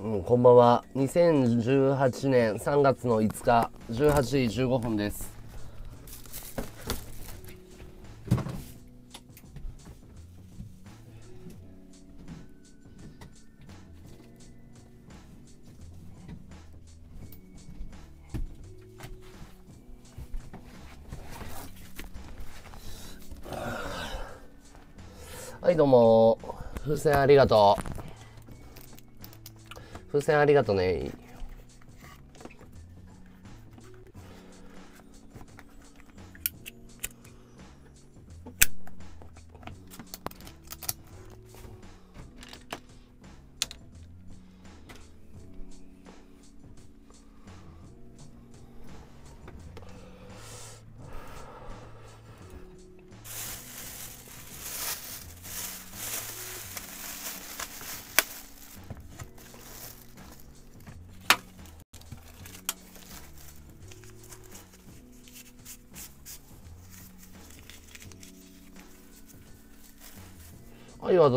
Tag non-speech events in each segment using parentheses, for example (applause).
うん、こんばんは。2018年3月の5日、18時15分です。はい、どうも。風船ありがとう。風船ありがとね。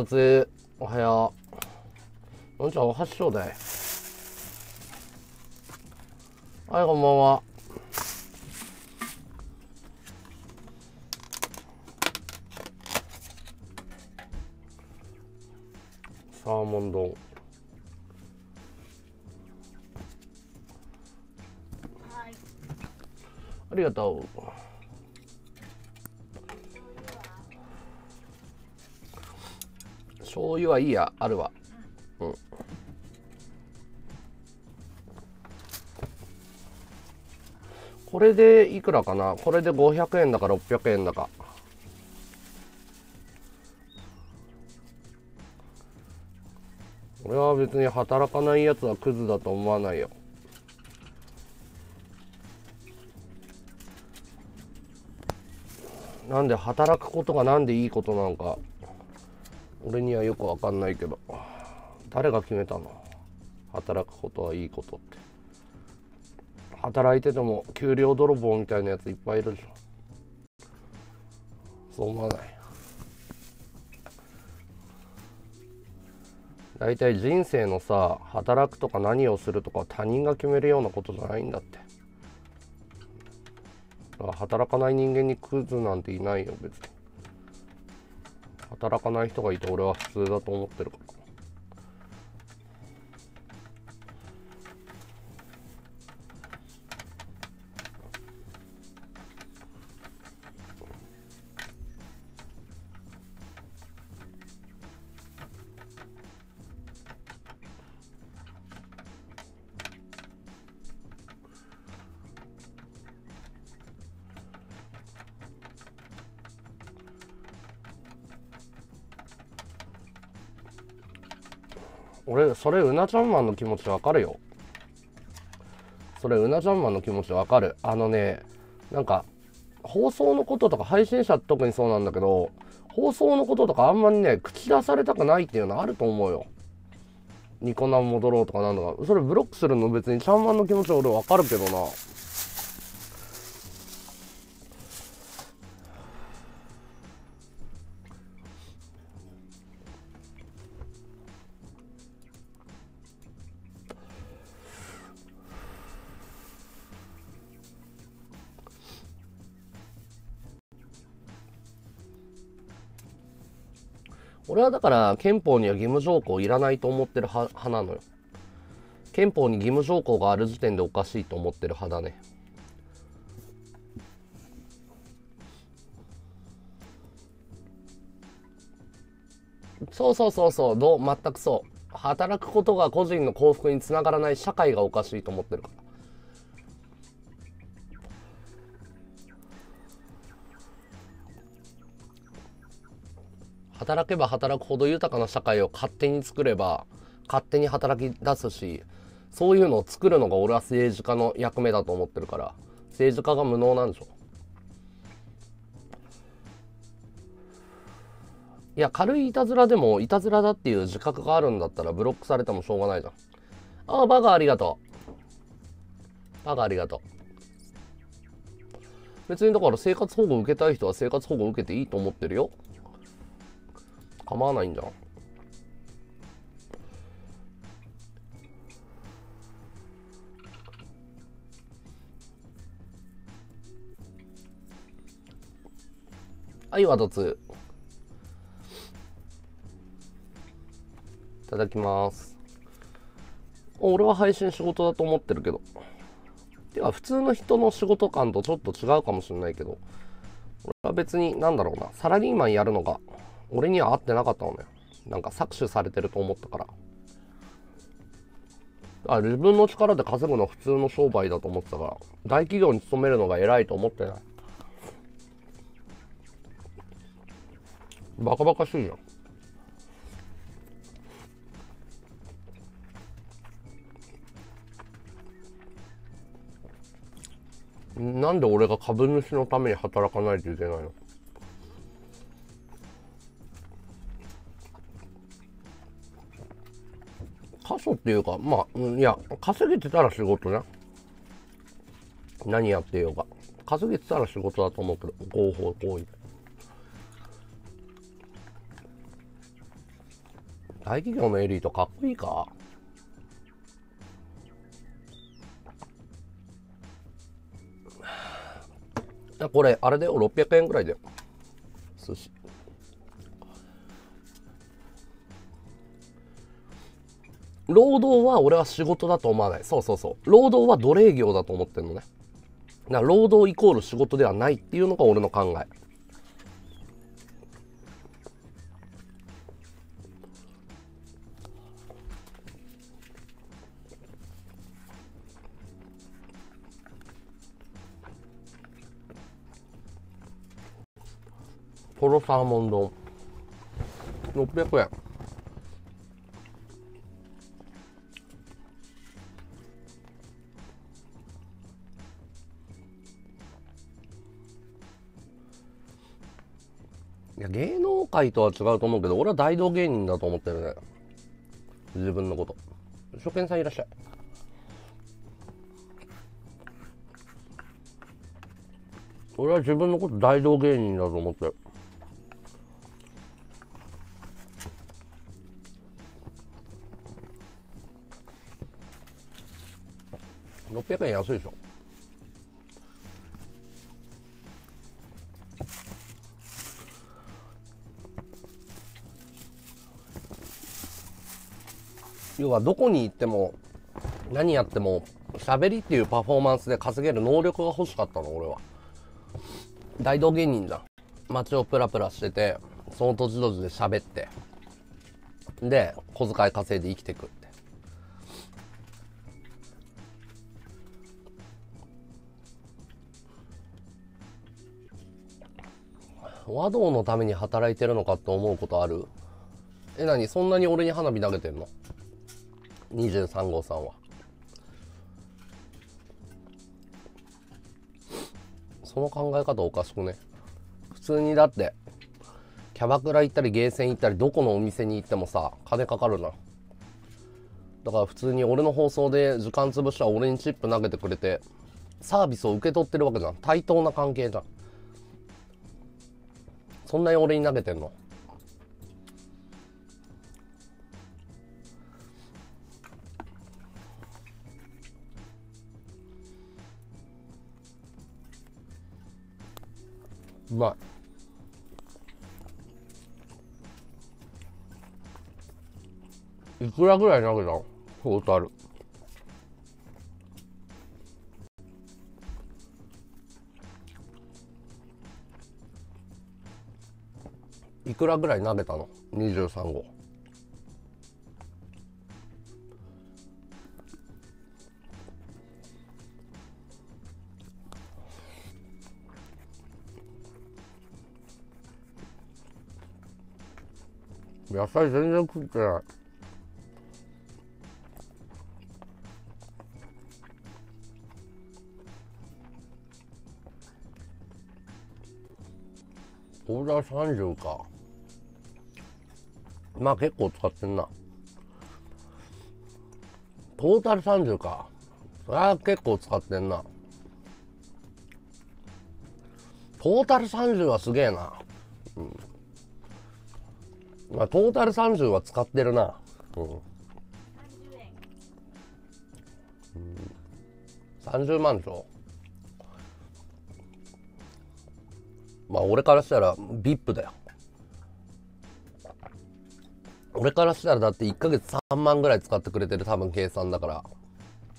と、つ、おはよう。のんちゃん、おはしょうだい。はい、こんばんは。はいいやあるわ。うん。これでいくらかな？これで500円だか600円だか。俺は別に働かないやつはクズだと思わないよ。なんで働くことがなんでいいことなのか。俺にはよくわかんないけど誰が決めたの？働くことはいいことって。働いてても給料泥棒みたいなやついっぱいいるじゃんそう思わない。大体人生のさ働くとか何をするとか他人が決めるようなことじゃないんだって。だから働かない人間にクズなんていないよ別に。働かない人がいて俺は普通だと思ってるかそれうなちゃんマンの気持ちわかるよ。それうなちゃんマンの気持ちわかる。あのねなんか放送のこととか配信者特にそうなんだけど放送のこととかあんまりね口出されたくないっていうのあると思うよ。ニコ生戻ろうとかなんだか。それブロックするの別にちゃんマンの気持ち俺わかるけどな。だから憲法には義務条項いらないと思ってる派なのよ。憲法に義務条項がある時点でおかしいと思ってる派だね。そうそうそうそう。どう？全くそう。働くことが個人の幸福につながらない社会がおかしいと思ってるから。働けば働くほど豊かな社会を勝手に作れば勝手に働き出すしそういうのを作るのが俺は政治家の役目だと思ってるから政治家が無能なんでしょ。いや軽いいたずらでもいたずらだっていう自覚があるんだったらブロックされてもしょうがないじゃん。ああバカありがとう。バカありがとう。別にだから生活保護受けたい人は生活保護受けていいと思ってるよ。構わないんだ。はいワード2いただきます。俺は配信仕事だと思ってるけど。てか普通の人の仕事感とちょっと違うかもしれないけど。俺は別に何だろうなサラリーマンやるのが俺には合ってなかったのね。なんか搾取されてると思ったから。あ自分の力で稼ぐのは普通の商売だと思ってたから。大企業に勤めるのが偉いと思ってない。バカバカしいじゃん。なんで俺が株主のために働かないといけないの？過疎っていうかまあいや稼げてたら仕事ね何やってようか稼げてたら仕事だと思うけど合法行為。大企業のエリートかっこいいか？これあれだよ。600円ぐらいだよ。寿司。労働は俺は仕事だと思わない。そうそうそう。労働は奴隷業だと思ってるのね。だから労働イコール仕事ではないっていうのが俺の考え。トロサーモン丼。600円。や芸能界とは違うと思うけど俺は大道芸人だと思ってるね。自分のこと。初見さんいらっしゃい。俺は自分のこと大道芸人だと思ってる。600円安いでしょ。要はどこに行っても何やっても喋りっていうパフォーマンスで稼げる能力が欲しかったの俺は。大道芸人だ。街をプラプラしててその土地土地で喋ってで小遣い稼いで生きてくって。和道のために働いてるのかって思うことある？え何？そんなに俺に花火投げてんの？23号さんは。その考え方おかしくね。普通にだってキャバクラ行ったりゲーセン行ったりどこのお店に行ってもさ金かかるな。だから普通に俺の放送で時間潰したら俺にチップ投げてくれてサービスを受け取ってるわけじゃん。対等な関係じゃん。そんなに俺に投げてんの。うまい。いくらぐらい投げたのトータル。いくらぐらい投げたの？23号。野菜全然食ってない。オーダー30か。まあ結構使ってんな。トータル30か。それは結構使ってんな。トータル30はすげえな。うん。まあトータル30は使ってるな。うん、30万でしょ。まあ俺からしたら VIP だよ。俺からしたらだって1ヶ月3万ぐらい使ってくれてる多分計算だから。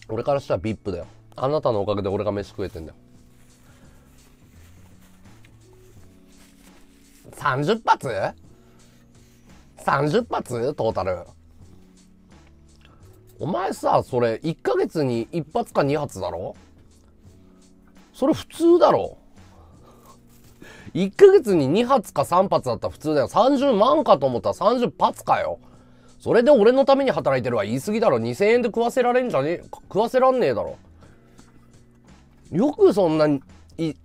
俺からしたら VIP だよ。あなたのおかげで俺が飯食えてんだよ。30発？?30 発？トータルお前さそれ1ヶ月に1発か2発だろ？それ普通だろ？1ヶ月に2発か3発だったら普通だよ。30万かと思ったら30発かよ。それで俺のために働いてるは言い過ぎだろ。2000円で食わせられんじゃねえ、食わせらんねえだろ。よくそんな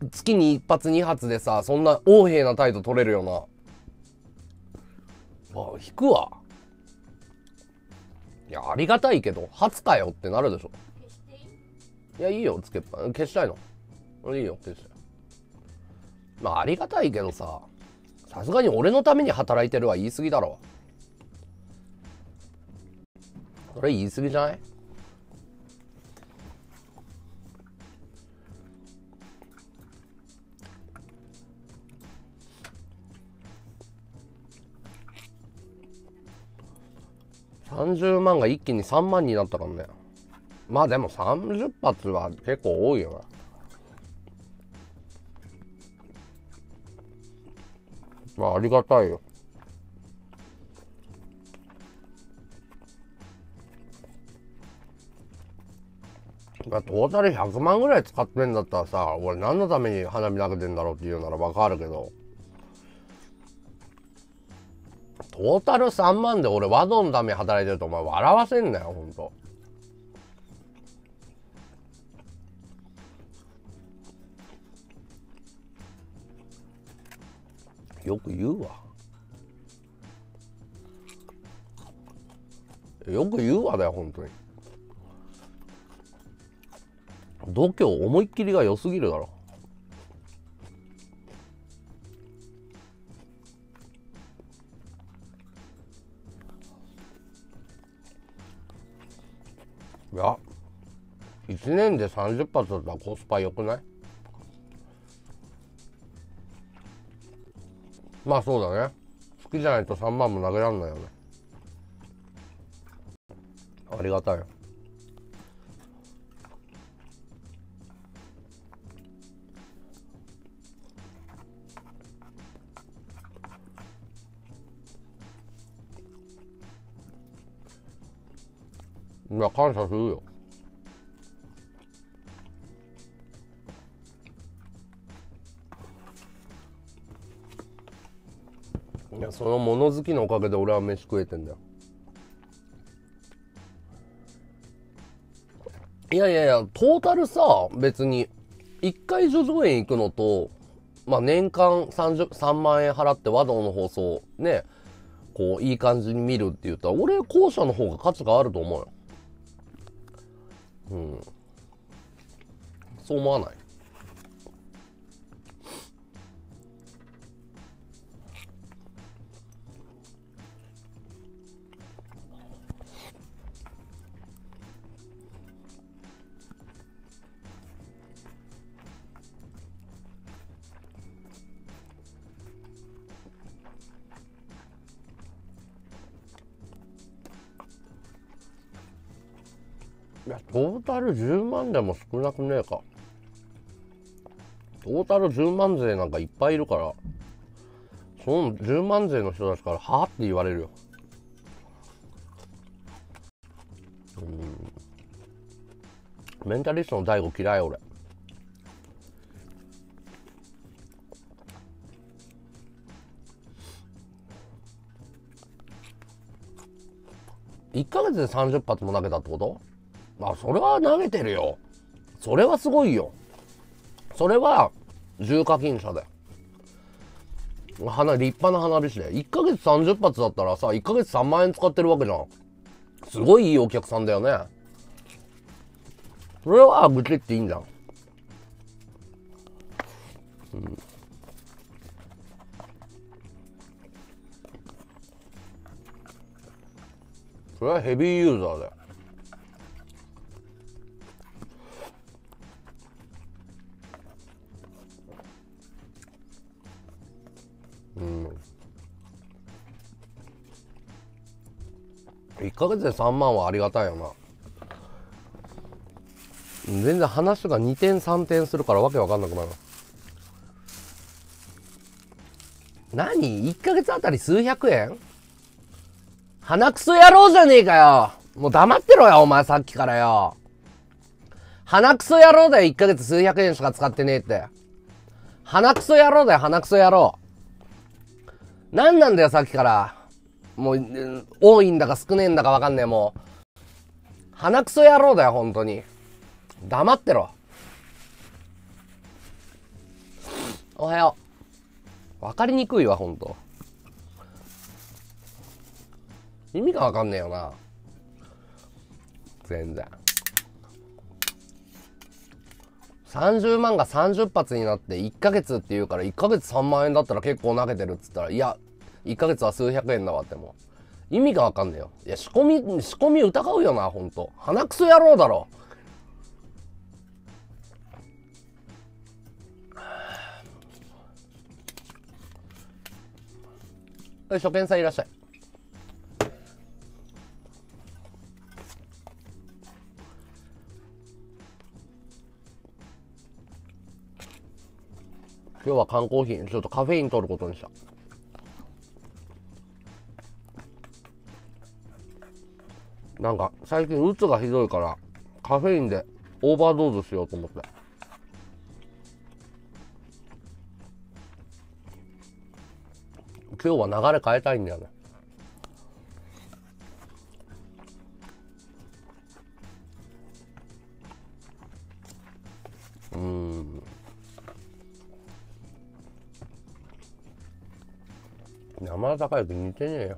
月に1発2発でさ、そんな横柄な態度取れるよな。あ、引くわ。いや、ありがたいけど、初かよってなるでしょ。いや、いいよ、つけっぱ。消したいの。いいよ、消して。まあありがたいけどささすがに俺のために働いてるは言い過ぎだろそれ言い過ぎじゃない？30万が一気に3万になったからね。まあでも30発は結構多いよな。まあ、ありがたいよ。まあ。トータル100万ぐらい使ってんだったらさ、俺何のために花火投げてんだろうっていうならわかるけど、トータル3万で俺和道のために働いてるとお前笑わせんなよ、ほんと。よく言うわ。よく言うわだよ本当に。度胸思いっきりが良すぎるだろ。いや1年で30発だったらコスパ良くない？まあそうだね。好きじゃないと3万も投げらんないよね。ありがたいよ。いや感謝するよ。いやその物好きのおかげで俺は飯食えてんだよ。いやいやいやトータルさ別に1回叙々苑行くのとまあ年間3万円払って和道の放送ねこういい感じに見るって言ったら俺後者の方が価値があると思うよ。うん。そう思わない？いやトータル10万でも少なくねえか。トータル10万税なんかいっぱいいるから。その10万税の人たちからはあって言われるよ。うん。メンタリストの大悟嫌い俺。1ヶ月で30発も投げたってこと？まあ、それは投げてるよ。それはすごいよ。それは、重課金者だよ。花、立派な花火師で。1ヶ月30発だったらさ、1ヶ月3万円使ってるわけじゃん。すごいいいお客さんだよね。それは愚痴っていいんじゃん。うん。それはヘビーユーザーだよ。1ヶ月で3万はありがたいよな全然話が2点3点するからわけわかんなくなる何 ?1 ヶ月あたり数百円？鼻くそ野郎じゃねえかよもう黙ってろよ、お前さっきからよ。鼻くそ野郎だよ、1ヶ月数百円しか使ってねえって。鼻くそ野郎だよ、鼻くそ野郎。何なんだよ、さっきから。もう、多いんだか少ねえんだかわかんねえ、もう。鼻くそ野郎だよ、本当に。黙ってろ。おはよう。わかりにくいわ、ほんと。意味がわかんねえよな。全然。30万が30発になって1ヶ月って言うから1ヶ月3万円だったら結構投げてるっつったらいや1ヶ月は数百円だわっても。意味がわかんねえよ。いや仕込み仕込み疑うよなほんと。鼻くそ野郎だろ。初見さんいらっしゃい。今日は缶コーヒーちょっとカフェイン取ることにした。なんか最近うつがひどいからカフェインでオーバードーズしようと思って。今日は流れ変えたいんだよね。うん。山田孝之似てねえよ。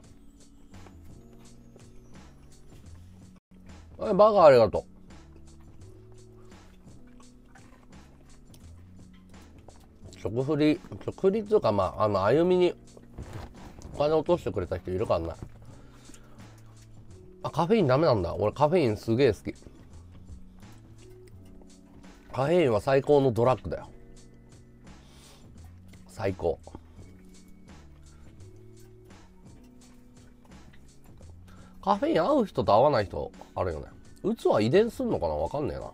はいバカありがとう。食振り食振りっていうかまああの歩みにお金落としてくれた人いるかんな。あカフェインダメなんだ。俺カフェインすげえ好き。カフェインは最高のドラッグだよ。最高。カフェイン合う人と合わない人あるよね。うつは遺伝すんのかな？わかんねえな。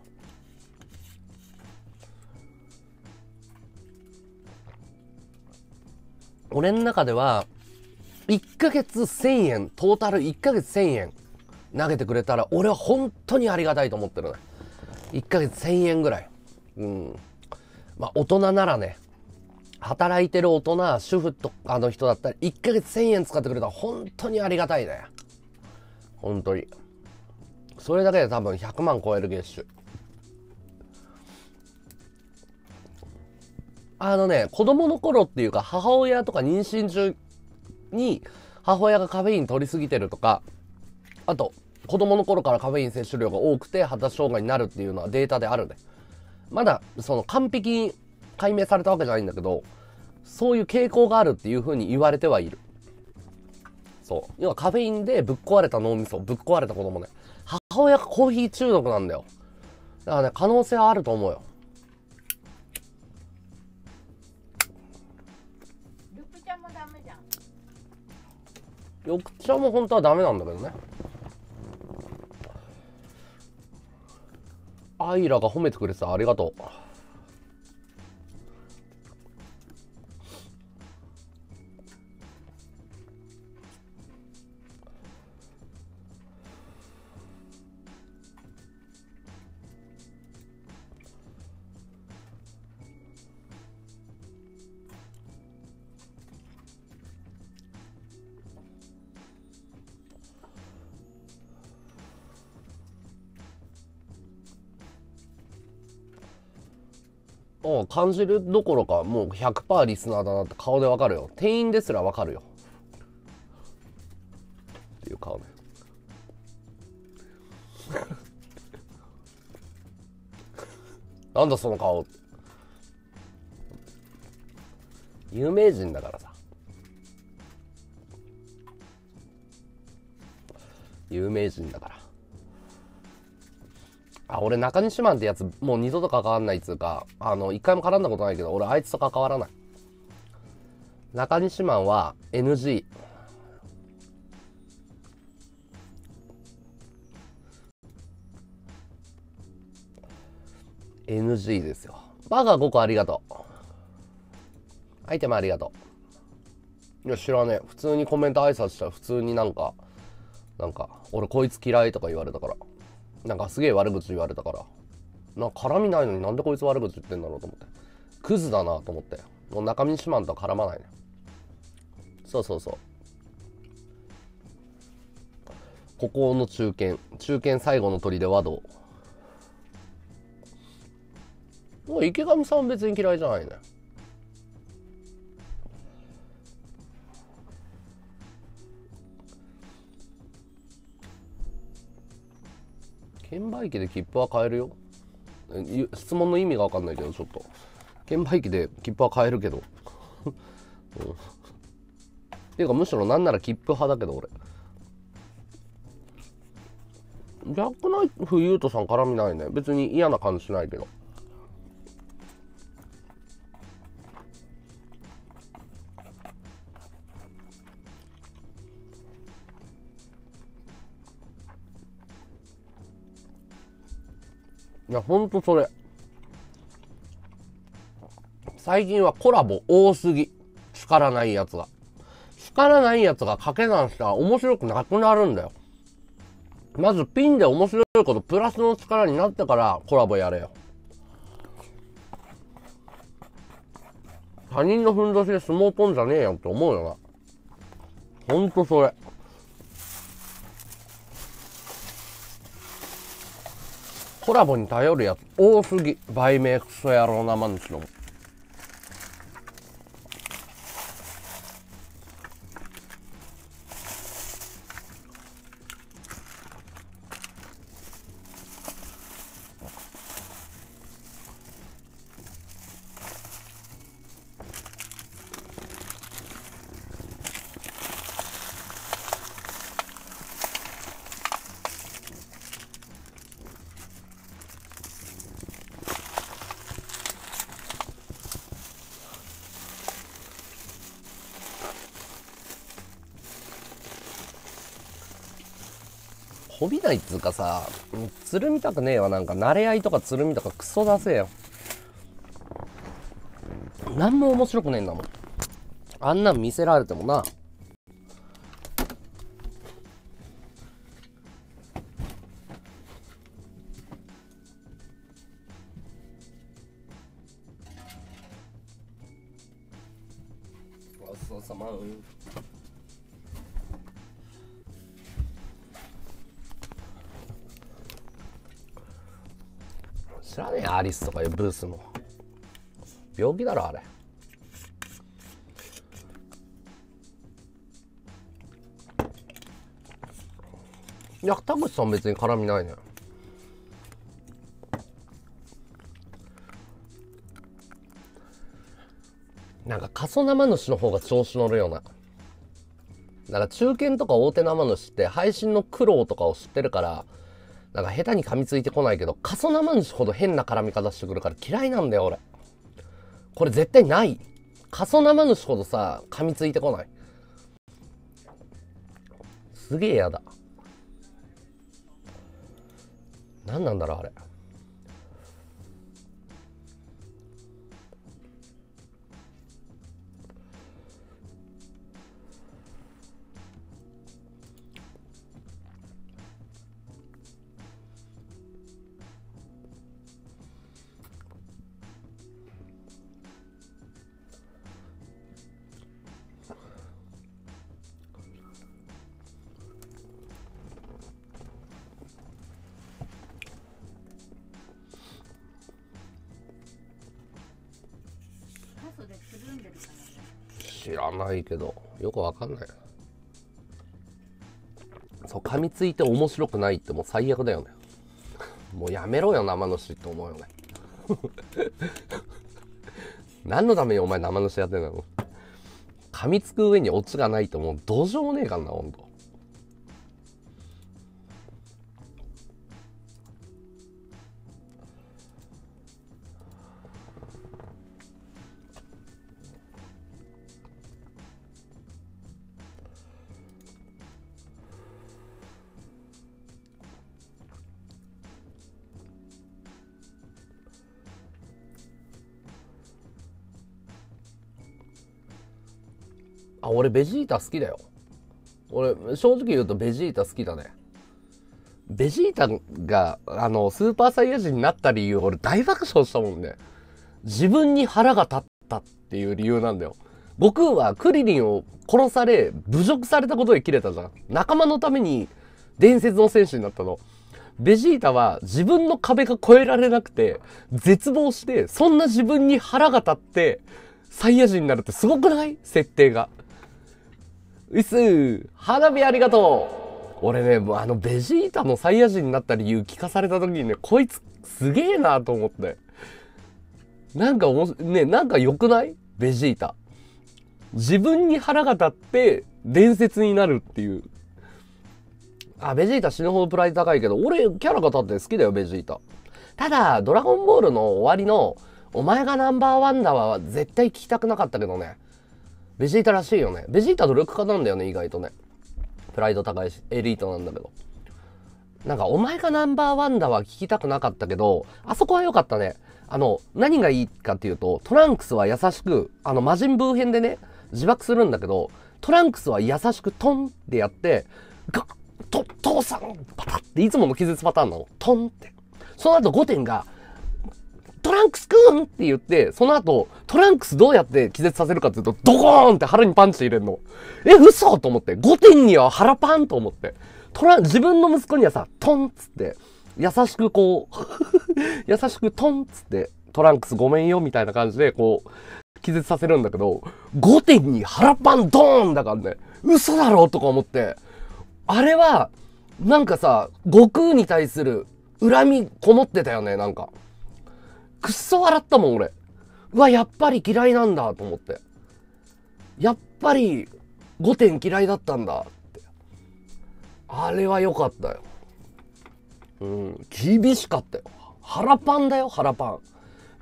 俺の中では1ヶ月1000円トータル1ヶ月1000円投げてくれたら俺は本当にありがたいと思ってるね。1ヶ月1000円ぐらい。うん。まあ大人ならね働いてる大人主婦とかの人だったら1ヶ月1000円使ってくれたら本当にありがたいね。本当に。それだけで多分100万超える月収。あのね子供の頃っていうか母親とか妊娠中に母親がカフェイン取りすぎてるとかあと子供の頃からカフェイン摂取量が多くて発達障害になるっていうのはデータであるね。まだその完璧に解明されたわけじゃないんだけどそういう傾向があるっていうふうに言われてはいる。そう。要はカフェインでぶっ壊れた脳みそ、ぶっ壊れた子供ね。母親がコーヒー中毒なんだよ。だからね、可能性はあると思うよ。緑茶もダメじゃん。緑茶も本当はダメなんだけどね。アイラが褒めてくれてた。ありがとう。う、感じるどころかもう100%リスナーだなって顔でわかるよ。店員ですらわかるよ。っていう顔ね。(laughs) なんだその顔。有名人だからさ。有名人だから。あ、俺中西マンってやつもう二度と関わんないっつうか、あの、一回も絡んだことないけど、俺あいつと関わらない。中西マンは NG「NG ですよ。バカ5個ありがとう。アイテムありがとう。いや知らねえ。普通にコメント挨拶したら普通になんかなんか俺こいつ嫌いとか言われたから。なんかすげえ悪口言われたから。なんか絡みないのになんでこいつ悪口言ってんだろうと思って。クズだなと思って。もう中身四万とは絡まないね。そうそうそう。ここの中堅。中堅最後の砦和道もう池上さん別に嫌いじゃないね。券売機で切符は買えるよ。質問の意味が分かんないけどちょっと。券売機で切符は買えるけど、(laughs) うん、っていうかむしろなんなら切符派だけど俺。ジャックナイフゆうとさん絡みないね。別に嫌な感じしないけど。いやほんとそれ。最近はコラボ多すぎ。叱らないやつが。叱らないやつが賭け算したら面白くなくなるんだよ。まずピンで面白いことプラスの力になってからコラボやれよ。他人のふんどしで相撲とんじゃねえよって思うよな。ほんとそれ。コラボに頼るやつ多すぎ売名クソ野郎生主のもこびないっつうかさつるみたくねえわ。なんか慣れ合いとかつるみとかクソ出せよ。なんも面白くねえんだもん。あんなん見せられてもな。ブースも病気だろあれ。いや田口さん別に絡みないね。なんか過疎生主の方が調子乗るような。なんか中堅とか大手生主って配信の苦労とかを知ってるからなんか下手に噛みついてこないけど、過疎生主ほど変な絡み方してくるから嫌いなんだよ、俺。これ絶対ない。過疎生主ほどさ、噛みついてこない。すげえ嫌だ。何なんだろう、あれ。はいいけどよくわかんない。そう噛みついて面白くないってもう最悪だよね。(laughs) もうやめろよ生主って思うよね。(laughs) 何のためにお前生主やってんだろ噛みつく上にオチがないともうどうしようもねえかんなほんと。あ俺ベジータ好きだよ。俺正直言うとベジータ好きだね。ベジータがあのスーパーサイヤ人になった理由俺大爆笑したもんね。自分に腹が立ったっていう理由なんだよ。悟空はクリリンを殺され侮辱されたことで切れたじゃん。仲間のために伝説の戦士になったの。ベジータは自分の壁が越えられなくて絶望してそんな自分に腹が立ってサイヤ人になるってすごくない？設定が。うっすー花火ありがとう俺ね、あのベジータのサイヤ人になった理由聞かされた時にね、こいつすげえなと思って。なんかおも、ね、なんか良くない？ベジータ。自分に腹が立って伝説になるっていう。あ、ベジータ死ぬほどプライド高いけど、俺キャラが立って好きだよ、ベジータ。ただ、ドラゴンボールの終わりの、お前がナンバーワンだは絶対聞きたくなかったけどね。ベジータらしいよね。ベジータ努力家なんだよね、意外とね。プライド高いし、エリートなんだけど。なんか、お前がナンバーワンだは聞きたくなかったけど、あそこは良かったね。あの、何がいいかっていうと、トランクスは優しく、あの、魔人ブー編でね、自爆するんだけど、トランクスは優しくトンってやって、ガッ、と、父さんパタっていつもの気絶パターンなの。トンって。その後、ゴテンが、トランクスくんって言って、その後、トランクスどうやって気絶させるかっていうと、ドコーンって腹にパンチ入れるの。え、嘘と思って。5点には腹パンと思って。トラン、自分の息子にはさ、トンっつって、優しくこう、(laughs) 優しくトンっつって、トランクスごめんよみたいな感じで、こう、気絶させるんだけど、5点に腹パンドーンだからね、嘘だろとか思って、あれは、なんかさ、悟空に対する恨みこもってたよね、なんか。くっそ笑ったもん、俺。うわ、やっぱり嫌いなんだ、と思って。やっぱり、5点嫌いだったんだ、って。あれは良かったよ。うん、厳しかったよ。腹パンだよ、腹パン。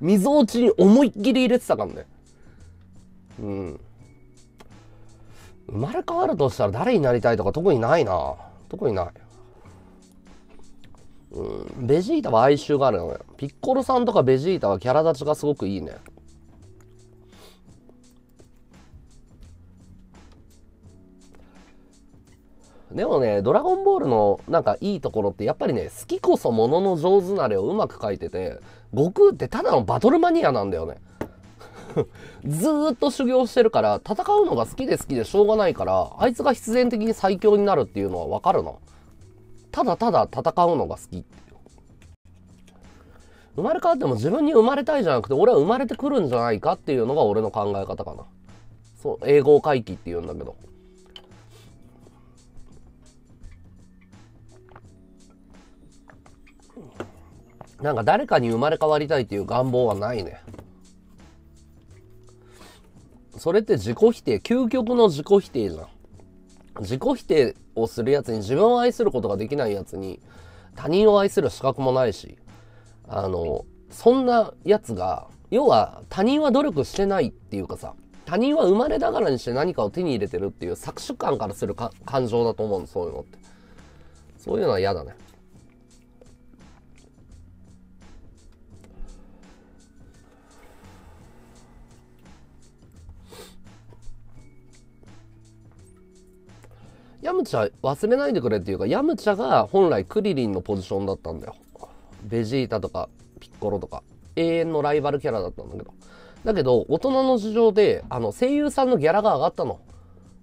溝落ちに思いっきり入れてたからね。うん。生まれ変わるとしたら誰になりたいとか特にないな。特にない。ベジータは哀愁があるのよ。ピッコロさんとかベジータはキャラ立ちがすごくいいね。でもね、ドラゴンボールのなんかいいところってやっぱりね、好きこそものの上手なれをうまく書いてて、悟空ってただのバトルマニアなんだよね。(laughs) ずっと修行してるから、戦うのが好きで好きでしょうがないから、あいつが必然的に最強になるっていうのはわかるの。ただただ戦うのが好き。生まれ変わっても自分に生まれたいじゃなくて、俺は生まれてくるんじゃないかっていうのが俺の考え方かな。そう、英語回帰って言うんだけど。なんか誰かに生まれ変わりたいっていう願望はないね。それって自己否定、究極の自己否定じゃん。自己否定をするやつに自分を愛することができないやつに他人を愛する資格もないし、あの、そんなやつが、要は他人は努力してないっていうかさ、他人は生まれながらにして何かを手に入れてるっていう搾取感からするか感情だと思うの、そういうのって。そういうのは嫌だね。ヤムチャ忘れないでくれっていうか、ヤムチャが本来クリリンのポジションだったんだよ。ベジータとかピッコロとか、永遠のライバルキャラだったんだけど。だけど、大人の事情で、あの、声優さんのギャラが上がったの。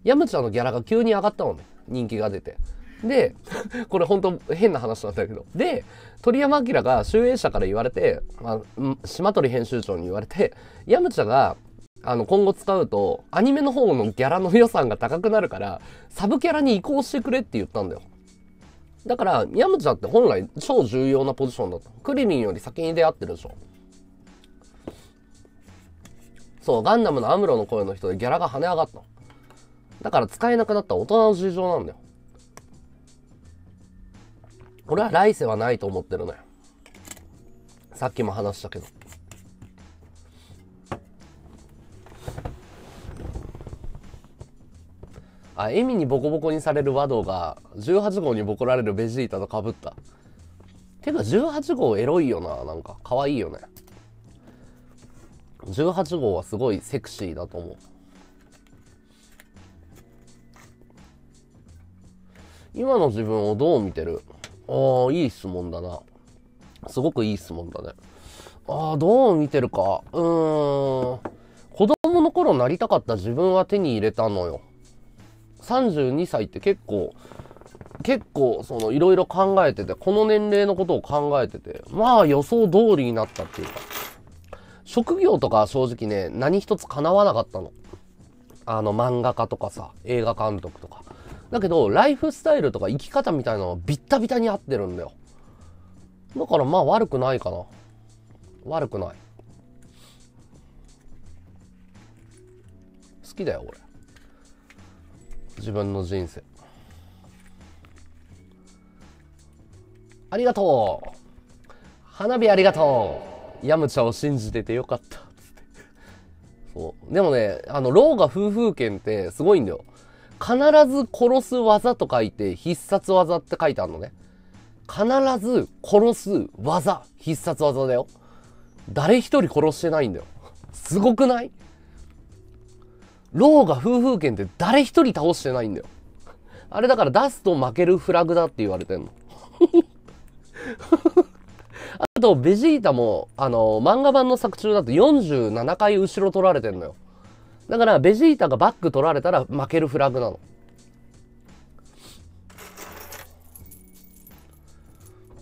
ヤムチャのギャラが急に上がったのね。人気が出て。で、(laughs) これ本当変な話なんだけど。で、鳥山明が集英社から言われて、まあ、島鳥編集長に言われて、ヤムチャがあの、今後使うと、アニメの方のギャラの予算が高くなるから、サブキャラに移行してくれって言ったんだよ。だから、ヤムチャって本来超重要なポジションだった。クリリンより先に出会ってるでしょ。そう、ガンダムのアムロの声の人でギャラが跳ね上がった。だから使えなくなった大人の事情なんだよ。俺は来世はないと思ってるのよ。さっきも話したけど。あ、エミにボコボコにされるワドが18号にボコられるベジータと被った。てか18号エロいよな。なんか可愛いよね。18号はすごいセクシーだと思う。今の自分をどう見てる？ああいい質問だなすごくいい質問だねああどう見てるかうーん子供の頃なりたかった自分は手に入れたのよ32歳って結構結構そのいろいろ考えててこの年齢のことを考えててまあ予想通りになったっていうか。職業とか正直ね何一つ叶わなかったの。あの漫画家とかさ映画監督とか。だけどライフスタイルとか生き方みたいなのはビッタビタに合ってるんだよ。だからまあ悪くないかな。悪くない。好きだよ俺。自分の人生。ありがとう。花火ありがとう。ヤムチャを信じててよかった。つって。そう。でもねあの老が夫婦権ってすごいんだよ。必ず殺す技と書いて必殺技って書いてあるのね。必ず殺す技必殺技だよ。誰一人殺してないんだよ。すごくない？老が夫婦権って誰一人倒してないんだよ。あれだから出すと負けるフラグだって言われてんの。(laughs) あとベジータもあの漫画版の作中だと47回後ろ取られてんのよ。だからベジータがバック取られたら負けるフラグなの。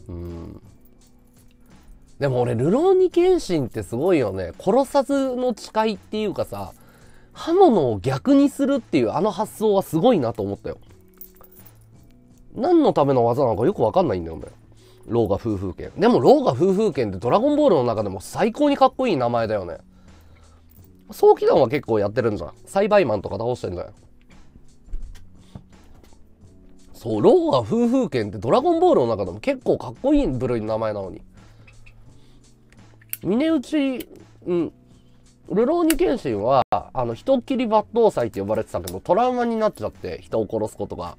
うん。でも俺ルローニケンシンってすごいよね。殺さずの誓いっていうかさ刃物を逆にするっていうあの発想はすごいなと思ったよ。何のための技なのかよくわかんないんだよねローガ夫婦剣。でもローガ夫婦剣ってドラゴンボールの中でも最高にかっこいい名前だよね。早期弾は結構やってるんじゃん栽培マンとか倒してんじゃんそうローガ夫婦剣ってドラゴンボールの中でも結構かっこいい部類の名前なのに。峰打ちうん。ルローニケンシンはあの人切り抜刀斎って呼ばれてたけどトラウマになっちゃって人を殺すことが。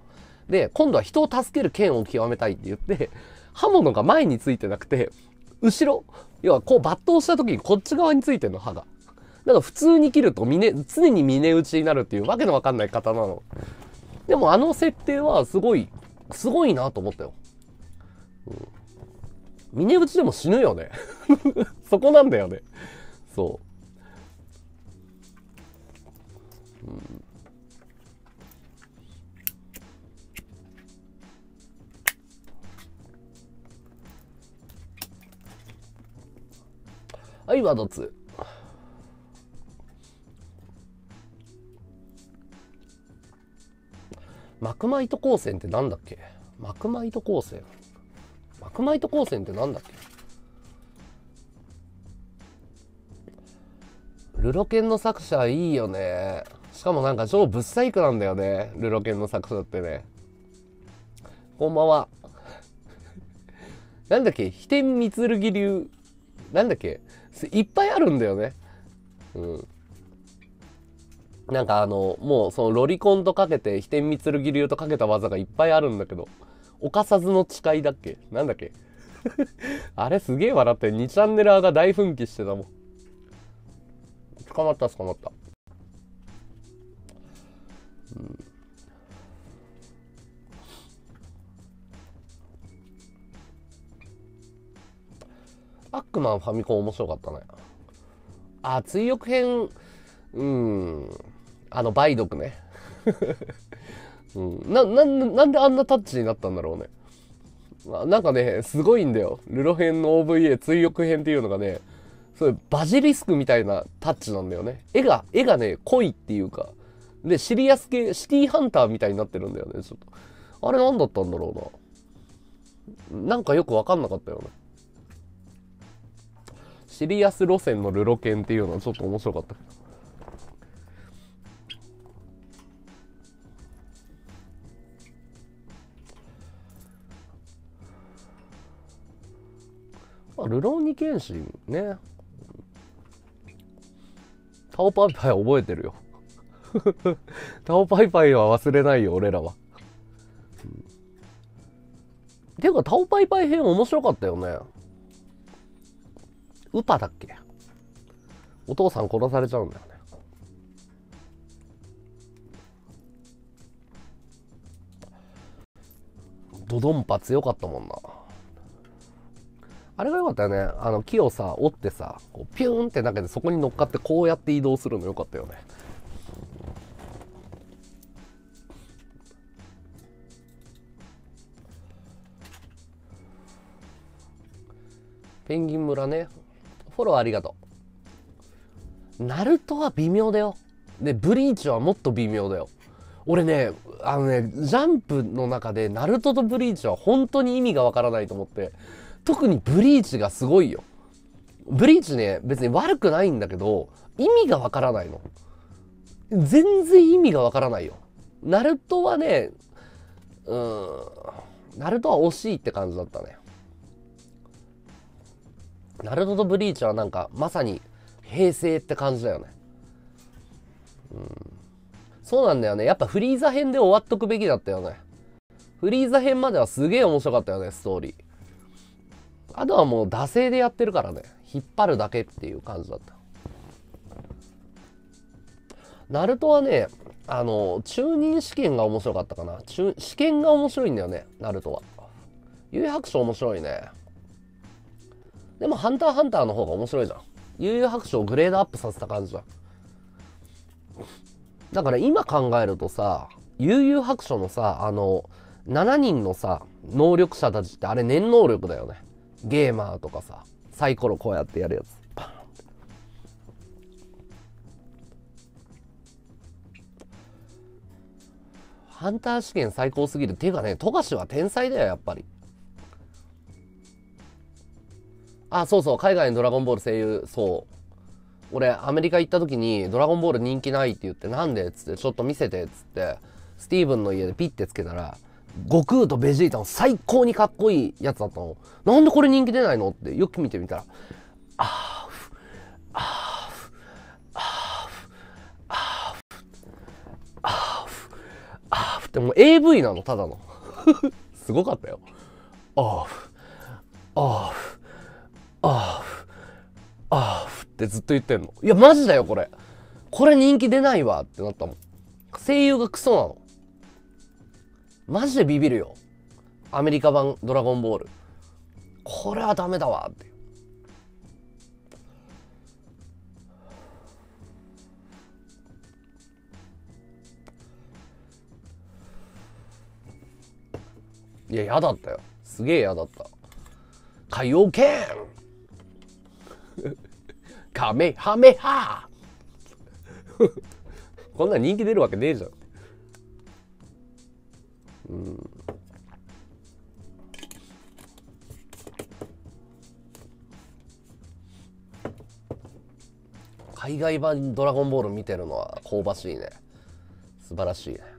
で今度は人を助ける剣を極めたいって言って (laughs) 刃物が前についてなくて後ろ要はこう抜刀した時にこっち側についてるの刃が。だから普通に切ると峰常に峰打ちになるっていうわけのわかんない刀なの。でもあの設定はすごいすごいなと思ったよ、うん、峰打ちでも死ぬよね。(laughs) そこなんだよね。そう、はい、ワード2。マクマイト光線ってなんだっけ？マクマイト光線マクマイト光線ってなんだっけ？ルロケンの作者いいよね。しかもなんか超ブッサイクなんだよね。ルロケンの作者ってね。こんばんは。なんだっけ？飛天三剣流。なんだっけ？いっぱいあるんだよね。うん。なんかあの、もうそのロリコンとかけて、飛天三剣流とかけた技がいっぱいあるんだけど、犯さずの誓いだっけ？なんだっけ？(laughs) あれすげえ笑って、2チャンネラーが大奮起してたもん。捕まった捕まった。うんアックマンファミコン面白かったね。あ、追憶編、うん、あの、梅毒ね。(laughs) うん、な、な、なんであんなタッチになったんだろうね。なんかね、すごいんだよ。ルロ編の OVA 追憶編っていうのがね、そういうバジリスクみたいなタッチなんだよね。絵が、絵がね、濃いっていうか。で、シリアス系、シティハンターみたいになってるんだよね、ちょっと。あれ何だったんだろうな。なんかよくわかんなかったよね。シリアス路線のルロケンっていうのはちょっと面白かったけど。あ、ルローニケンシンね。タオパイパイ覚えてるよ。(laughs) タオパイパイは忘れないよ、俺らは。ていうか、タオパイパイ編面白かったよね。ウパだっけ？お父さん殺されちゃうんだよね。ドドンパ強かったもんな。あれが良かったよね。あの木をさ折ってさこうピューンって投げてそこに乗っかってこうやって移動するの良かったよね。ペンギン村ね。フォローありがとう。ナルトは微妙だよ。でブリーチはもっと微妙だよ。俺ねあのねジャンプの中でナルトとブリーチは本当に意味がわからないと思って特にブリーチがすごいよ。ブリーチね別に悪くないんだけど意味がわからないの。全然意味がわからないよ。ナルトはねうんナルトは惜しいって感じだったね。ナルトとブリーチはなんかまさに平成って感じだよね。うん。そうなんだよね。やっぱフリーザ編で終わっとくべきだったよね。フリーザ編まではすげえ面白かったよねストーリー。あとはもう惰性でやってるからね。引っ張るだけっていう感じだった。ナルトはねあの中任試験が面白かったかな。中試験が面白いんだよねナルトは。幽白書面白いね。でもハンターハンターの方が面白いじゃん。悠々白書をグレードアップさせた感じだだから今考えるとさ悠々白書のさあの7人のさ能力者たちってあれ念能力だよね。ゲーマーとかさサイコロこうやってやるやつ。パンってハンター試験最高すぎる。ていうかね富樫は天才だよやっぱり。あそうそう。海外にドラゴンボール声優そう。俺アメリカ行った時に「ドラゴンボール人気ない」って言って「なんで?」つって「ちょっと見せて」っつってスティーブンの家でピッてつけたら悟空とベジータの最高にかっこいいやつだったの。なんでこれ人気出ないの？ってよく見てみたら「あーふあーふあーふあーふあーふあーふ」ってもう AV なのただの。(laughs) すごかったよ「あーふあーふあーふあーふ」ってずっと言ってんの。いやマジだよこれ。これ人気出ないわってなったもん。声優がクソなの。マジでビビるよ。アメリカ版ドラゴンボール。これはダメだわって。いや嫌だったよ。すげえ嫌だった。海洋剣 (laughs) カメハメハ。(laughs) こんなん人気出るわけねえじゃん。うん。海外版ドラゴンボール見てるのは香ばしいね。素晴らしいね。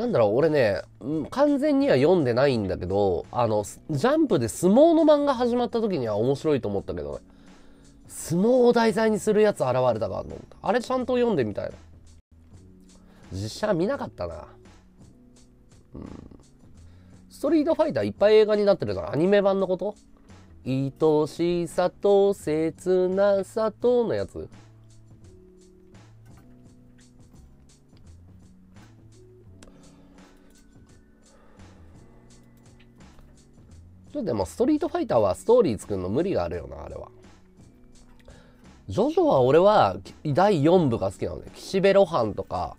なんだろう俺ね完全には読んでないんだけどあのジャンプで相撲の漫画始まった時には面白いと思ったけどね相撲を題材にするやつ現れたかと思った。あれちゃんと読んでみたいな。実写見なかったな。うん。ストリートファイターいっぱい映画になってるじゃん。アニメ版のこと？愛しさと切なさとのやつ。ちょっとでもストリートファイターはストーリー作るの無理があるよなあれは。ジョジョは俺は第4部が好きなのね岸辺露伴とか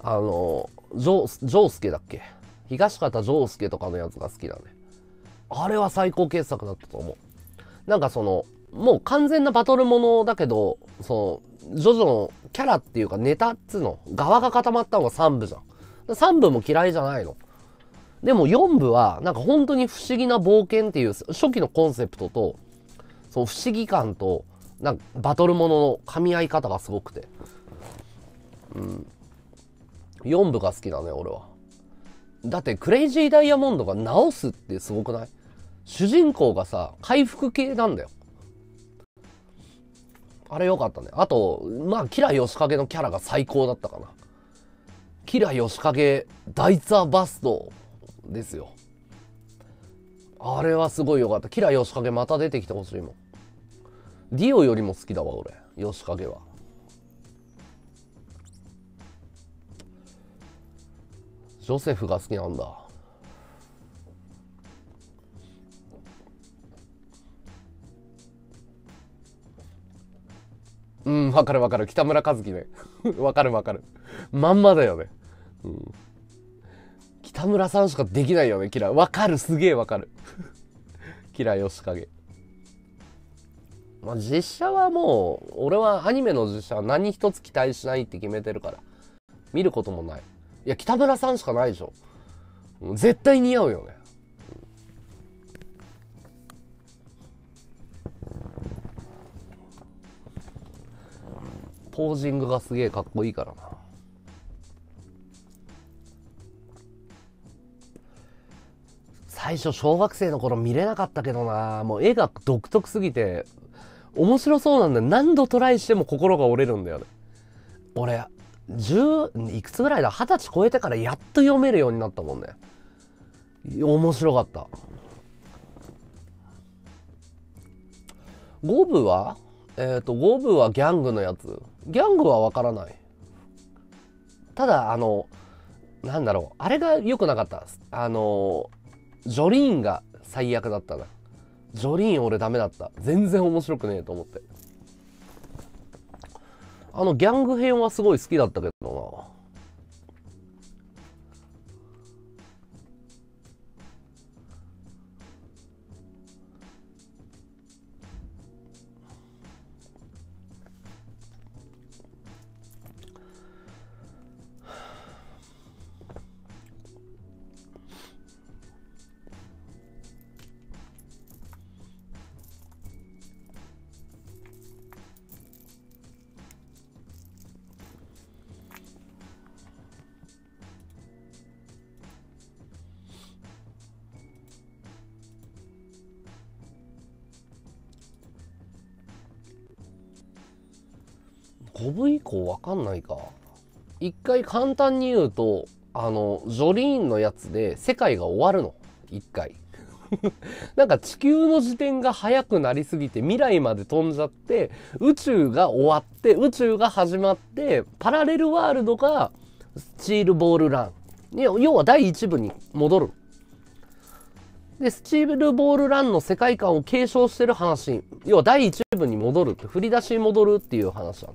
あのジョジョースケだっけ？東方丈介とかのやつが好きだね。あれは最高傑作だったと思う。なんかそのもう完全なバトルものだけどそのジョジョのキャラっていうかネタっつうの側が固まったのが3部じゃん。3部も嫌いじゃないの。でも4部はなんか本当に不思議な冒険っていう初期のコンセプトとその不思議感となんかバトルものの噛み合い方がすごくて。うん。4部が好きだね俺は。だってクレイジーダイヤモンドが直すってすごくない？主人公がさ回復系なんだよ。あれよかったね。あとまあキラヨシカゲのキャラが最高だったかな。キラヨシカゲダイツァバスト。ですよ。あれはすごいよかった。キラ吉影また出てきてほしいも。んディオよりも好きだわ俺。吉影は。ジョセフが好きなんだ。うんわかるわかる。北村和樹ね。(laughs) わかるわかる。まんまだよね。うん。北村さんしかできないよねキラー。わかるすげえわかる。(laughs) キラー吉影まあ実写はもう俺はアニメの実写は何一つ期待しないって決めてるから。見ることもない。いや北村さんしかないでしょ。絶対似合うよね。ポージングがすげえかっこいいからな。最初小学生の頃見れなかったけどな。もう絵が独特すぎて面白そうなんだ何度トライしても心が折れるんだよね。俺10いくつぐらいだ？二十歳超えてからやっと読めるようになったもんね。面白かった。5部は？えっ、と5部はギャングのやつ。ギャングはわからない。ただあのなんだろう。あれが良くなかった。あのジョリーンが最悪だったな。ジョリーン俺ダメだった。全然面白くねえと思って。あのギャング編はすごい好きだったけどな。5部以降わかんないか。一回簡単に言うとあのジョリーンのやつで世界が終わるの。一回。(laughs) なんか地球の時点が早くなりすぎて未来まで飛んじゃって宇宙が終わって宇宙が始まってパラレルワールドがスチールボールラン。要要は第一部に戻る。でスチールボールランの世界観を継承してる話。要は第一部に戻るって振り出しに戻るっていう話だね。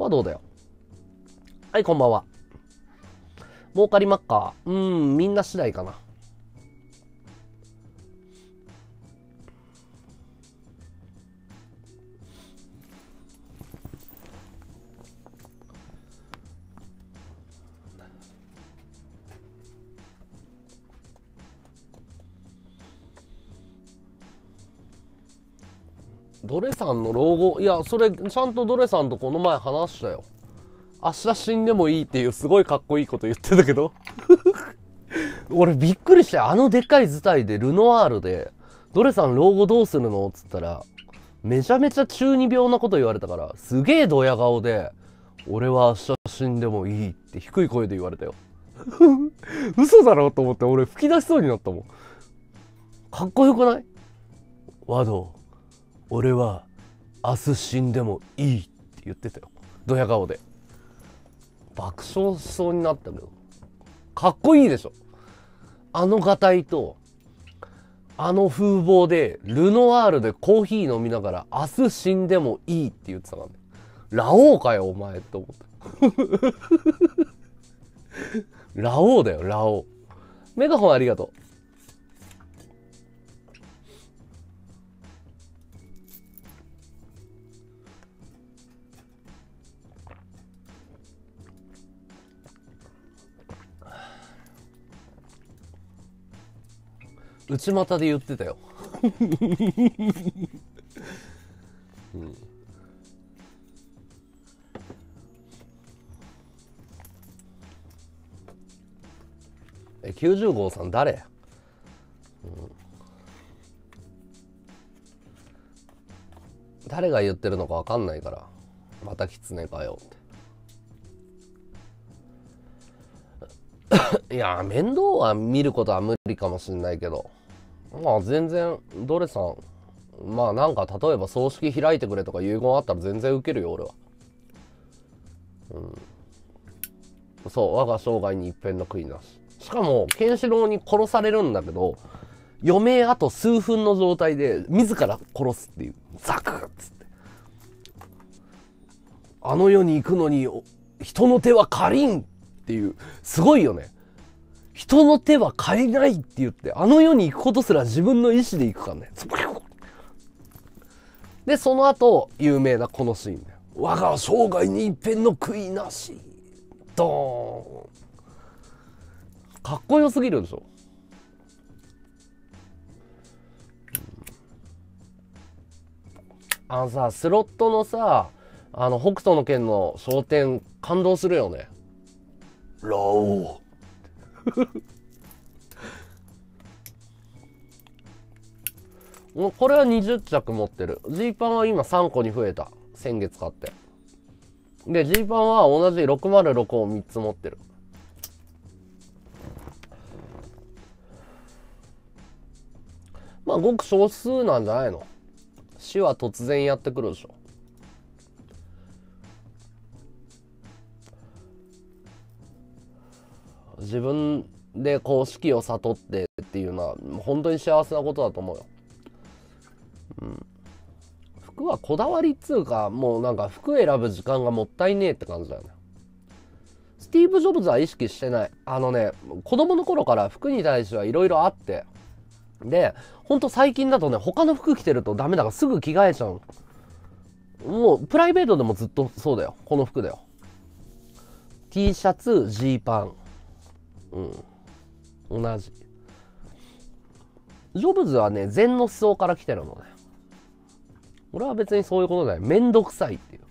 はどうだよ？はいこんばんは。儲かりまっか？うんみんな次第かな。ドレさんの老後？いやそれちゃんとドレさんとこの前話したよ。明日死んでもいいっていうすごいかっこいいこと言ってたけど。(laughs) 俺びっくりしてあのでっかい図体でルノワールで「ドレさん老後どうするの?」っつったらめちゃめちゃ中二病なこと言われたからすげえドヤ顔で「俺は明日死んでもいい」って低い声で言われたよ。(laughs) 嘘だろ？と思って俺吹き出しそうになったもん。かっこよくない？ワド。俺は明日死んでもいいって言ってたよ。ドヤ顔で。爆笑しそうになったけどかっこいいでしょ。あのがたいとあの風貌でルノワールでコーヒー飲みながら明日死んでもいいって言ってたからね。ラオウかよお前って思ったラオウだよラオウ。メガホンありがとう。内股で言ってたよ、うん、え90号さん誰、うん、誰が言ってるのか分かんないからまた狐かよって。いや面倒は見ることは無理かもしんないけど。まあ全然ドレさんまあなんか例えば葬式開いてくれとか遺言あったら全然受けるよ俺は。うん。そう我が生涯に一片の悔いなし。しかもケンシロウに殺されるんだけど余命あと数分の状態で自ら殺すっていう。ザクッつって。あの世に行くのに人の手は借りんっていう。すごいよね。人の手は借りないって言ってあの世に行くことすら自分の意思で行くからね。でその後有名なこのシーンだよ。我が生涯に一片の悔いなし。ドーン。かっこよすぎるでしょ。あのさスロットのさあの北斗の拳の商店感動するよね。ラオウ。(laughs) もうこれは20着持ってる。ジーパンは今3個に増えた。先月買って。でジーパンは同じ606を3つ持ってる。まあごく少数なんじゃないの？死は突然やってくるでしょ。自分でこう四季を悟ってっていうのは本当に幸せなことだと思うよ。うん。服はこだわりっつうかもうなんか服選ぶ時間がもったいねえって感じだよね。スティーブ・ジョブズは意識してない。あのね、子供の頃から服に対してはいろいろあって。で、ほんと最近だとね、他の服着てるとダメだからすぐ着替えちゃう。もうプライベートでもずっとそうだよ。この服だよ。T シャツ、ジーパン。うん。同じ。ジョブズはね、禅の思想から来てるのね。俺は別にそういうことだよ。めんどくさいっていう。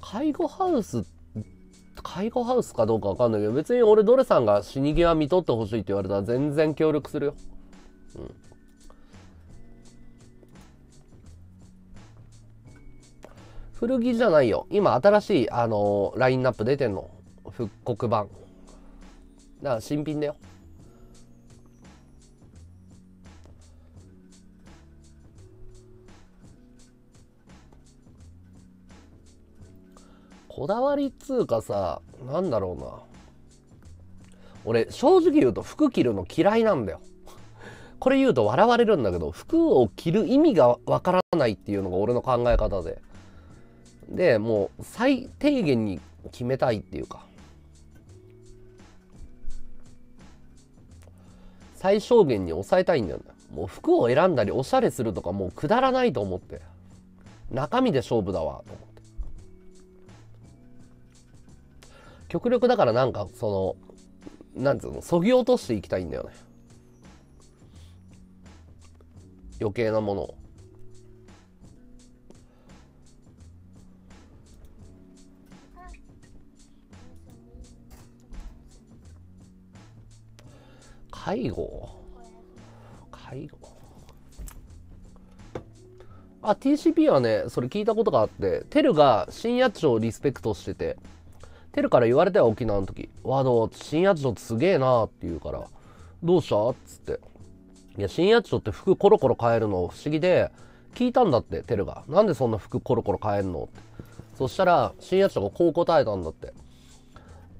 介護ハウス介護ハウスかどうかわかんないけど別に俺ドレさんが死に際見とってほしいって言われたら全然協力するようん古着じゃないよ。今新しいあのラインナップ出てんの。復刻版。だから新品だよ。こだわりっつうかさなんだろうな。俺正直言うと服着るの嫌いなんだよ。これ言うと笑われるんだけど服を着る意味がわからないっていうのが俺の考え方で。でもう最低限に決めたいっていうか。最小限に抑えたいんだよね。もう服を選んだりおしゃれするとかもうくだらないと思って。中身で勝負だわと思って。極力だからなんかそのなんつうのそぎ落としていきたいんだよね。余計なものを。介護？介護？あ TCP はねそれ聞いたことがあってテルが新八丁をリスペクトしててテルから言われたよ沖縄の時「ワード新八丁すげえな」って言うから「どうした?」っつって「いや新八丁って服コロコロ変えるの不思議で聞いたんだってテルが「なんでそんな服コロコロ変えんの?」って。そしたら新八丁がこう答えたんだって。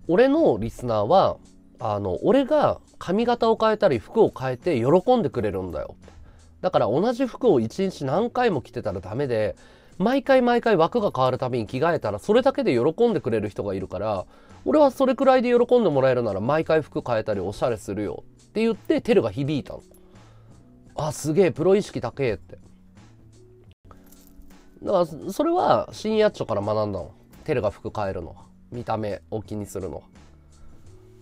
俺のリスナーはあの俺が髪型を変えたり服を変えて喜んでくれるんだよ。だから同じ服を一日何回も着てたらダメで毎回毎回枠が変わるたびに着替えたらそれだけで喜んでくれる人がいるから俺はそれくらいで喜んでもらえるなら毎回服変えたりおしゃれするよ。って言ってテルが響いたの。あすげえプロ意識高えって。だからそれは新八丁から学んだの。テルが服変えるの見た目を気にするのは。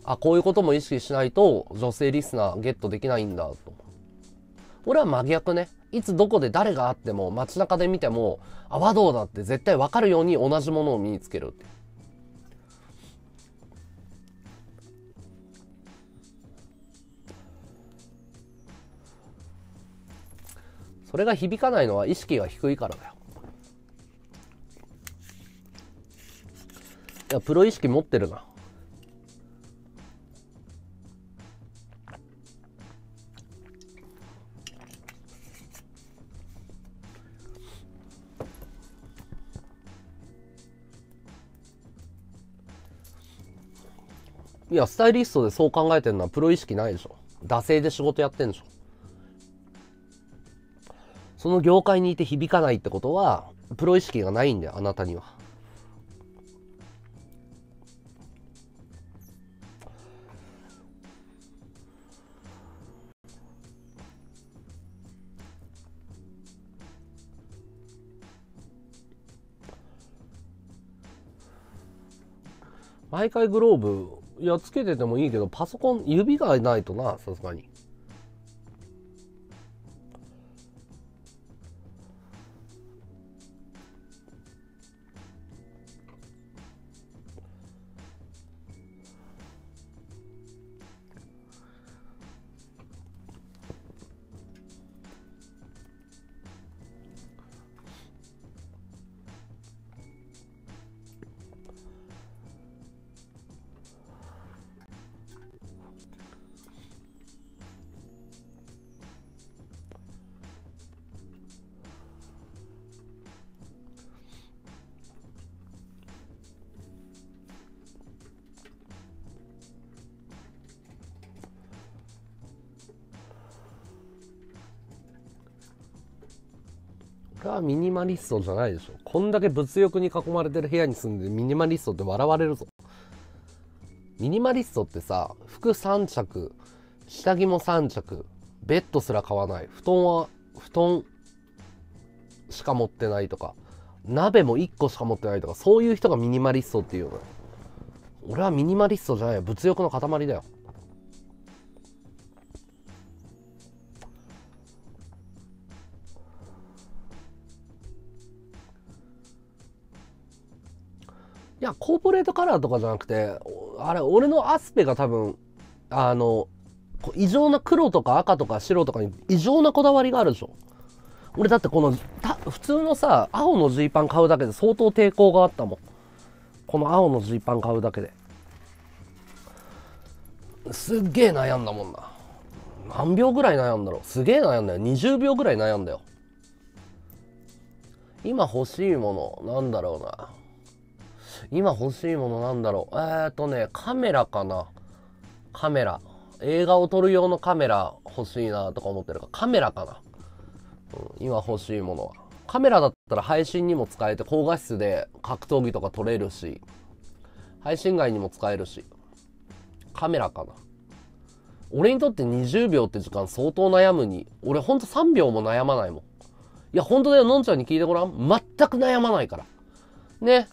あ、こういうことも意識しないと女性リスナーゲットできないんだと。俺は真逆ね。いつどこで誰があっても街中で見ても、あ、和道だって絶対わかるように同じものを身につける。それが響かないのは意識が低いからだよ。いや、プロ意識持ってるな。いやスタイリストでそう考えてるのはプロ意識ないでしょ。惰性で仕事やってんでしょ。その業界にいて響かないってことはプロ意識がないんだよあなたには。毎回グローブいやつけててもいいけどパソコン指がないとなさすがに。マリスト。じゃないでしょ。こんだけ物欲に囲まれてる部屋に住んでミニマリストって笑われるぞ。ミニマリストってさ服3着下着も3着ベッドすら買わない。布団は布団しか持ってないとか鍋も1個しか持ってないとかそういう人がミニマリストっていうのよ。俺はミニマリストじゃないよ。物欲の塊だよ。いや、コーポレートカラーとかじゃなくて、あれ、俺のアスペが多分、あの、異常な黒とか赤とか白とかに異常なこだわりがあるでしょ。俺だってこの、普通のさ、青のジーパン買うだけで相当抵抗があったもん。この青のジーパン買うだけで。すっげえ悩んだもんな。何秒ぐらい悩んだろう。すげえ悩んだよ。20秒ぐらい悩んだよ。今欲しいもの、なんだろうな。今欲しいものなんだろう。えーっとね、カメラかな。カメラ。映画を撮る用のカメラ欲しいなとか思ってるから、カメラかな。うん、今欲しいものは。カメラだったら配信にも使えて、高画質で格闘技とか撮れるし、配信外にも使えるし。カメラかな。俺にとって20秒って時間相当悩むに、俺ほんと3秒も悩まないもん。いや、ほんとだよ、のんちゃんに聞いてごらん。全く悩まないから。ね。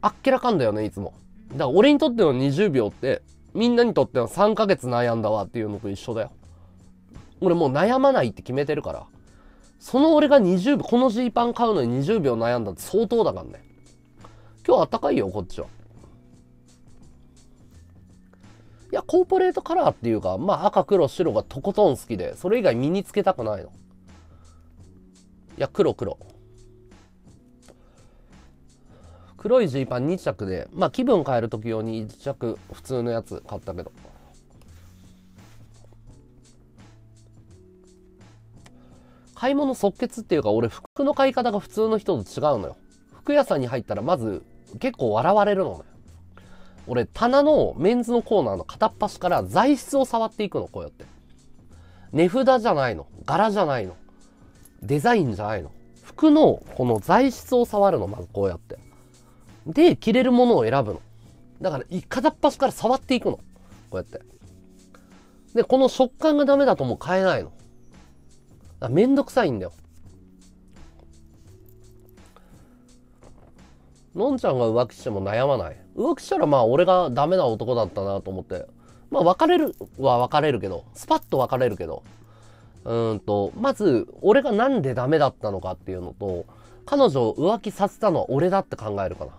あっけらかんだよね、いつも。だから俺にとっての20秒って、みんなにとっては3ヶ月悩んだわっていうのと一緒だよ。俺もう悩まないって決めてるから。その俺が20秒、このジーパン買うのに20秒悩んだって相当だからね。今日あったかいよ、こっちは。いや、コーポレートカラーっていうか、まあ赤、黒、白がとことん好きで、それ以外身につけたくないの。いや、黒、黒。黒いジーパン2着で、まあ気分変える時用に1着普通のやつ買ったけど。買い物即決っていうか、俺服の買い方が普通の人と違うのよ。服屋さんに入ったらまず結構笑われるのね。俺棚のメンズのコーナーの片っ端から材質を触っていくの、こうやって。値札じゃないの。柄じゃないの。デザインじゃないの。服のこの材質を触るの、まずこうやって。で、着れるものを選ぶの。だから、い片っ端から触っていくの。こうやって。で、この食感がダメだともう買えないの。だからめんどくさいんだよ。のんちゃんが浮気しても悩まない。浮気したらまあ俺がダメな男だったなと思って。まあ別れるは別れるけど、スパッと別れるけど。うんと、まず俺がなんでダメだったのかっていうのと、彼女を浮気させたのは俺だって考えるかな。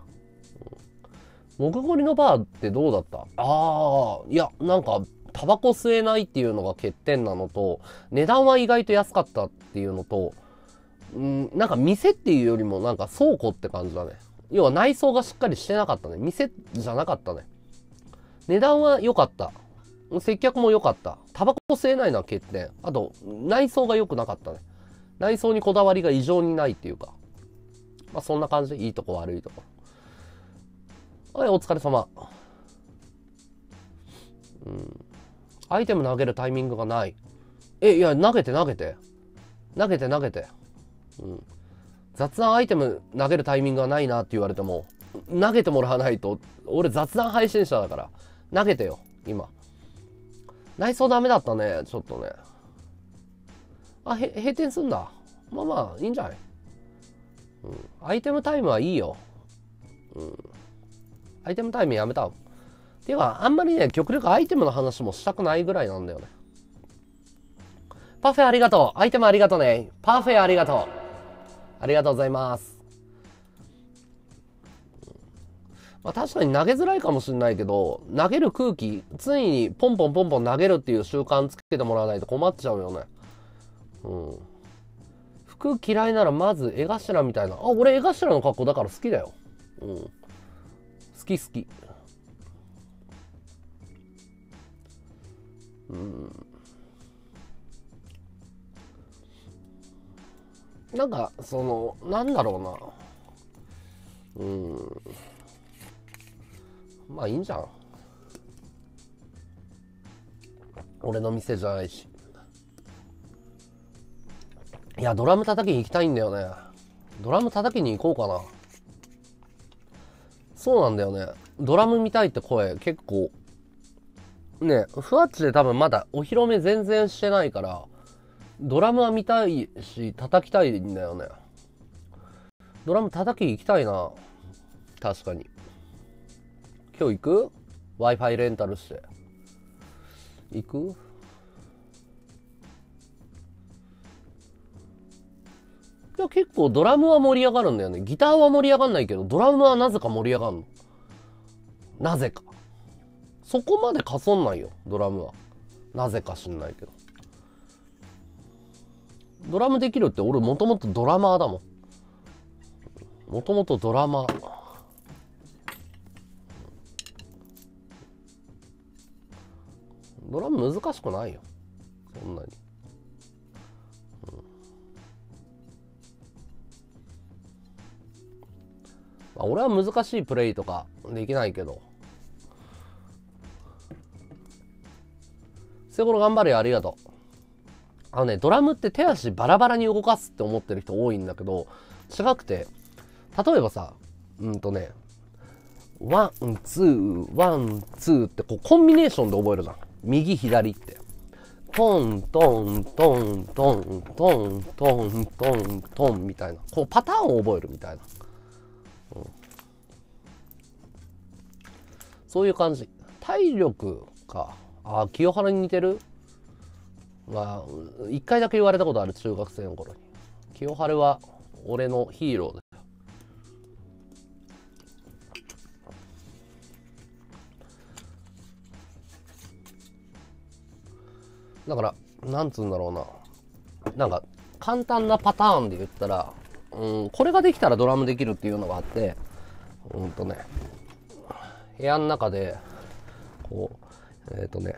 木ゴリのバーってどうだった？ああ、いや、なんか、タバコ吸えないっていうのが欠点なのと、値段は意外と安かったっていうのと、ん、なんか店っていうよりもなんか倉庫って感じだね。要は内装がしっかりしてなかったね。店じゃなかったね。値段は良かった。接客も良かった。タバコ吸えないのは欠点。あと、内装が良くなかったね。内装にこだわりが異常にないっていうか。まあそんな感じでいいとこ悪いとこ。はい、お疲れ様。うん。アイテム投げるタイミングがない。え、いや、投げて投げて。投げて投げて。うん。雑談アイテム投げるタイミングがないなって言われても、投げてもらわないと、俺雑談配信者だから、投げてよ、今。内装ダメだったね、ちょっとね。あ、へ、閉店すんだ。まあまあ、いいんじゃない？うん。アイテムタイムはいいよ。うん。アイテムタイムやめたっていうか、あんまりね、極力アイテムの話もしたくないぐらいなんだよね。パフェありがとう。アイテムありがとうね。パフェありがとう。ありがとうございます。まあ、確かに投げづらいかもしれないけど、投げる空気、常にポンポンポンポン投げるっていう習慣つけてもらわないと困っちゃうよね。うん。服嫌いならまず絵頭みたいな。あ、俺絵頭の格好だから好きだよ。うん。き好き。うん。なんか、その、なんだろうな。うん。まあいいんじゃん。俺の店じゃないし。いや、ドラム叩きに行きたいんだよね。ドラム叩きに行こうかな。そうなんだよね。ドラム見たいって声結構、ね、ふわっちで多分まだお披露目全然してないから、ドラムは見たいし、叩きたいんだよね。ドラム叩き行きたいな。確かに。今日行く ?Wi-Fi レンタルして。行く？や、結構ドラムは盛り上がるんだよね。ギターは盛り上がんないけど、ドラムはなぜか盛り上がるの？なぜか。そこまでかそんないよ、ドラムは。なぜか知んないけど。ドラムできるって俺もともとドラマーだもん。もともとドラマー。ドラム難しくないよ。そんなに。まあ、俺は難しいプレイとかできないけど。セコロ頑張れよ、ありがとう。あのね、ドラムって手足バラバラに動かすって思ってる人多いんだけど、違くて、例えばさ、うんとね、 one, two, one, two ってこうコンビネーションで覚えるじゃん。右、左って。トン、トン、トン、トン、トン、トン、トン、トンみたいな。こうパターンを覚えるみたいな。そういう感じ。体力か。あ、清原に似てる？まあ、一回だけ言われたことある、中学生の頃に。清春は俺のヒーローだよ。だから、なんつうんだろうな。なんか、簡単なパターンで言ったら、うん、これができたらドラムできるっていうのがあって、うんとね、部屋の中で、こう、えっ、ー、とね、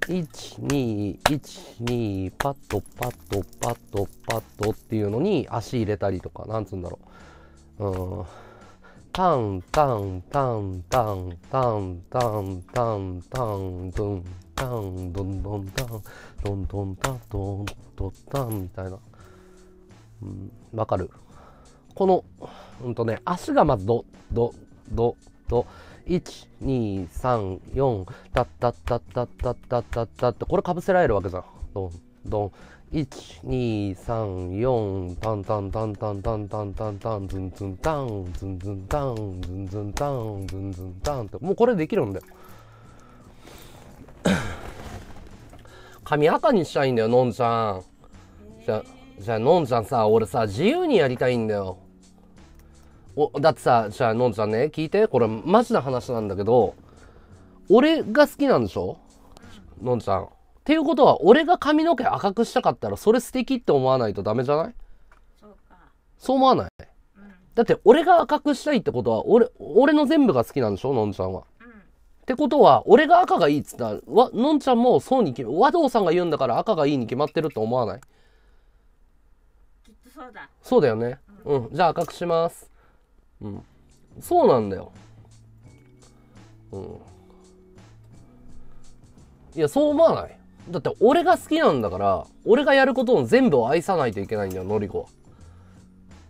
1212パッとパッとパッとパッとっていうのに足入れたりとかなんつうんだろう。うん。タンタンタンタンタンタンタンタンドンタンドンドンタンドンドンタンドンドンタンみたいなうんわかるこのうんとね足がまずドドドド1234タッタッタッタッタッタッタッタってこれかぶせられるわけじゃん。ドンドン。1234タンタンタンタンタンタンタンタンズンズンタンズンズンタンズンズンタンズンズンタンってもうこれできるんだよ髪赤にしたいんだよのんちゃんじゃじゃあのんちゃんさ俺さ自由にやりたいんだよおだってさじゃあのんちゃんね聞いて。これマジな話なんだけど俺が好きなんでしょ？のんちゃん。っていうことは俺が髪の毛赤くしたかったらそれ素敵って思わないとダメじゃない？そうか。そう思わない？うん。だって俺が赤くしたいってことは俺俺の全部が好きなんでしょ？のんちゃんは。うん。ってことは俺が赤がいいっつったらわのんちゃんもそうに決め和道さんが言うんだから赤がいいに決まってると思わない？きっとそうだ。そうだよね。うん。じゃあ赤くします。うん。そうなんだよ。うん。いや、そう思わない？だって俺が好きなんだから、俺がやることの全部を愛さないといけないんだよ、のりこは。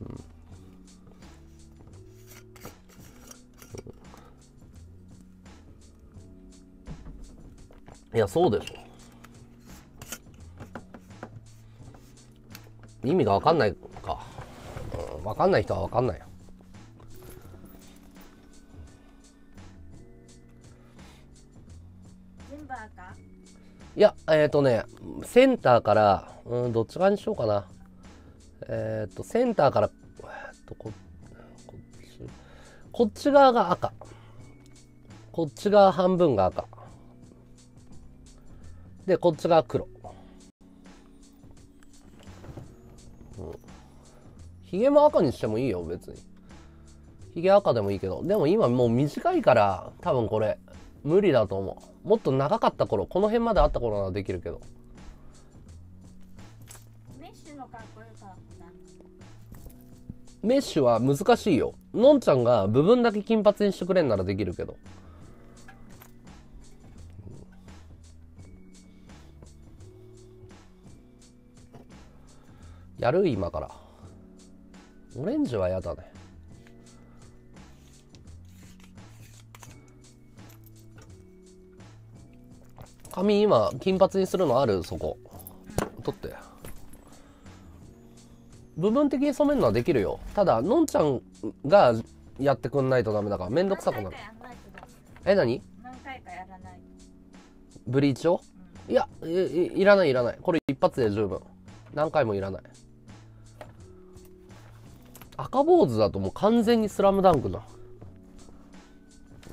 うんいや、そうでしょ。意味がわかんないか。うん、わかんない人はわかんないよ。いや、えっ、ー、とね、センターから、うん、どっち側にしようかな。えっ、ー、と、センターから、えー、とこ、こっち、こっち側が赤。こっち側半分が赤。で、こっち側黒。うん。ひげも赤にしてもいいよ、別に。ひげ赤でもいいけど。でも今もう短いから、多分これ、無理だと思う。もっと長かった頃、この辺まであった頃ならできるけど。メッシュのかっこよかったメッシュは難しいよ。のんちゃんが部分だけ金髪にしてくれんならできるけど。やる？今から。オレンジはやだね。髪今金髪にするのある？そこ。取って。部分的に染めるのはできるよ。ただのんちゃんがやってくんないとダメだからめんどくさくなる。え何？何回かやらない。ブリーチを？いやいいいらないいらない。これ一発で十分。何回もいらない。赤坊主だともう完全にスラムダンクだ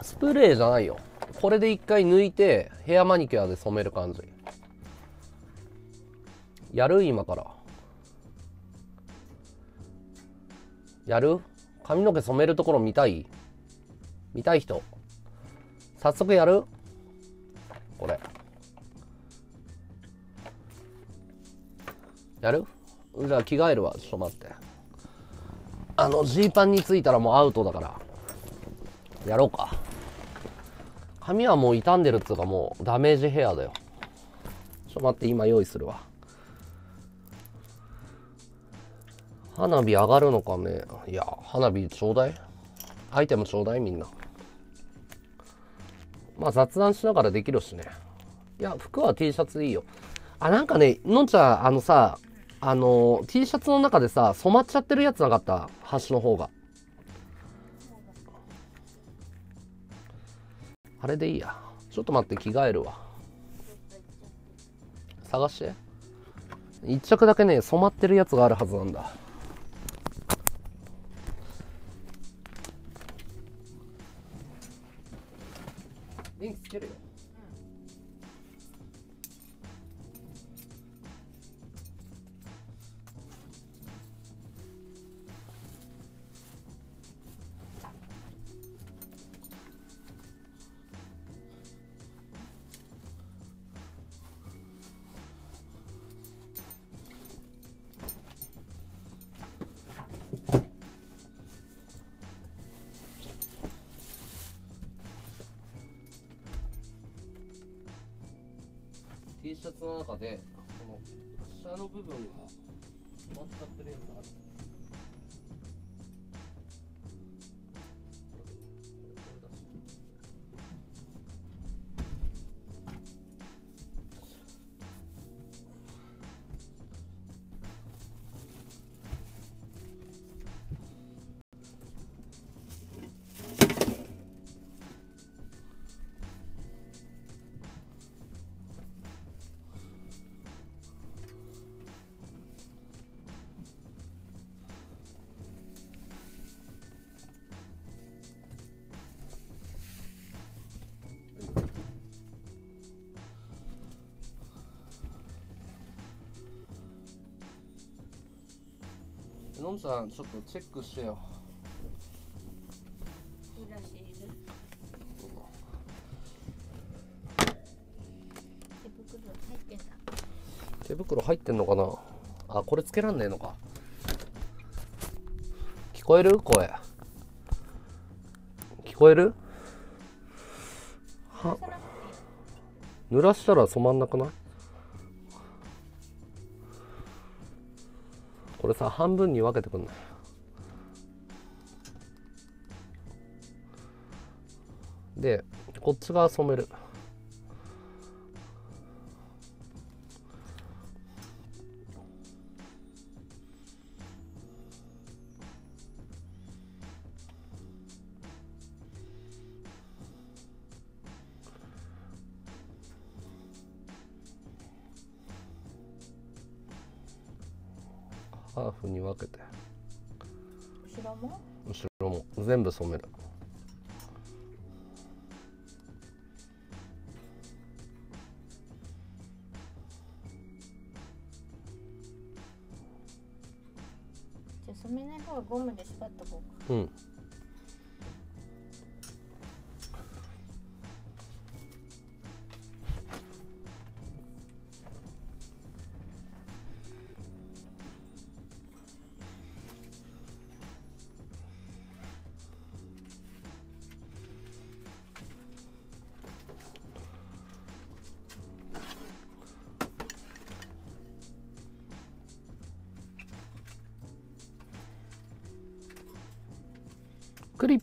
スプレーじゃないよこれで一回抜いてヘアマニキュアで染める感じ。やる？今から。やる？髪の毛染めるところ見たい？見たい人。早速やる？これ。やる？じゃあ着替えるわ。ちょっと待って。あのジーパンについたらもうアウトだから。やろうか。髪はもう傷んでるっつうかもうダメージヘアだよ。ちょっと待って今用意するわ。花火上がるのかね？いや花火ちょうだい。アイテムちょうだいみんな。まあ雑談しながらできるしね。いや服は T シャツいいよ。あなんかねのんちゃんあのさあの T シャツの中でさ染まっちゃってるやつなかった？端の方が。あれでいいや。ちょっと待って着替えるわ。探して。1着だけね染まってるやつがあるはずなんだ。下の部分が止まっちゃってるやつあるのんさんちょっとチェックしてよ。手袋入ってんのかな？あこれつけらんねえのか。聞こえる？声。聞こえる？は。濡らしたら染まんなくない？さ半分に分けてくんないでこっち側染める。全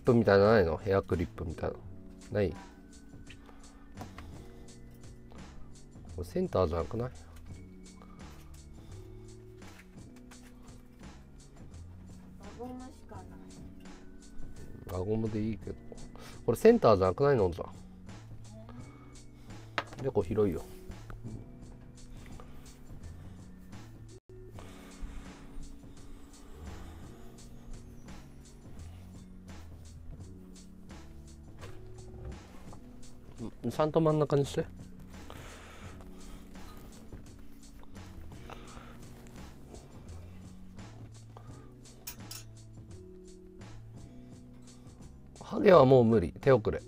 プみたいなのないの？ヘアクリップみたいなない？これセンターじゃなくない？輪ゴムでいいけど。これセンターじゃなくないの？じゃん結構広いよちゃんと真ん中にしてハゲはもう無理手遅れ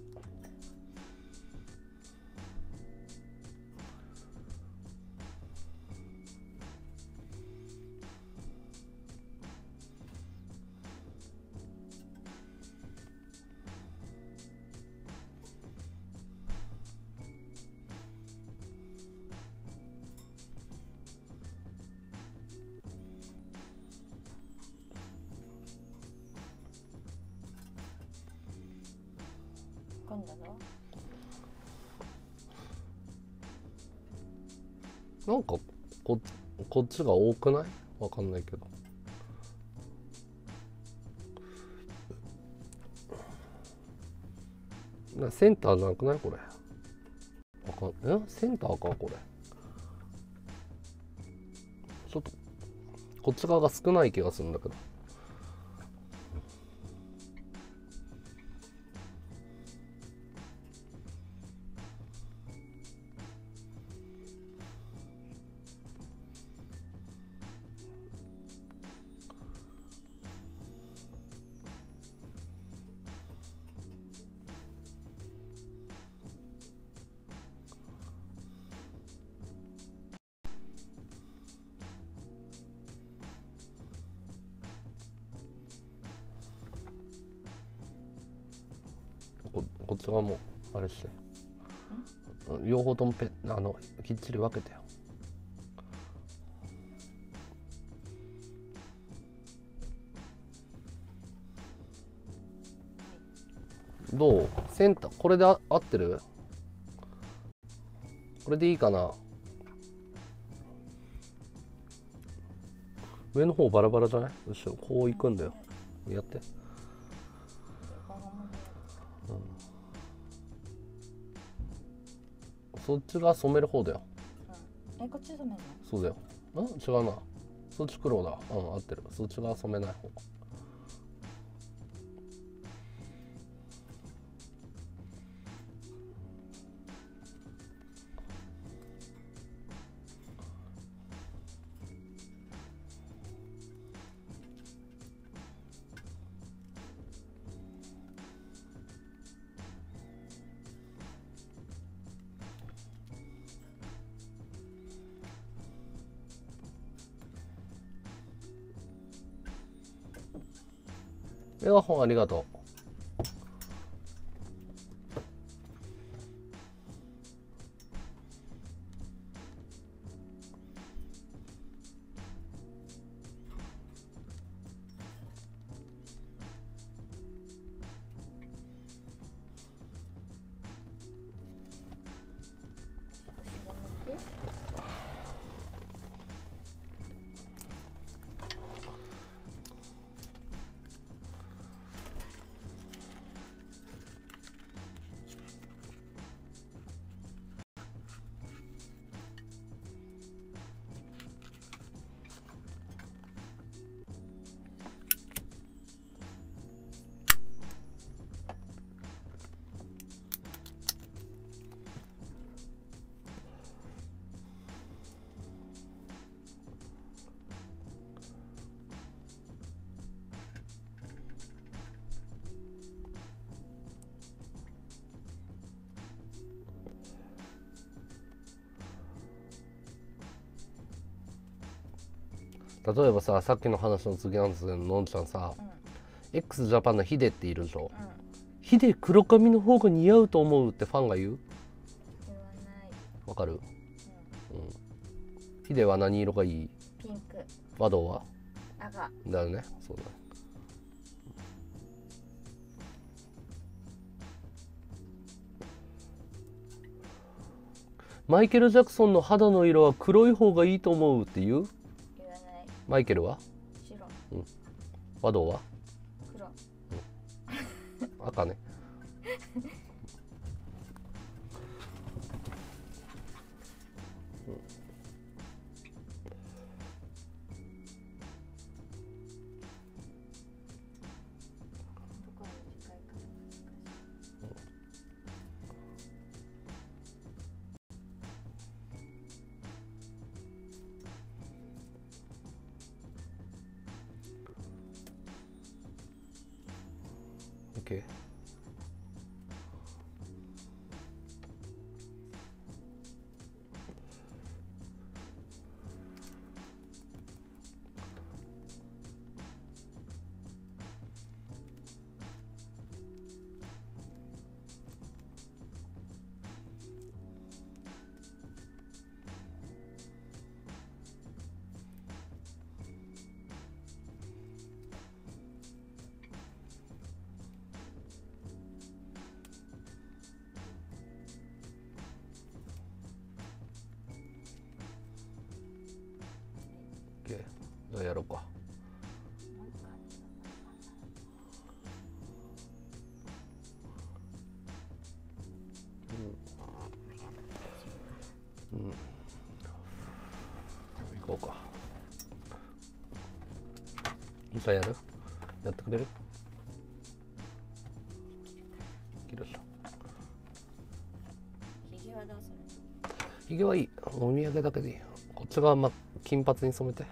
数が多くない？わかんないけど。なセンターじゃなくない？これ。わかんえ？センターかこれ。ちょっとこっち側が少ない気がするんだけど。きっちり分けてよ。どう？センター？これであ合ってる？これでいいかな？上の方バラバラじゃない？後ろこう行くんだよ。やって。そっちが染める方だよ。うん。えこっち染めるの？そうだよ。ん？違うな。そっち黒だ。うん合ってる。そっちが染めない方本ありがとう。例えばささっきの話の次なんですけどのんちゃんさ、x ジャパンのヒデっているでしょ、うん。ヒデ黒髪の方が似合うと思うってファンが言う？言わかる？うん、ヒデは何色がいい？ピンク。和道は？赤。だよね。そうだね。マイケル・ジャクソンの肌の色は黒い方がいいと思うって言う？マイケルは？白和道は？回やる？やってくれる？切るさひげはどうする？ひげはいい。お土産だけでいい。こっち側、ま、金髪に染めて、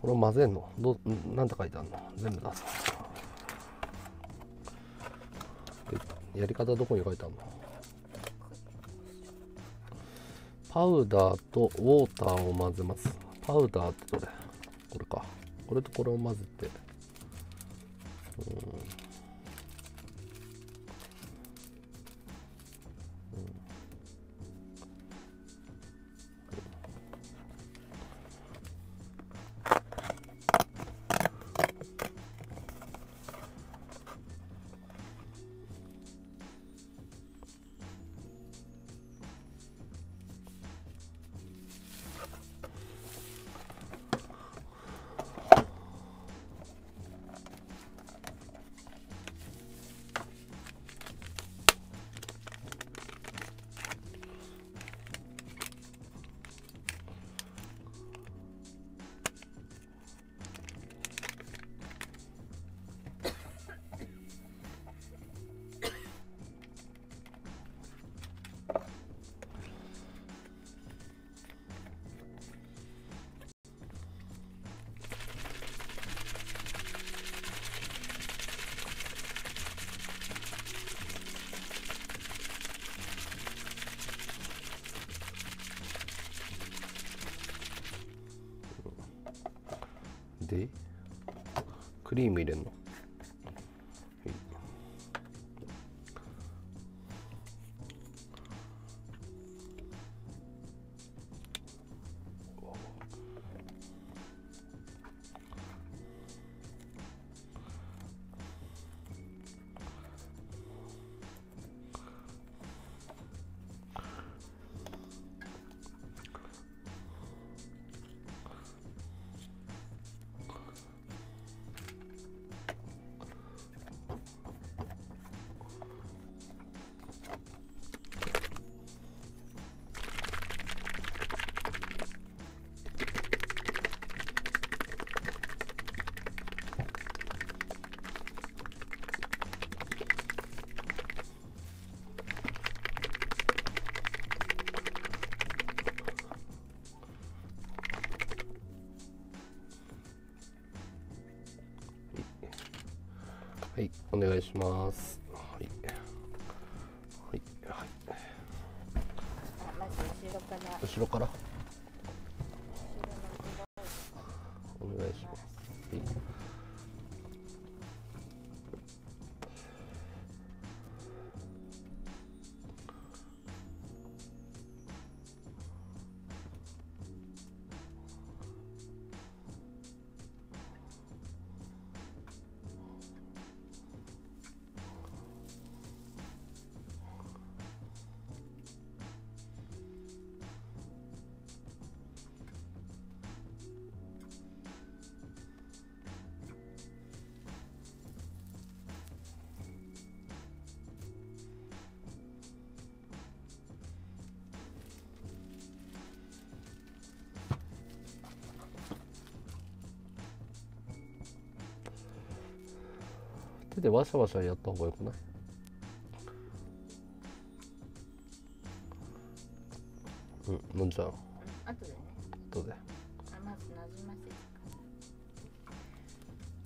これ混ぜんの？どなんて書いてあるの？全部出す。やり方どこに書いてあるの？パウダーとウォーターを混ぜます。パウダーってどれ？これか。これとこれを混ぜて。うん3 million お願いします。はい。はい。はい。まず後ろから後ろから？手でワシャワシャやった方がよくない？うん、飲んじゃう。あとでね後で。あまずなじませて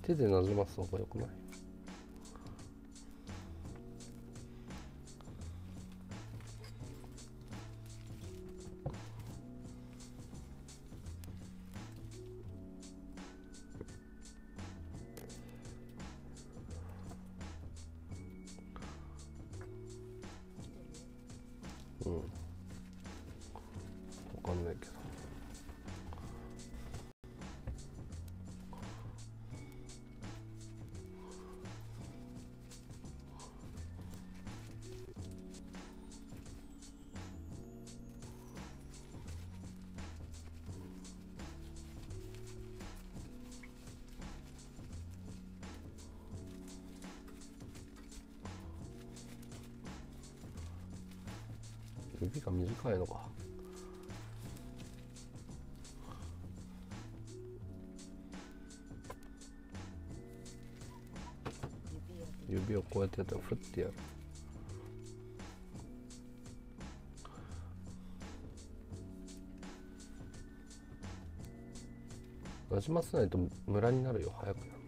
手でなじます方がよくない？指が短いのか。指をこうやってやったらフッてやる。なじませないとムラになるよ。早くない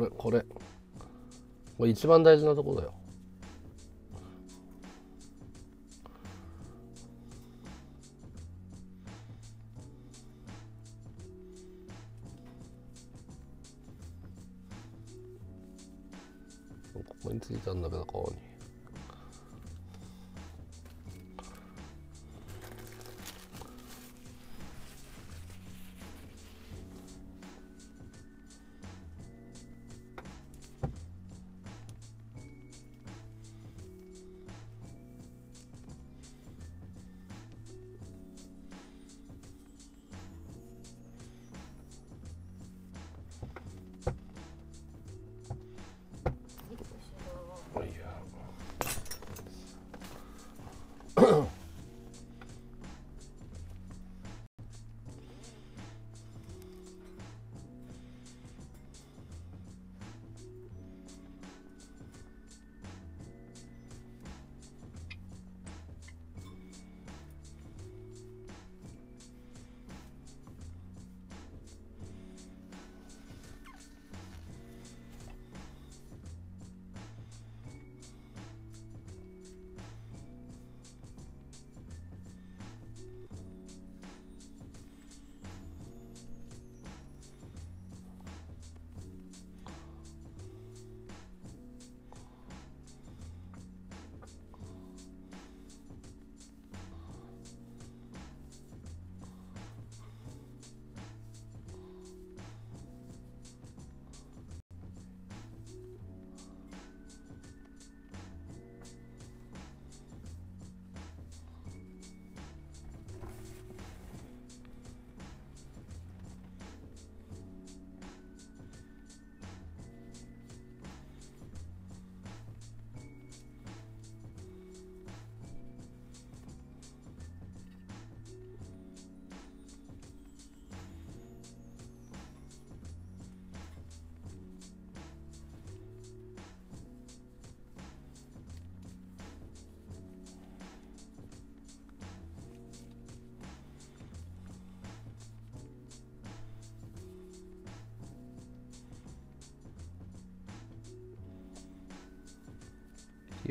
これこれ。これ一番大事なとこだよ。ここについたんだけどこ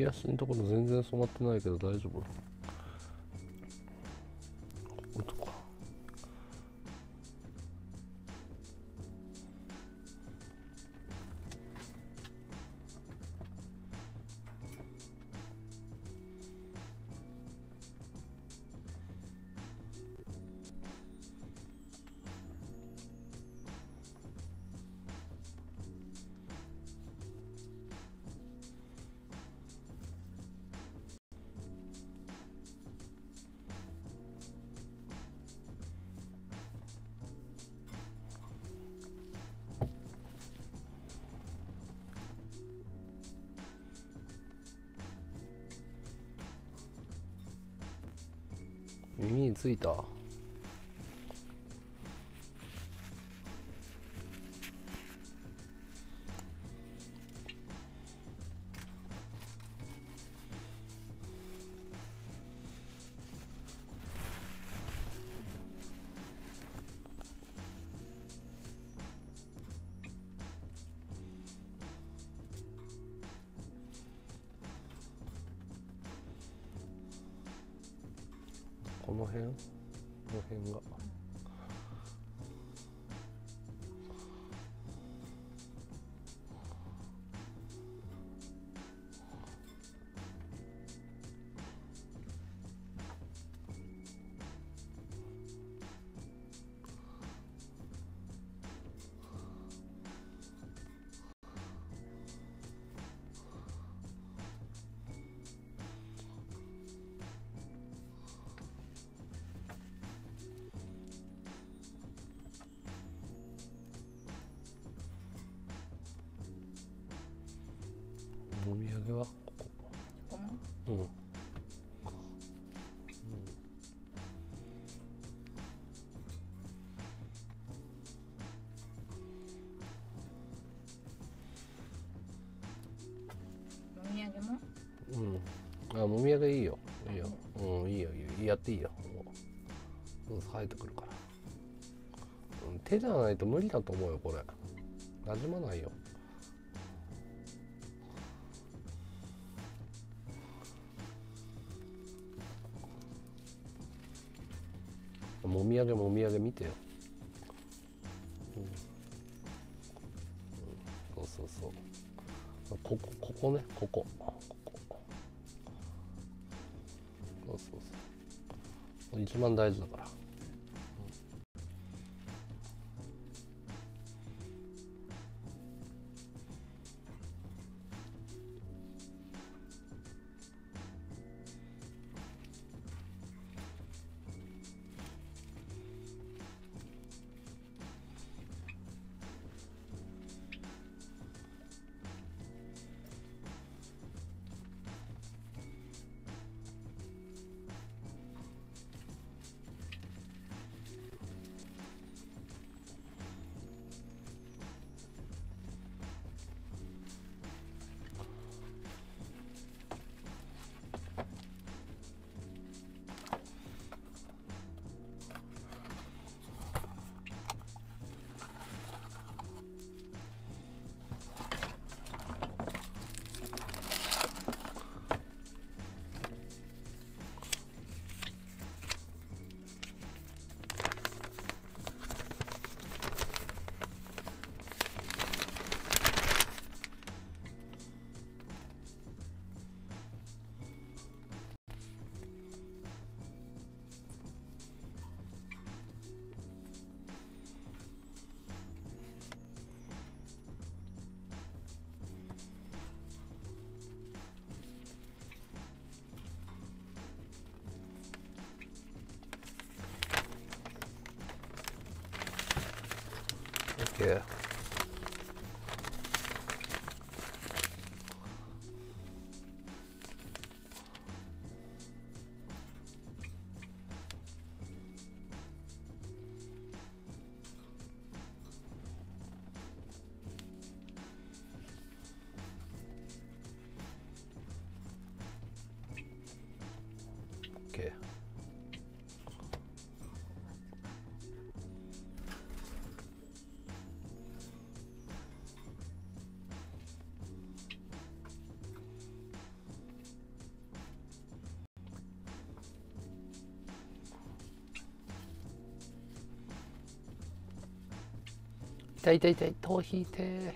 右足のところ全然染まってないけど大丈夫？生えてくるから、うん、手じゃないと無理だと思うよこれ。なじまないよ。もみあげもみあげ見てよ、うん、そうそうそう。ここここね。ここ。ここ。そうそうそう。一番大事だから。オッ痛い痛い痛い。頭引い。て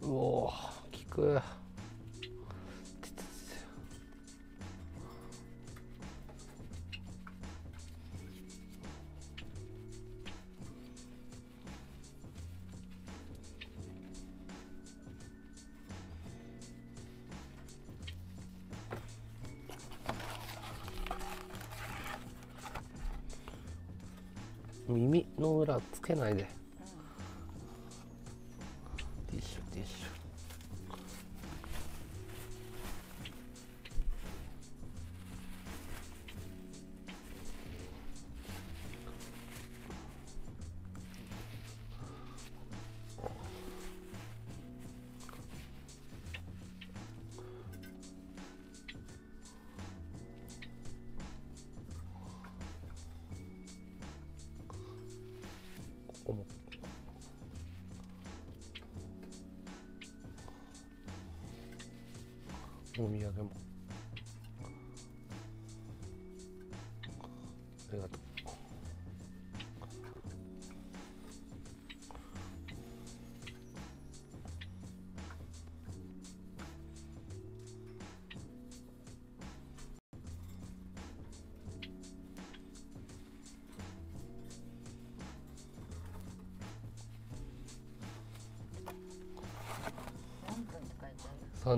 うおー効く。耳の裏つけないで。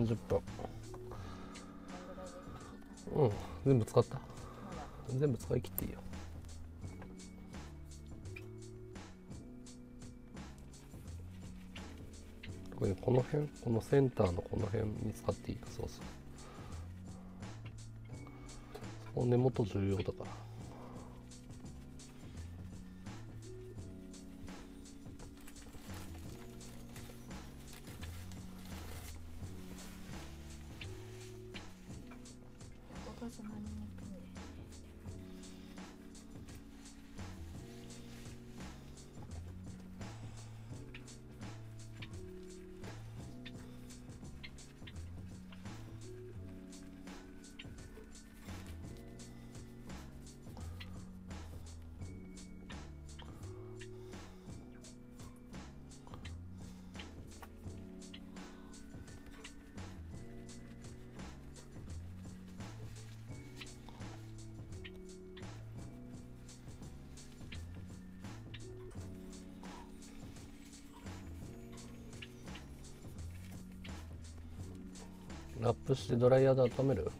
30分。うん。全部使った。全部使い切っていいよ。この辺？このセンターのこの辺に使っていい。そうそう。そこ根元重要だ。かしてドライヤーで温める？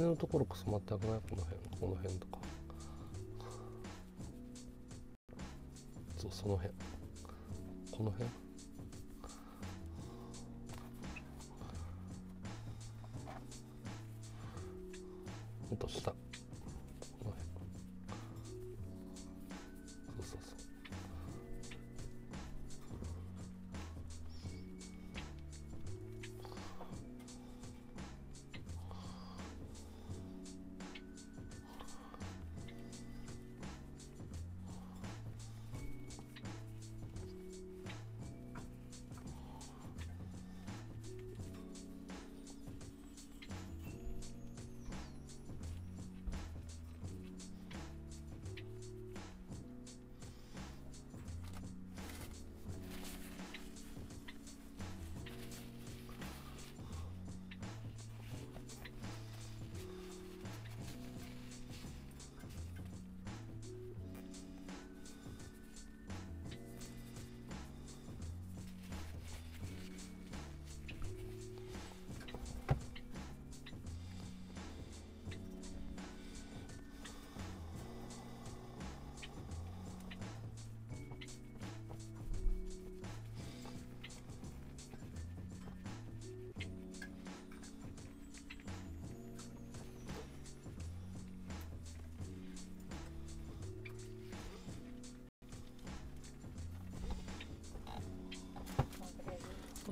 根のところくすまってなくないこの辺この辺とかそうその辺この辺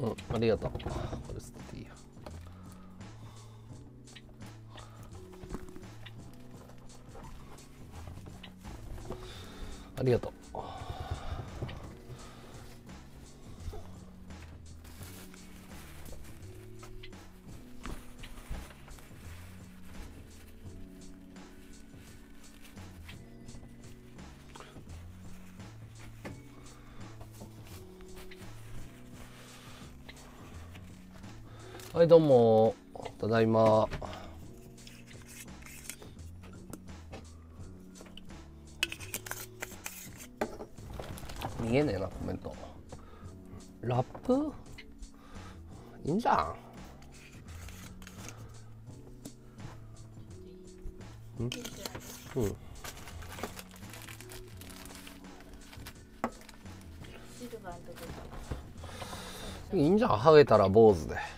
うん、ありがとう。これ捨てていいよ。ありがとう。どうも。ただいま。見えねえな、コメント。ラップ？いいんじゃん。うん。シルバーのとこいいんじゃん、ハゲたら坊主で。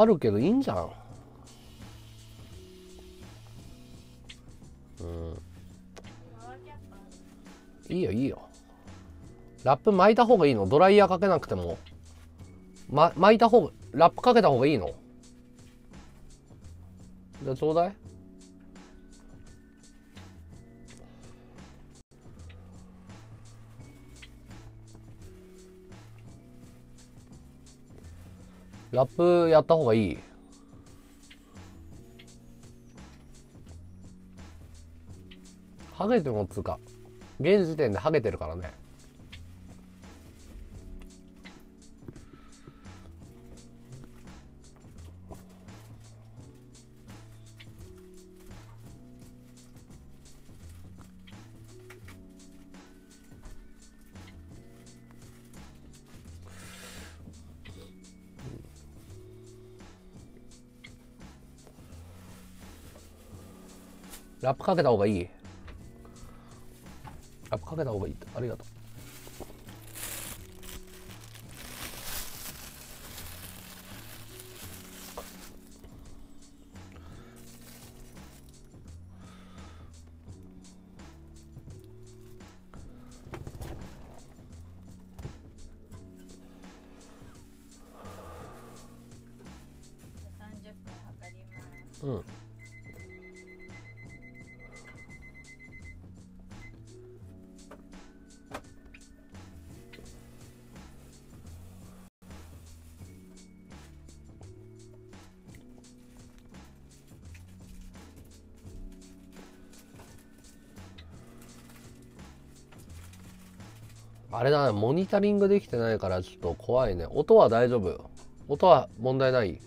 あるけどいいんじゃん。いいよいいよ。ラップ巻いた方がいいの？ドライヤーかけなくても。ま、巻いた方が、ラップかけた方がいいの？じゃあちょうだい。ラップやった方がいい？ハゲてもっつうか。現時点でハゲてるからね。ラップかけた方がいい。ラップかけた方がいいありがとう。あれだモニタリングできてないからちょっと怖いね。音は大丈夫音は問題ない。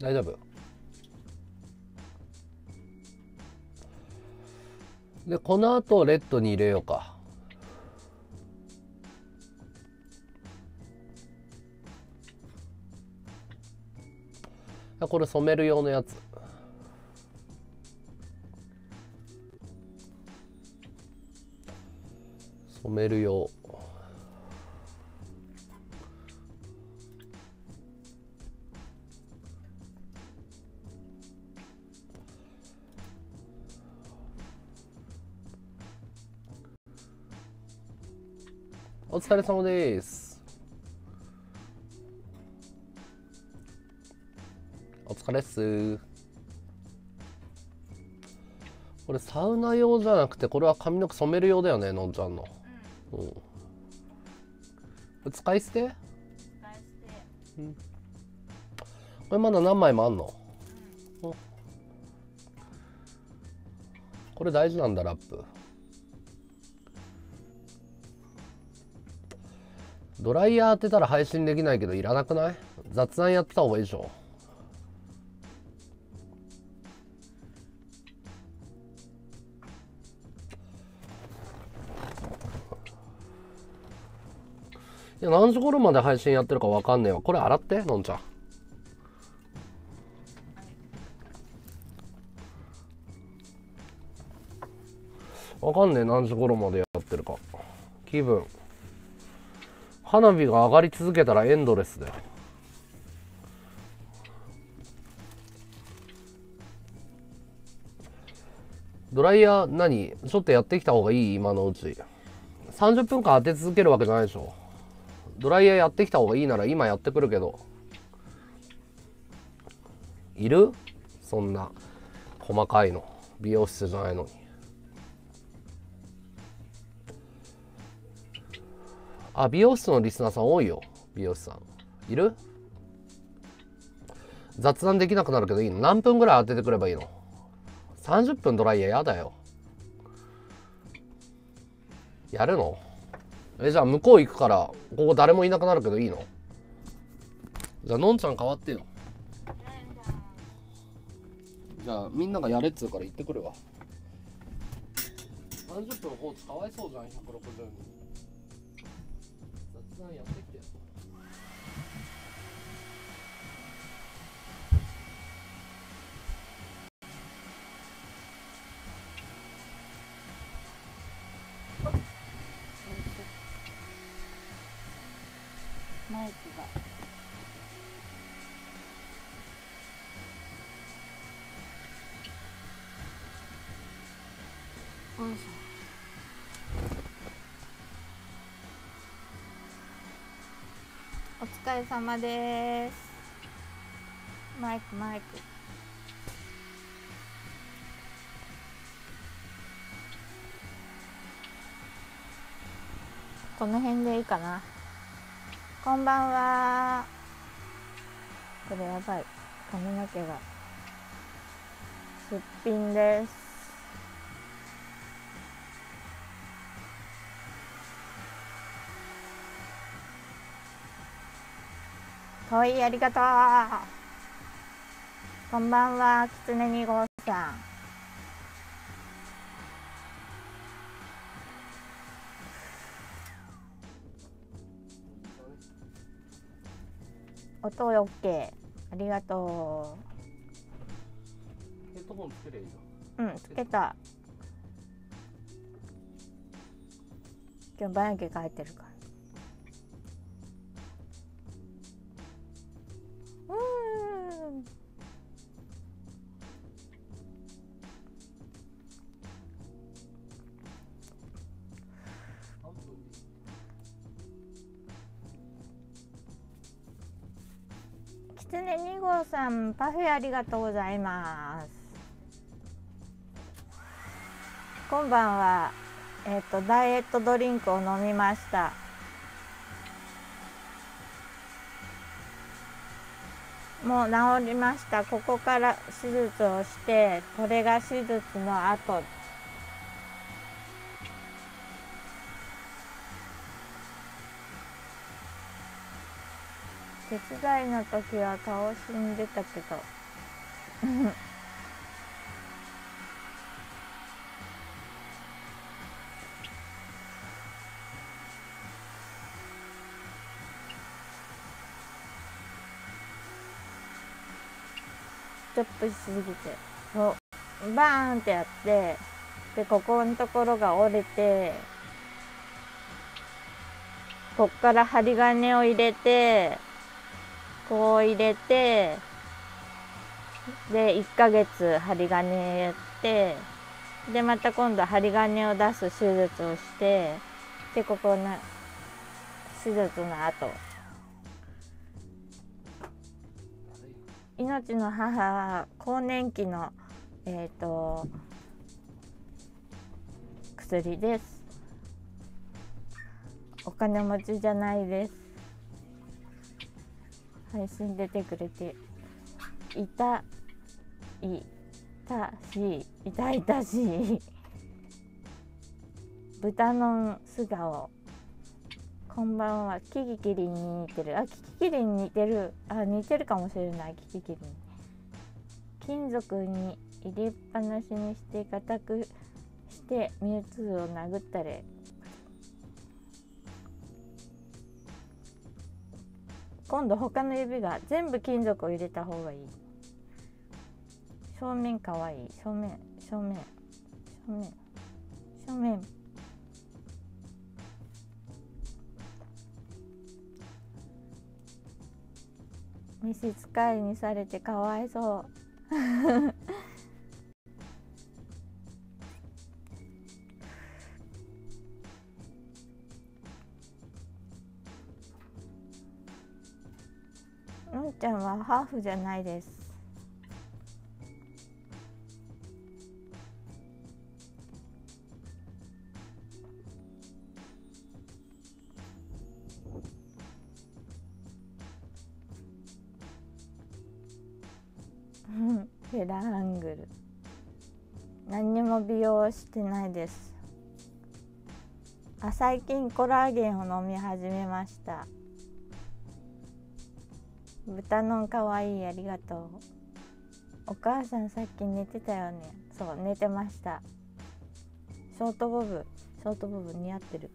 大丈夫？でこの後レッドに入れようか。これ染める用のやつ。染める用。疲れ様です。お疲れっす。これサウナ用じゃなくて、これは髪の毛染める用だよね、のんちゃんの。うん。うん。これ使い捨て？使い捨て。これまだ何枚もあんの？これ大事なんだ、ラップ。ドライヤー当てたら配信できないけどいらなくない？雑談やってた方がいいでしょ。いや何時頃まで配信やってるかわかんねえわ。これ洗ってのんちゃん。わかんねえ何時頃までやってるか。気分。花火が上がり続けたらエンドレスだよドライヤー何？ちょっとやってきた方がいい？今のうち。30分間当て続けるわけじゃないでしょ。ドライヤーやってきた方がいいなら今やってくるけど。いる？そんな細かいの。美容室じゃないのに。あ美容室のリスナーさん多いよ。美容師さん。いる？雑談できなくなるけどいいの？何分ぐらい当ててくればいいの？30分ドライヤーやだよ。やるの？えじゃあ向こう行くからここ誰もいなくなるけどいいの？じゃあのんちゃん変わってよ。じゃあみんながやれっつうから行ってくるわ。30分放置かわいそうじゃん。160人。雑談やってきてマイクが。れ様です。マイクマイク。この辺でいいかな。こんばんは。これやばい。髪の毛がすっぴんです。かわいいありがとう。こんばんはきつね2号さん。音 OK ありがとヘッドホンつければいいじううんつけた。今日眉毛描いてるからさんパフェありがとうございます。こんばんはえっ、とダイエットドリンクを飲みました。もう治りました。ここから手術をしてこれが手術の後。手伝いの時は顔死んでたけど。ストップしすぎて。そう。バーンってやってでここのところが折れてこっから針金を入れてこう入れてで1ヶ月針金やってでまた今度針金を出す手術をしてでここの手術の後。命の母更年期のえっ、と薬です。お金持ちじゃないです。配信出てくれていたいたし痛々しい豚の素顔こんばんはキキキリンに似てるあキキキリン似てるあ似てるかもしれないキキキリン金属に入れっぱなしにして固くしてミュウツーを殴ったれ今度他の指が全部金属を入れた方がいい。正面かわいい。正面。正面。正面。正面。召使いにされてかわいそう。ちゃんはハーフじゃないです。うんペラアングル。何にも美容してないです。あ最近コラーゲンを飲み始めました。豚のかわいいありがとう。お母さんさっき寝てたよね。そう寝てました。ショートボブショートボブ似合ってる。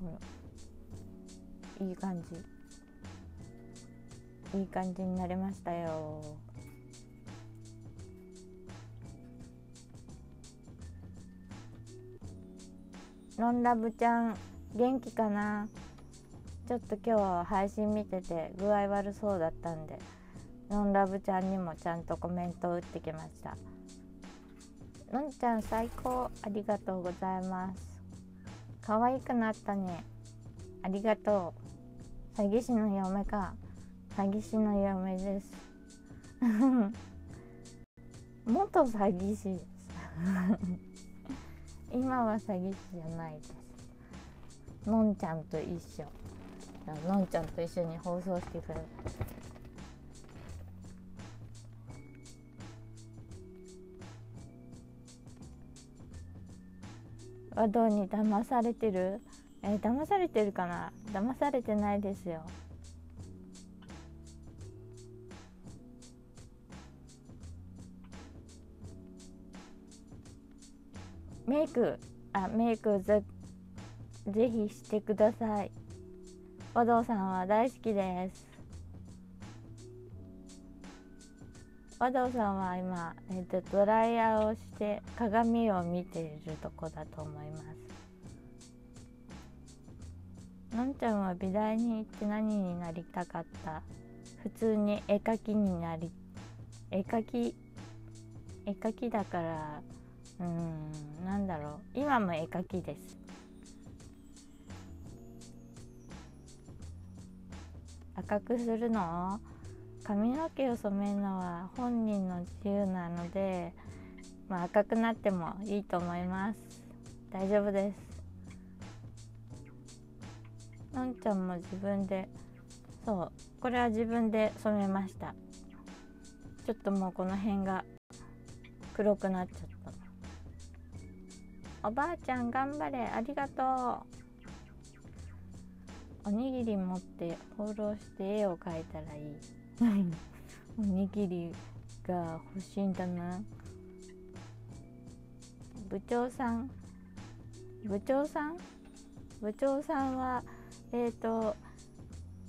ほら。いい感じ。いい感じになりましたよ。ノンラブちゃん元気かな？ちょっと今日は配信見てて具合悪そうだったんでノンラブちゃんにもちゃんとコメントを打ってきました。のんちゃん最高ありがとうございます。可愛くなったね。ありがとう。詐欺師の嫁か。詐欺師の嫁です。(laughs) 元詐欺師。で (laughs) す今は詐欺師じゃないです。のんちゃんと一緒。のんちゃんと一緒に放送してくれる和道に騙されてる？えー、騙されてるかな？騙されてないですよ。メイクあメイクぜぜひしてください。和道さんは大好きです。和道さんは今、えーと、ドライヤーをして鏡を見ているとこだと思います。のんちゃんは美大に行って何になりたかった？普通に絵描きになり絵描き絵描きだからうんなんだろう。今も絵描きです。赤くするの？髪の毛を染めるのは本人の自由なので、まあ、赤くなってもいいと思います。大丈夫です。のんちゃんも自分でそうこれは自分で染めました。ちょっともうこの辺が黒くなっちゃった。おばあちゃん頑張れ。ありがとう。おにぎり持って放浪して絵を描いたらいい。おにぎりが欲しいんだな。部長さん。部長さん？部長さんはえっ、ー、と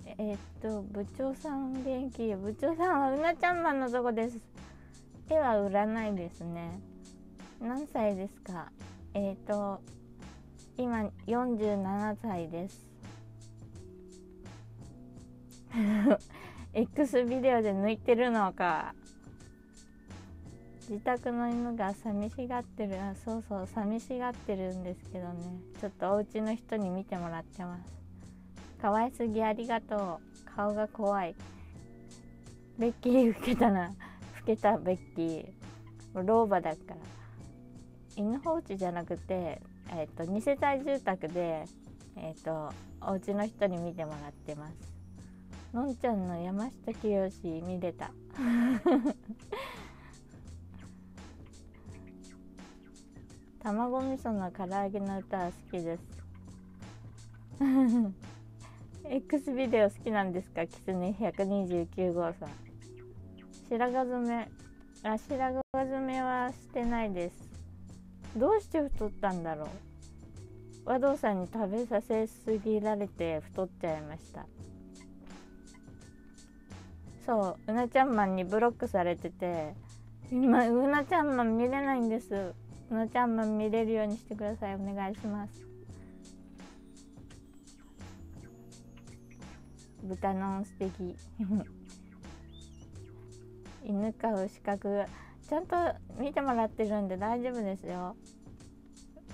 えっ、ー、と部長さん元気？部長さんはうなちゃんマンのとこです。絵は売らないですね。何歳ですか？えっ、ー、と今47歳です (laughs) X ビデオで抜いてるのか。自宅の犬が寂しがってる。あそうそう寂しがってるんですけどね。ちょっとお家の人に見てもらってます。可愛すぎありがとう。顔が怖い。ベッキー老けたな。老けたベッキー。老婆だから。犬放置じゃなくて、えーと、2世帯住宅で、えーとお家の人に見てもらってます。のんちゃんの山下清見れた。(laughs) 卵味噌の唐揚げの歌は好きです。(laughs) X ビデオ好きなんですか？キツネ129号さん。白髪染めあ白髪染めはしてないです。どうして太ったんだろう？和道さんに食べさせすぎられて太っちゃいましたそううなちゃんマンにブロックされてて今うなちゃんマン見れないんです。うなちゃんマン見れるようにしてください。お願いします。豚の素敵 (laughs) 犬飼う資格。ちゃんと見てもらってるんで大丈夫ですよ。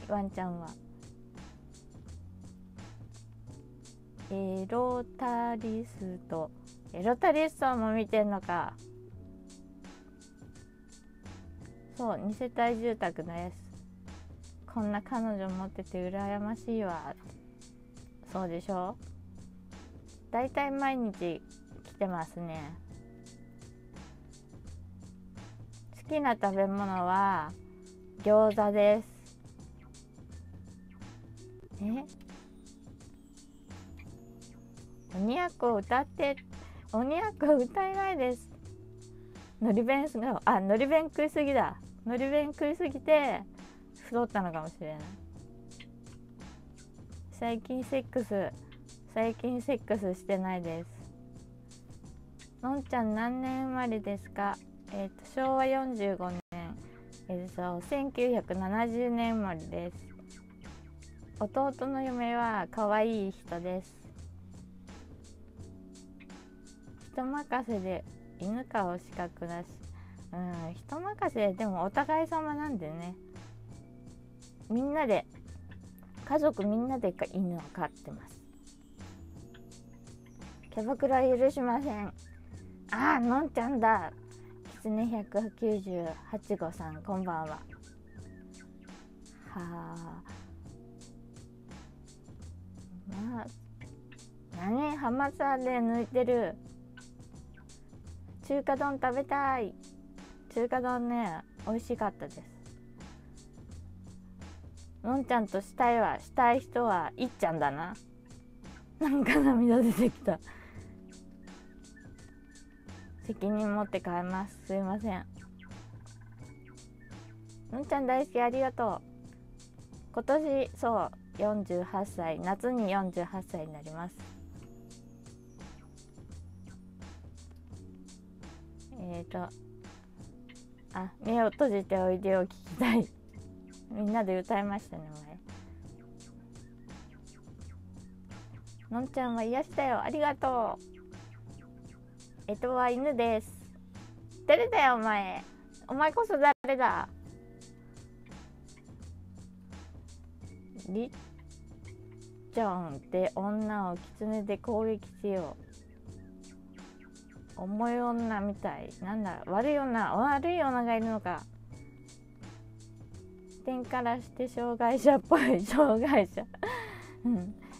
ワンちゃんは。エロタリストロタリストも見てんのか。そう2世帯住宅ですこんな彼女持ってて羨ましいわ。そうでしょ？だいたい毎日来てますね。好きな食べ物は餃子です。え？鬼奴歌って鬼役は歌えないです。のり弁があのり弁食いすぎだ。のり弁食いすぎて太ったのかもしれない。最近セックス最近セックスしてないです。のんちゃん何年生まれですか？えっ、ー、と昭和45年。えっ、ー、と1970年生まれです。弟の嫁は可愛い人です。人任せで犬かを資格だし。うん人任せでもお互い様なんでね。みんなで家族みんなで犬を飼ってます。手袋は許しません。あーのんちゃんだ。きつね198号さんこんばんは。はあまあ何ハマサで抜いてる。中華丼食べたい。中華丼ね美味しかったです。のんちゃんとしたいはしたい人はいっちゃんだな。なんか涙出てきた。責任持って買います。すいません。のんちゃん大好きありがとう。今年そう48歳。夏に48歳になります。えーとあ目を閉じておいでを聞きたい。(laughs) みんなで歌いましたね前。のんちゃんは癒しだよありがとう。えとは犬です。誰だよお前。お前こそ誰だ。りっちゃんって女を狐で攻撃しよう。重い女みたい。なんだ悪い女悪い女がいるのか。点からして障害者っぽい障害者。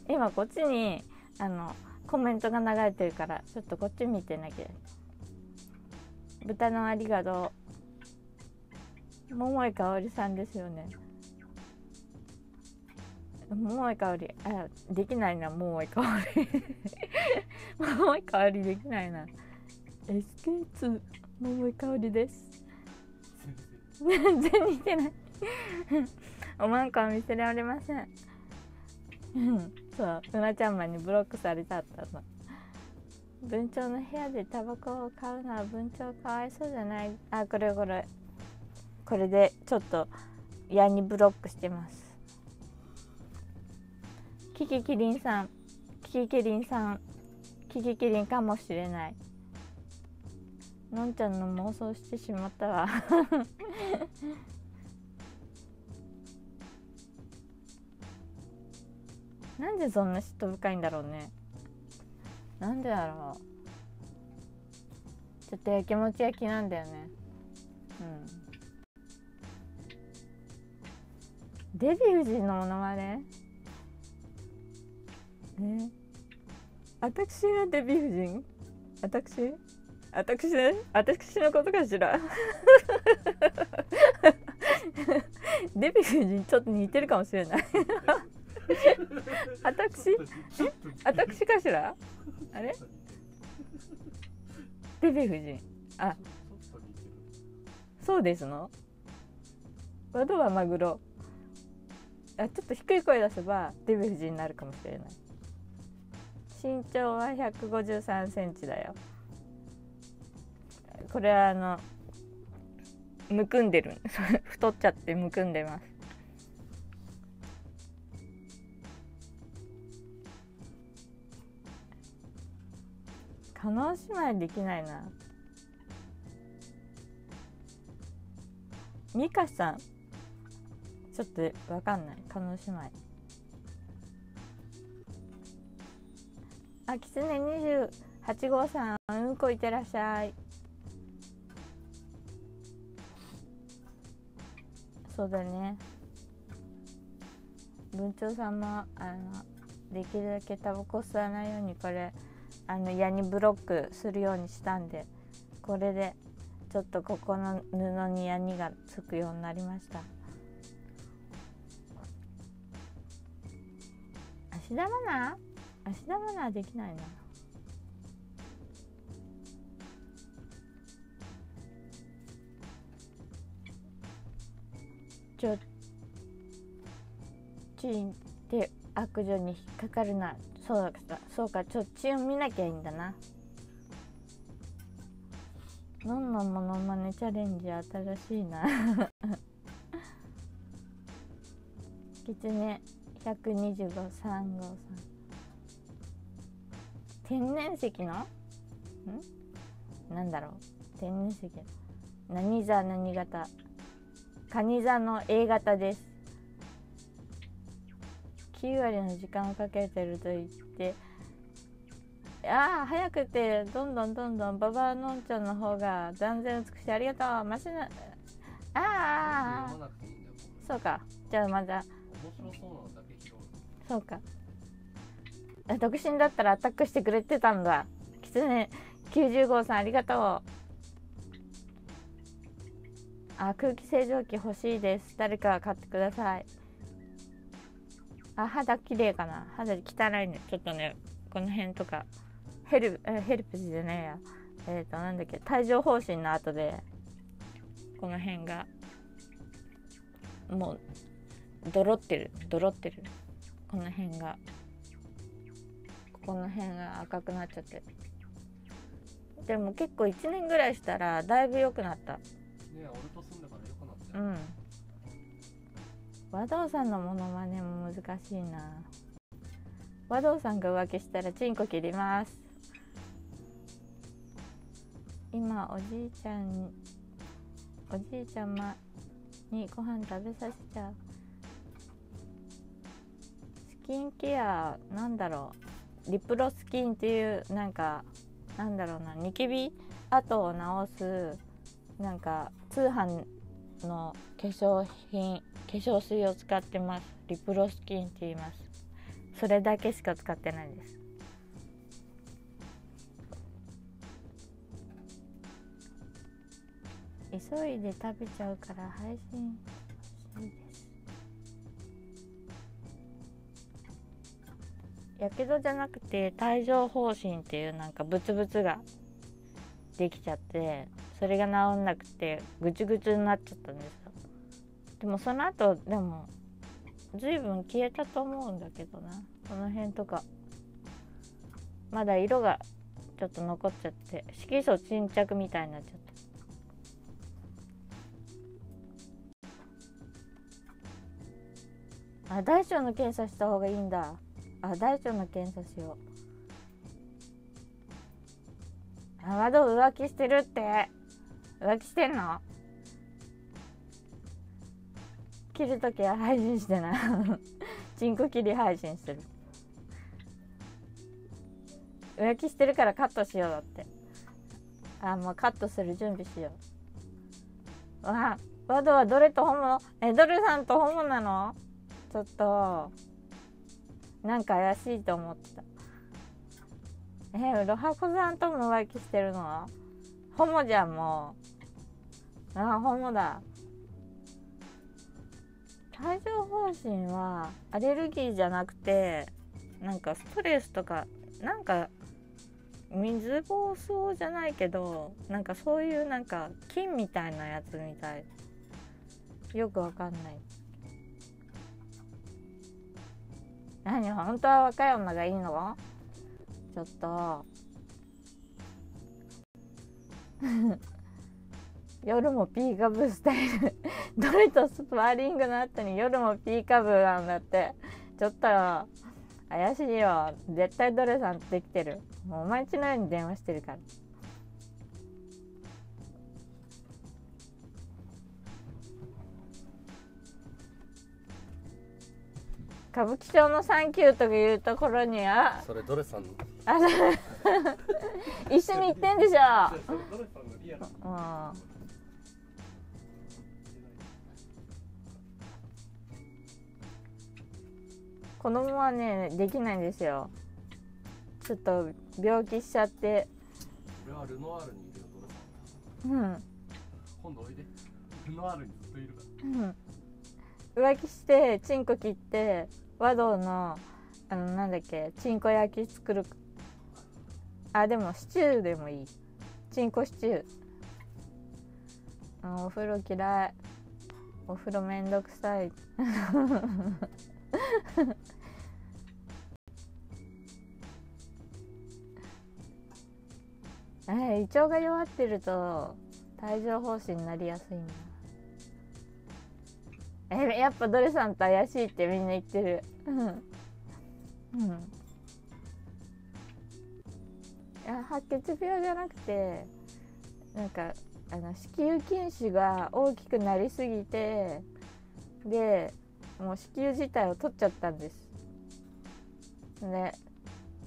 今こっちにあのコメントが流れてるからちょっとこっち見てなきゃ。豚のありがとう。桃井かおりさんですよね。桃井かおりあできないな桃井かおり。(laughs) 桃井かおりできないな。SK2 桃井かおりです。(laughs) 全然似てない。おまんこは見せられません。うん。そう。うなちゃんマンにブロックされちゃったの。文鳥の部屋でタバコを買うのは文鳥かわいそうじゃない。あこれこれ。これでちょっと矢にブロックしてます。キキキリンさん。キキキリンさん。キキキリンかもしれない。のんちゃんの妄想してしまったわ。(laughs) なんでそんな嫉妬深いんだろうね。なんでだろう。ちょっとやきもち焼きなんだよね。うん。デヴィ夫人のものまねね私がデヴィ夫人？私？私私のことかしら？(laughs) デヴィ夫人ちょっと似てるかもしれない。私？私かしら？あれ？デヴィ夫人？あ。そうですの？和ドはマグロ。あちょっと低い声出せばデヴィ夫人になるかもしれない。身長は153センチだよ。これはあのむくんでる。(laughs) 太っちゃってむくんでます。叶姉妹できないな。ミカさん。ちょっとわかんない。叶姉妹。あきつね28号さん。うんこいってらっしゃい。そうだね。文鳥さんもあのできるだけタバコ吸わないようにこれあの矢にブロックするようにしたんでこれでちょっとここの布にヤニがつくようになりました。芦田愛菜芦田愛菜できないな。ちょちんって悪女に引っかかるな。そうかそうかちょっと血を見なきゃいいんだな。のんのものまねチャレンジ新しいな。きつね125 3号さん。天然石の？ん？なんだろう。天然石。何座何型？蟹座の A 型です。9割の時間をかけてると言って。ああ早くてどんどんどんどんババアのんちゃんの方が断然美しい。ありがとう。マシナああそうか。じゃあまだ面白そうなのだけ拾うそうか。あ独身だったらアタックしてくれてたんだ。キツネ90号さんありがとうあ空気清浄機欲しいです。誰か買ってください。あ肌綺麗かな。肌汚いね。ちょっとねこの辺とか。ヘルヘルプスじゃねえや。えっ、ー、となんだっけ。帯状疱疹の後でこの辺が。もうドロってる。ドロってる。この辺が。この辺が赤くなっちゃって。でも結構1年ぐらいしたらだいぶ良くなった。ね俺と住んでからよくなった、うん。和道さんのモノマネも難しいな。和道さんが浮気したらチンコ切ります。今おじいちゃんにおじいちゃまにご飯食べさせちゃう。スキンケアなんだろう。リプロスキンっていうなんかなんだろうな。ニキビ跡を治すなんか通販の化粧品化粧水を使ってます。リプロスキンって言います。それだけしか使ってないです。急いで食べちゃうから配信欲しいです。やけどじゃなくて帯状疱疹っていうなんかブツブツができちゃってそれが治んなくてぐちぐちになっちゃったんですよ。でもその後でも随分消えたと思うんだけどな。この辺とか。まだ色がちょっと残っちゃって色素沈着みたいになっちゃった。あ大腸の検査した方がいいんだ。あ大腸の検査しよう。あ窓浮気してるって。浮気してんの？切るときは配信してない。(laughs) チンコ切り配信してる。浮気してるからカットしようだって。あもうカットする準備しよう。わワドはどれとホモえどれさんとホモなの？ちょっとなんか怪しいと思ってた。えうろはこさんとも浮気してるの？ホモじゃんもう。あホモだ。帯状疱疹はアレルギーじゃなくてなんかストレスとかなんか水疱瘡じゃないけどなんかそういうなんか菌みたいなやつみたい。よくわかんない。何本当は若い女がいいの？ちょっと。夜もピーカブスタイル。(laughs) どれとスパーリングの後に夜もピーカブなんだって。ちょっと怪しいよ絶対ドレさんできてる。もうお前んちのように電話してるから。歌舞伎町のサンキューとかいうところにはそれドレさんの。あ (laughs) 一緒に行ってんでしょ子供はねできないんですよ。ちょっと病気しちゃって。俺はルノワールにいるようん。今度おいで。ルノワールにずっといるかうん。浮気してチンコ切って和道のあのなんだっけチンコ焼き作る。あでもシチューでもいい。チンコシチュー。あお風呂嫌い。お風呂めんどくさい (laughs) え胃腸が弱ってると帯状疱疹になりやすいんだえやっぱドレさんと怪しいってみんな言ってる。(laughs) うん。うん。いや白血病じゃなくてなんかあの子宮筋腫が大きくなりすぎてでもう子宮自体を取っちゃったんです。で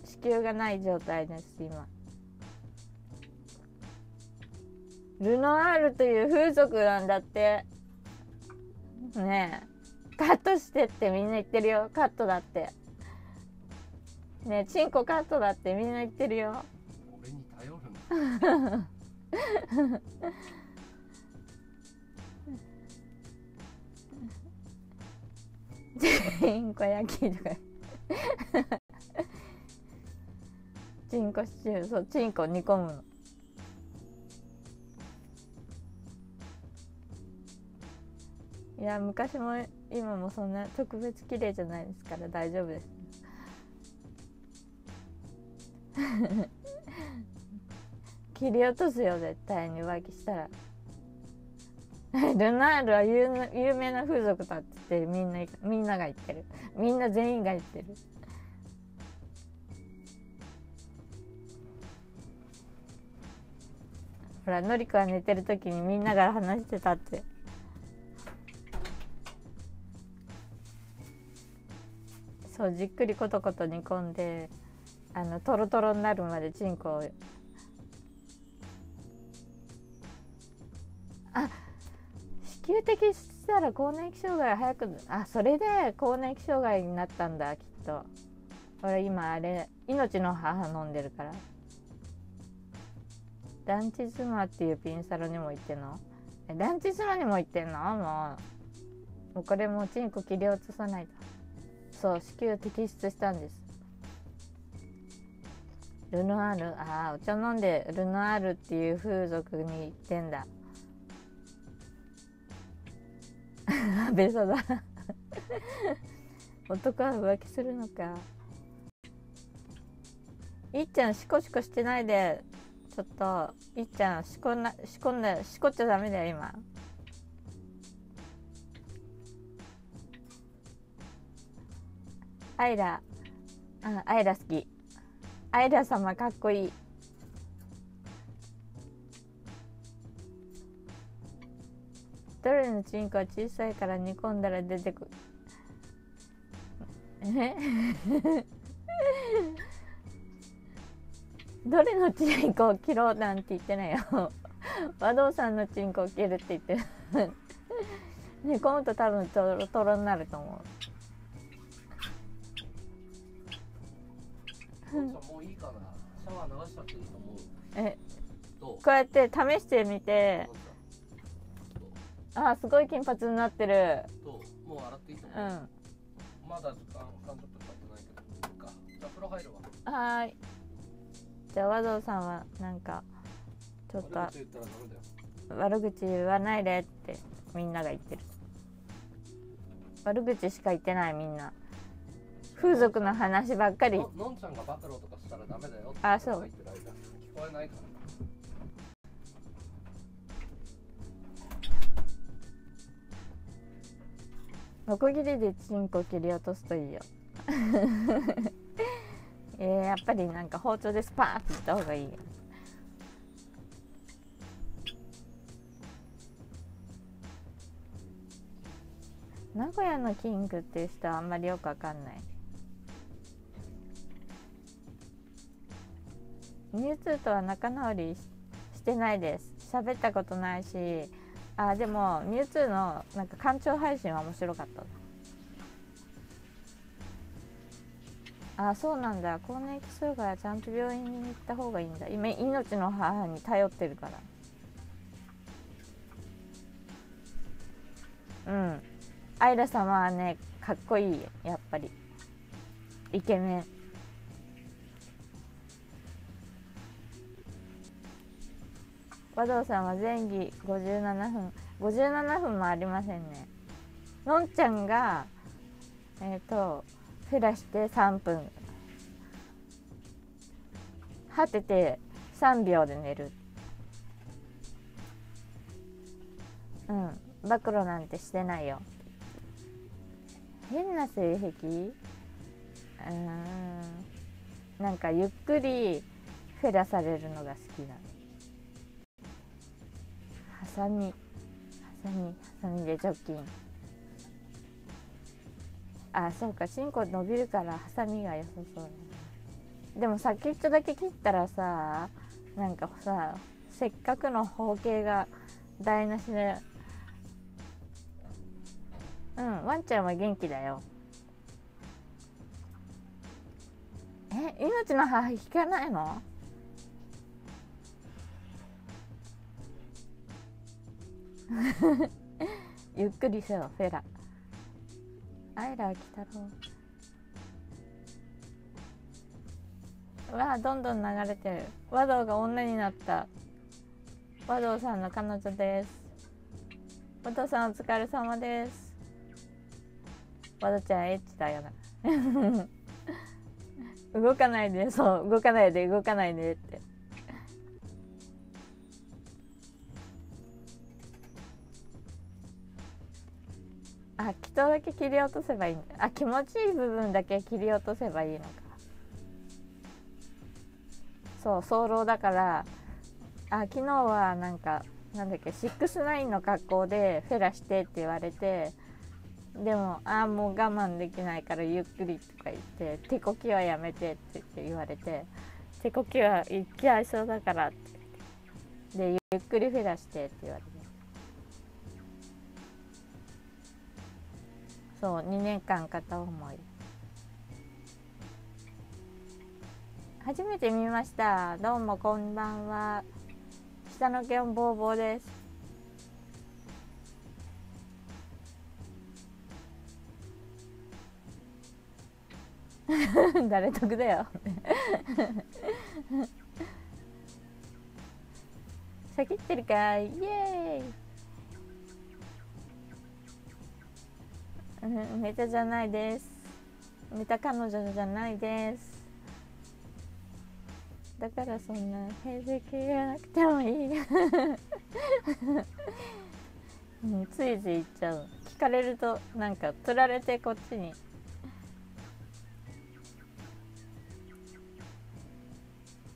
子給がない状態です今。ルノアールという風俗なんだって。ね。えカットしてってみんな言ってるよ。カットだって。ね。えチンコカットだってみんな言ってるよ。俺に頼るな (laughs) チンコ焼きとか。チンコシチューそうチンコ煮込むの。いや昔も今もそんな特別綺麗じゃないですから大丈夫です。(laughs) 切り落とすよ絶対に。浮気したら。(laughs) ルナールは有名有名な風俗だってってみんなみんなが言ってる。みんな全員が言ってる。ほらのりこが寝てる時にみんなが話してたって。そうじっくりコトコト煮込んであのトロトロになるまでチンコを。あ子宮摘出したら更年期障害早くあそれで更年期障害になったんだきっと。俺今あれ命の母飲んでるから。ランチ妻っていうピンサロにも行ってんの？えランチ妻にも行ってんの？もう。もうこれもうチンコ切り落とさないと。そう子宮摘出したんです。ルノアール。ああお茶飲んでルノアールっていう風俗に行ってんだ。(laughs) ベソだ (laughs) 男は浮気するのか。いっちゃんシコシコしてないで。ちょっといっちゃんしこなしこんなしこっちゃダメだよ今。アイラ。あアイラ好き。アイラ様かっこいい。どれのチンコは小さいから煮込んだら出てくる。え？(laughs) どれのチンコを切ろうなんて言ってないよ。和道さんのチンコを切るって言ってる。煮込むと多分トロトロになると思う。もういいかな。シャワー流しちゃっていいと思う。え？こうやって試してみてあーすごい金髪になってる。もう洗っていいと思う、うん。まだ時間30分経ってないけどいいかじゃあ風呂入るわ。はーい。じゃあ和道さんはなんかちょっと悪口言わないでってみんなが言ってる。悪口しか言ってないみんな。風俗の話ばっかり。ののんちゃんが暴露とかしたらダメだよあそう。聞こえないからノコギリでチンコ切り落とすといいよ。(laughs) えー、やっぱりなんか包丁でスパーっていった方がいいよ。名古屋のキングっていう人はあんまりよくわかんない。ミュウツーとは仲直りししてないです。喋ったことないしあでもミュウツーのなんか館長配信は面白かった。あそうなんだ。更年期障害はちゃんと病院に行った方がいいんだ。今命の母に頼ってるから。うん。アイラ様はねかっこいいやっぱり。イケメン。和道さんは前儀57分。57分もありませんね。のんちゃんがえっ、とフェラして3分。果てて3秒で寝る。うん。暴露なんてしてないよ。変な性癖？うん。なんかゆっくりフェラされるのが好きなの。サミハサミハサミで除菌あそうかチンコ伸びるからハサミが良さそうでも先っちょだけ切ったらさなんかさせっかくの包茎が台無しでうんワンちゃんは元気だよ。え命の母引かないの？(laughs) ゆっくりせよフェラ。アイラー来たろう。わあどんどん流れてる。和道が女になった。和道さんの彼女です。和道さんお疲れ様です。和道ちゃんエッチだよな。(laughs) 動かないでそう動かないで動かないでって。あ気筒だけ切り落とせばいいあ気持ちいい部分だけ切り落とせばいいのか。そう早漏だから。あ昨日はなんかなんだっけ69の格好でフェラしてって言われてでも「あもう我慢できないからゆっくり」とか言って「手こきはやめて」って言われて「手こきは行き合いそうだから」って言ってでゆっくりフェラしてって言われて。そう2年間片思い。初めて見ました。どうもこんばんは。下の毛もボーボーです。(laughs) 誰得だよ。(laughs) 先ってるかい。イエーイ、うん、メタじゃないです。メタ彼女じゃないです。だからそんな平成系やなくてもいい、(laughs) うん、ついつい言っちゃう。聞かれるとなんかつられてこっちに。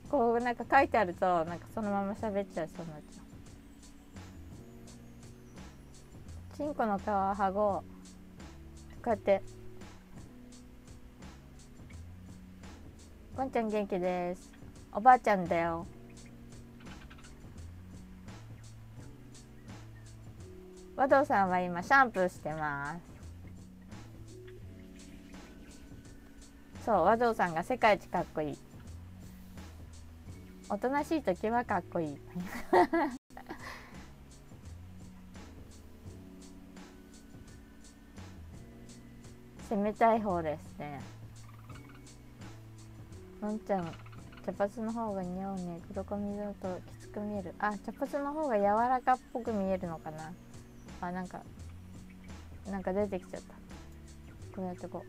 こうなんか書いてあるとなんかそのまま喋っちゃいそうになっちゃう。チンコの皮はごこうやって。ワンちゃん元気です。おばあちゃんだよ。和道さんは今シャンプーしてます。そう和道さんが世界一かっこいい。おとなしい時はかっこいい。攻めたい方ですね。のんちゃん茶髪の方が似合うね。黒髪だときつく見える。あ茶髪の方が柔らかっぽく見えるのかな。あなんかなんか出てきちゃった。こうやってこ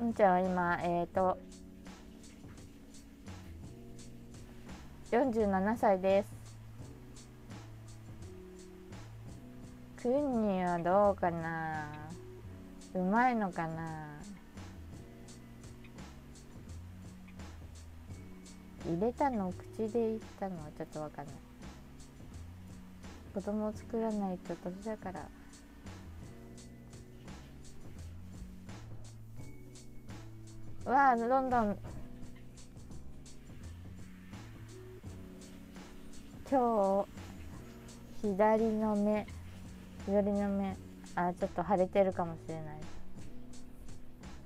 う。のんちゃんは今えっ、ー、と47歳です。クンニはどうかな。うまいのかな？入れたの口で言ったのはちょっとわかんない。子供を作らないと年だから。わあどんどん。今日左の目左の目。あちょっと腫れてるかもしれない。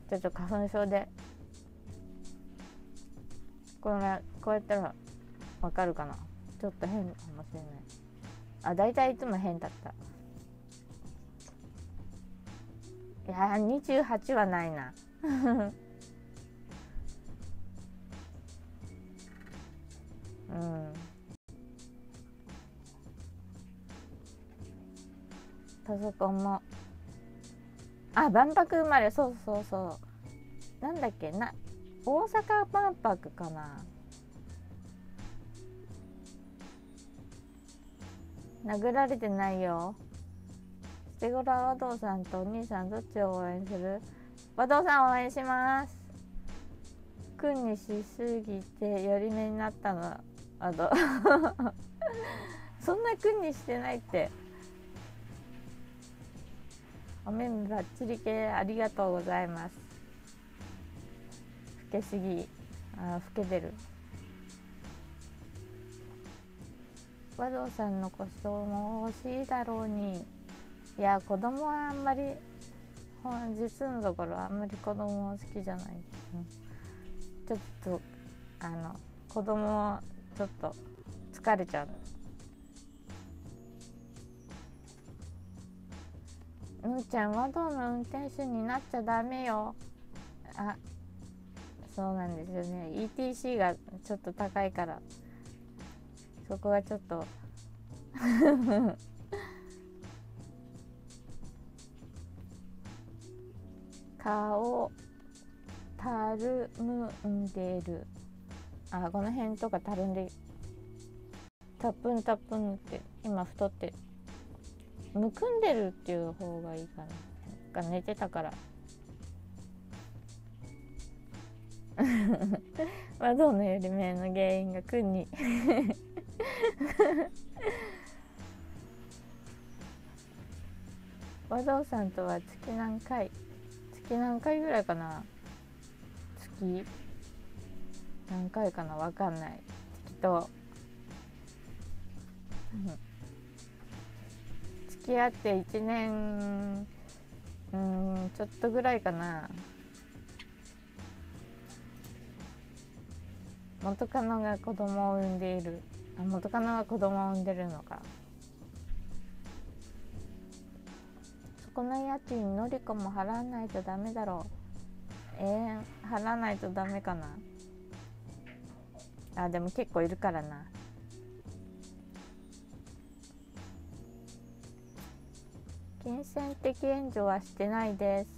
ちょっと花粉症で。これこうやったらわかるかな？ちょっと変かもしれない。あ大体いつも変だった。いや28はないな。(laughs) うん。パソコンもあ万博生まれそうそうそうなんだっけな大阪万博かな殴られてないよ捨てごろ和道さんとお兄さんどっちを応援する和道さん応援しますくんにしすぎて寄り目になったのあとそんなくんにしてないってお目目ばっちり系ありがとうございます。老けすぎあ老けてる。和道さんの子供も欲しいだろうに。いや子供はあんまり本実のところあんまり子供は好きじゃない、うん、ちょっとあの子供はちょっと疲れちゃう。むーちゃん。和道の運転手になっちゃダメよあそうなん。ですよね ETC がちょっと高いからそこはちょっと顔たるむんでるあこの辺とかたるんでたっぷん。たっぷん。って今太ってるむくんでるっていう方がいいかな。が寝てたから。(laughs) 和道のより目の原因がくんに。(laughs) 和道さんとは月何回？月何回ぐらいかな？月？何回かな？わかんない。月と、付き合って1年うんちょっとぐらいかな。元カノが子供を産んでいる。あ元カノが子供を産んでるのか。そこの家賃のりこも払わないとダメだろう。えー、払わないとダメかな。あでも結構いるからな。金銭的援助はしてないです。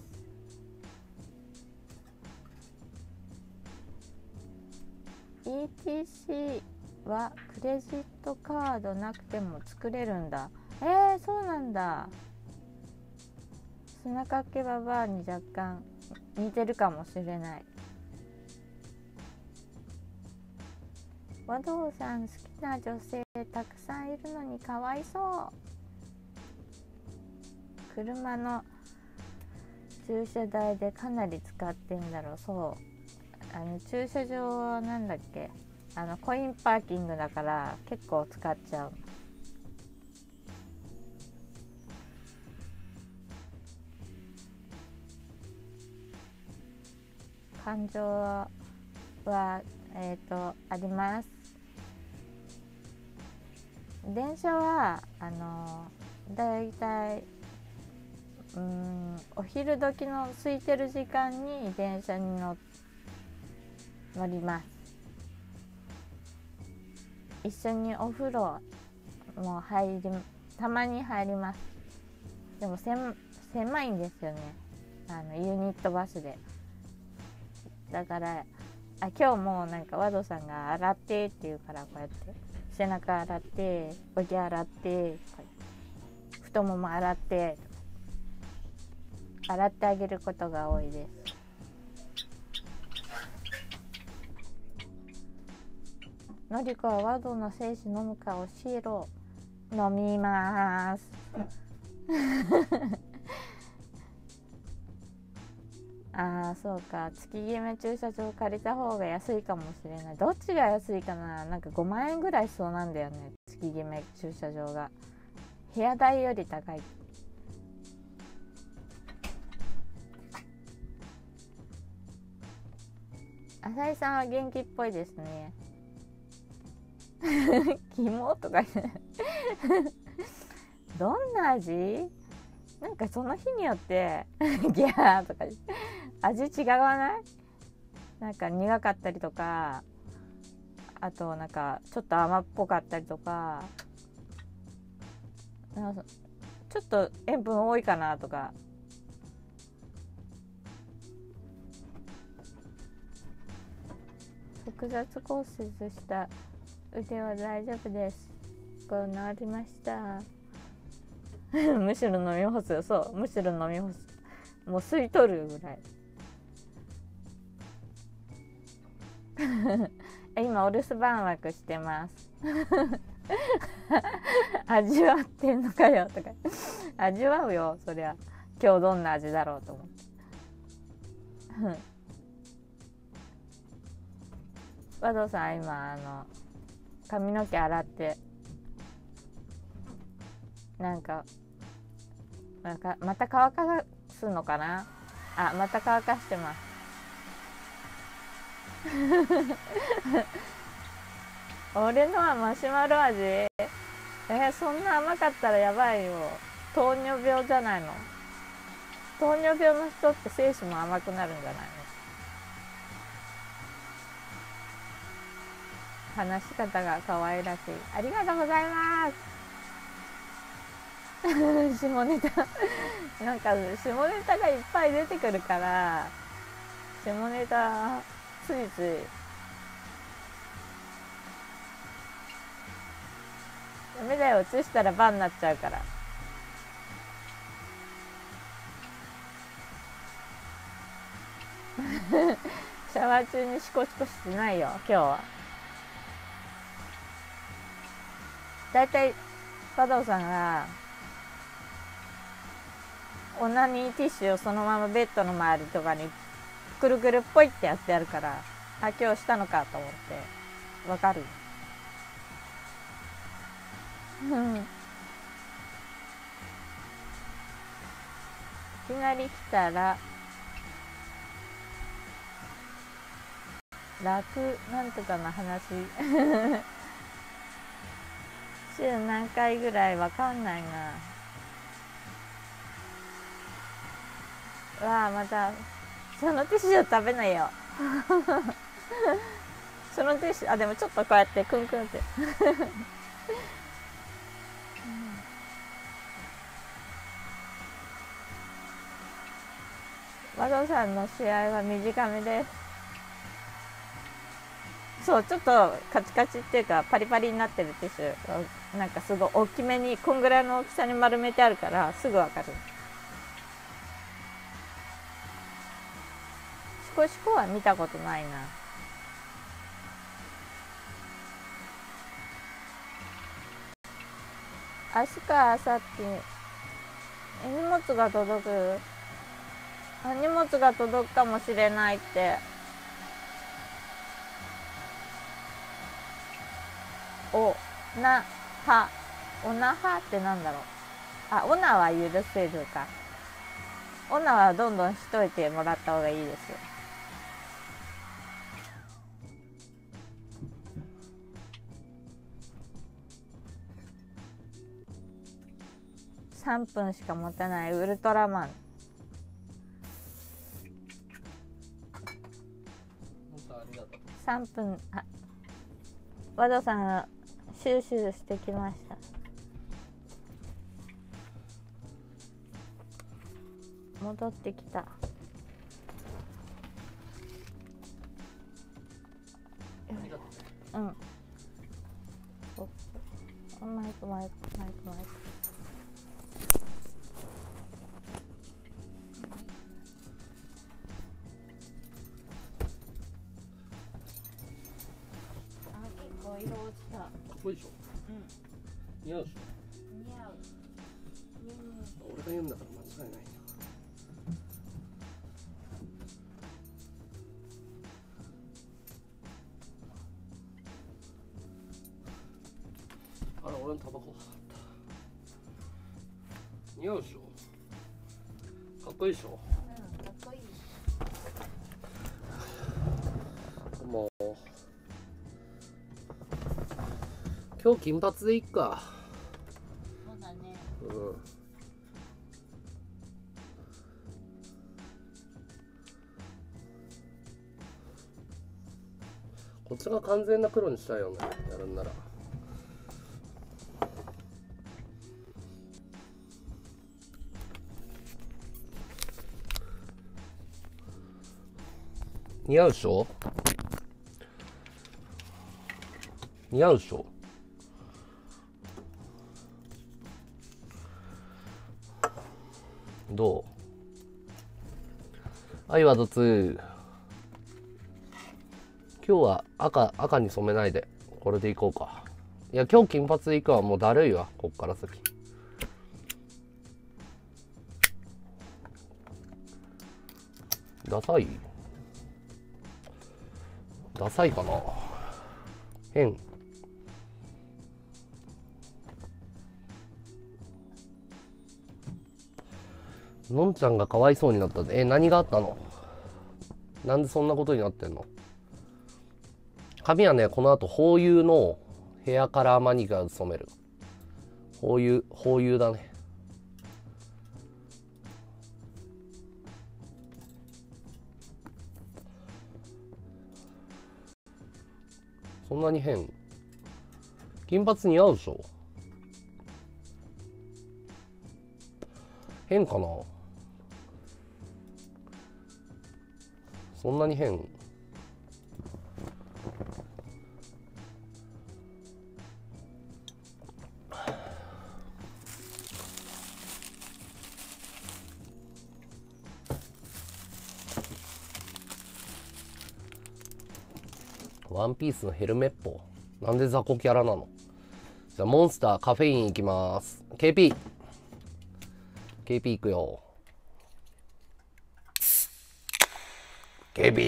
ETC はクレジットカードなくても作れるんだ。えー、そうなんだ。砂かけばばあに若干似てるかもしれない。和道さん好きな女性たくさんいるのにかわいそう。車の駐車代でかなり使ってんだろう。そう。あの駐車場なんだっけ？あのコインパーキングだから結構使っちゃう。感情はえっ、とあります。電車はあのだいたいうんお昼時の空いてる時間に電車に乗乗ります。一緒にお風呂も入りたまに入ります。でも狭いんですよね。あのユニットバスで。だからあ今日もなんか和ドさんが洗ってって言うからこうやって背中洗って脇洗って太もも洗って洗ってあげることが多いです。のりこは和道の精子飲むか教えろ飲みます。(laughs) ああそうか。月決め駐車場借りた方が安いかもしれない。どっちが安いかな。なんか5万円ぐらいしそうなんだよね。月決め駐車場が。部屋代より高い。浅井さんは元気っぽいですね。(laughs) 肝とか (laughs) どんな味？なんかその日によって (laughs) ギャーとか味違わない？なんか苦かったりとか。あとなんかちょっと甘っぽかったりとか。かちょっと塩分多いかなとか。複雑骨折した腕は大丈夫ですこう。治りましたむしろ飲み干すそう。むしろ飲み干すもう。吸い取るぐらい今お留守番枠してます味わってんのかよとか味わう。よそりゃ今日どんな味だろう。と思って和道さん今あの髪の毛洗ってなんかなんかまた乾かすのかな？あまた乾かしてます。(laughs) 俺のはマシュマロ味？えそんな甘かったらやばいよ。糖尿病じゃないの？糖尿病の人って精子も甘くなるんじゃないの話し方が可愛らしい。ありがとうございます。(laughs) 下ネタ。なんか下ネタがいっぱい出てくるから下ネタついつい。ダメだよ映したらバンになっちゃうから。(laughs) シャワー中にシコシコしてないよ今日は。だいたい佐藤さんがオナニーティッシュをそのままベッドの周りとかにくるくるっぽいってやってやるからあ今日したのかと思ってわかる？うん。いきなり来たら楽なんとかの話。週何回ぐらいわかんないな。わあまたそのティッシュ食べないよ。(laughs) そのティッシュあでもちょっとこうやってクンクンって。和道さんの試合は短めです。そうちょっとカチカチっていうかパリパリになってるティッシュなんかすごい大きめにこんぐらいの大きさに丸めてあるからすぐわかる。シコシコは見たことないな。明日か明後日。荷物が届く？あ荷物が届くかもしれないって。おな。はおなはってなんだろう？あオナは許せるか。オナはどんどんしといてもらった方がいいです。よ3分しか持たないウルトラマン。3分あ和田さんがシュシュしてきました。戻ってきた。うん。おマイクマイクマイクマイク。あ結構色落ちこいいでしょ？うん。似合うでしょ？似合う。俺が言うんだから間違いないよ。あら俺のタバコ。似合うでしょ？かっこいいでしょ？金髪でいっか。そうだね。うん。こっちが完全な黒にしたいよね。やるんなら。似合うでしょ？似合うでしょ？どう？はいワー。ド2今日は赤赤に染めないで。これでいこうか。いや今日金髪でいくわもうだるいわ。こっから先。ダサい？ダサいかな？変。のんちゃんがかわいそうになったえ何があったの？なんでそんなことになってんの？髪はねこの後ホーユーのヘアカラーマニキュアで染める。ホーユーホーユーだね。そんなに変？金髪似合うでしょ？変かな？そんなに変？ワンピースのヘルメッポ？なんで雑魚キャラなの？じゃあモンスターカフェインいきます。KP KP いくよ。KB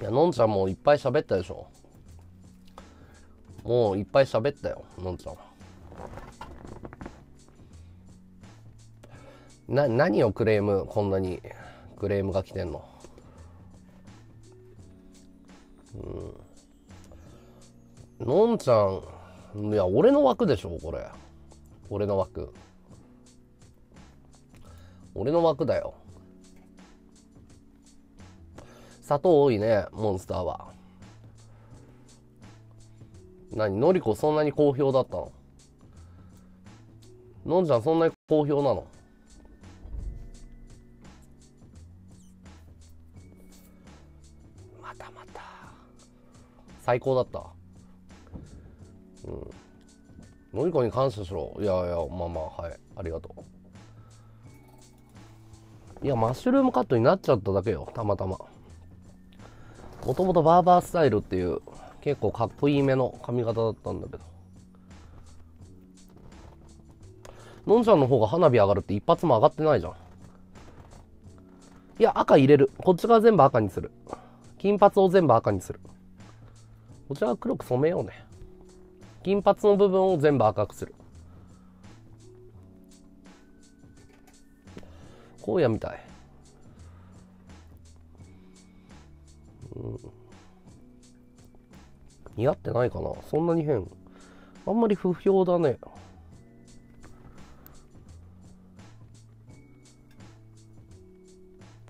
いやのんちゃんもいっぱい喋ったでしょ。もういっぱい喋ったよのんちゃん。な何をクレームこんなにクレームが来てんの。うん。のんちゃんいや俺の枠でしょこれ。俺の枠。俺の枠だよ。砂糖多いねモンスターは。何？のりこそんなに好評だったの？のんちゃんそんなに好評なの？またまた。最高だった。うん。のりこに感謝しろ。いやいやまあまあはい。ありがとう。いやマッシュルームカットになっちゃっただけよ。たまたま。もともとバーバースタイルっていう結構かっこいいめの髪型だったんだけど。のんちゃんの方が花火上がるって一発も上がってないじゃん。いや赤入れる。こっち側全部赤にする。金髪を全部赤にする。こちらは黒く染めようね。金髪の部分を全部赤くする。荒野みたい。うん。似合ってないかな。そんなに変。あんまり不評だね。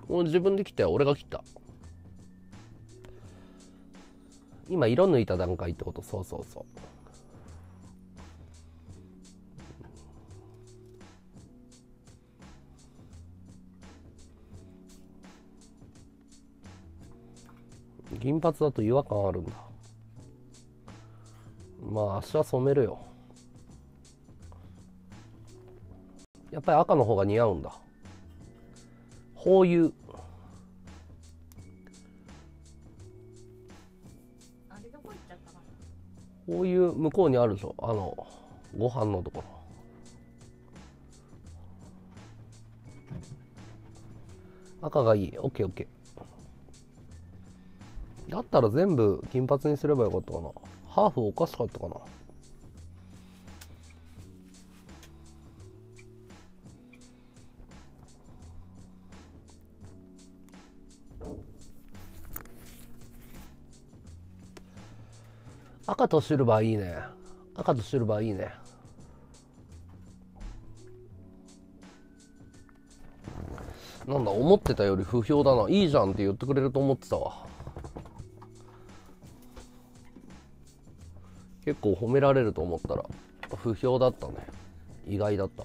俺自分で切ったよ。俺が切った。今色抜いた段階ってこと？そうそうそう。銀髪だと違和感あるんだ。まあ足は染めるよ。やっぱり赤の方が似合うんだ。ホーユこ行っちゃったかなこういう向こうにあるでしょあのご飯のところ。赤がいい。オッケーオッケー。だったら全部金髪にすればよかったかな。ハーフおかしかったかな。赤とシルバーいいね。赤とシルバーいいね。なんだ思ってたより不評だな。いいじゃんって言ってくれると思ってたわ。結構褒められると思ったら不評だったね。意外だった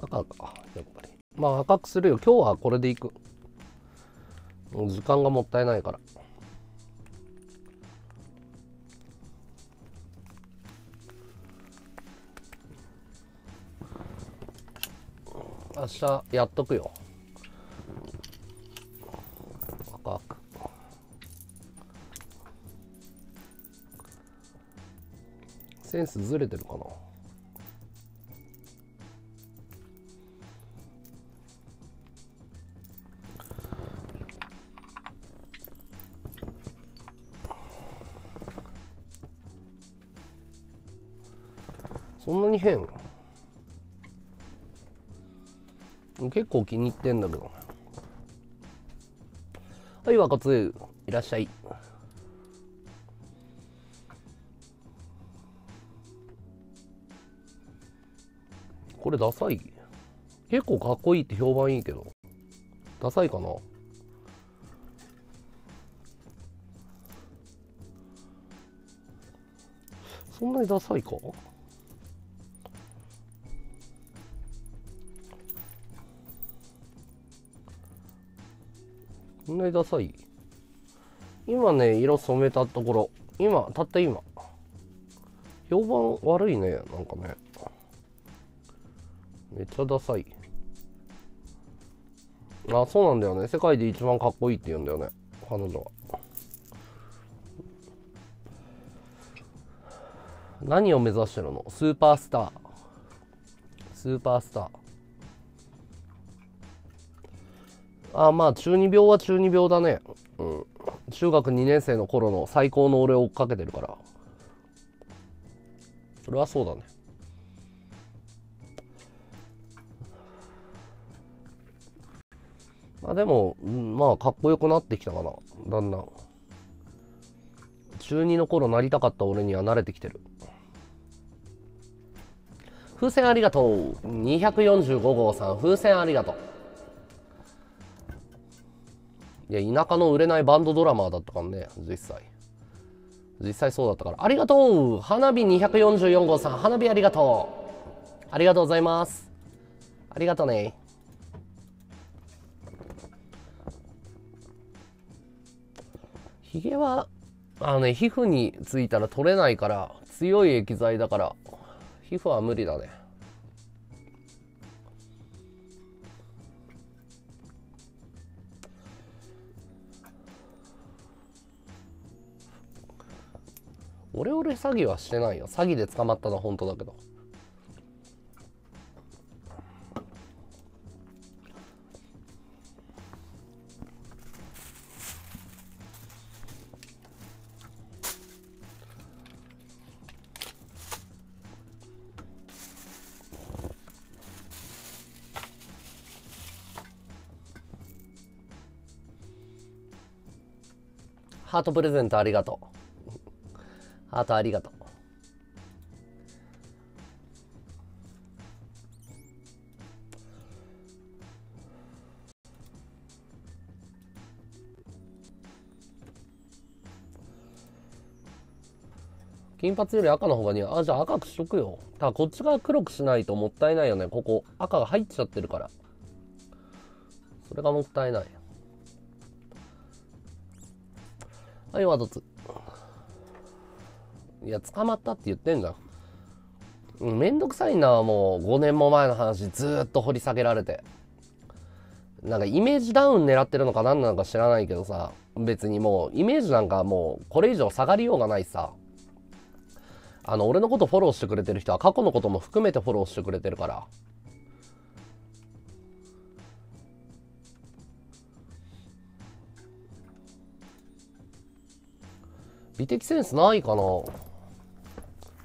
赤かやっぱり。まあ赤くするよ。今日はこれでいく。時間がもったいないから。明日やっとくよ。赤く。センスずれてるかな？そんなに変？結構気に入ってんだけど。はい若津いらっしゃい。これダサい。結構かっこいいって評判いいけど。ダサいかな。そんなにダサいか？そんなにダサい。今ね色染めたところ。今たった今。評判悪いねなんかね。めっちゃダサい。あそうなんだよね。世界で一番かっこいいって言うんだよね。彼女は。何を目指してるの？スーパースター。スーパースター。あまあ中二病は中二病だね。うん。中学2年生の頃の最高の俺を追っかけてるから。それはそうだね。まあでも、まあかっこよくなってきたかな。だんだん。中2の頃なりたかった俺には慣れてきてる。風船ありがとう。245号さん風船ありがとう。いや田舎の売れないバンドドラマーだったからね実際。実際そうだったから。ありがとう花火244号さん。花火ありがとう。ありがとうございます。ありがとうね。ひげはあのね皮膚についたら取れないから強い液剤だから皮膚は無理だね。オレオレ詐欺はしてないよ。詐欺で捕まったのは本当だけど。ハートプレゼントありがとう。ハートありがとう。金髪より赤の方が似合う。あじゃあ赤くしとくよ。ただこっち側黒くしないともったいないよね。ここ。赤が入っちゃってるから。それがもったいない。はいワードツいや捕まったって言ってんじゃんうんめんどくさいなもう5年も前の話ずっと掘り下げられて。なんかイメージダウン狙ってるのか何なのか知らないけどさ別にもうイメージなんかもうこれ以上下がりようがないさ。あの俺のことフォローしてくれてる人は過去のことも含めてフォローしてくれてるから。美的センスないかな？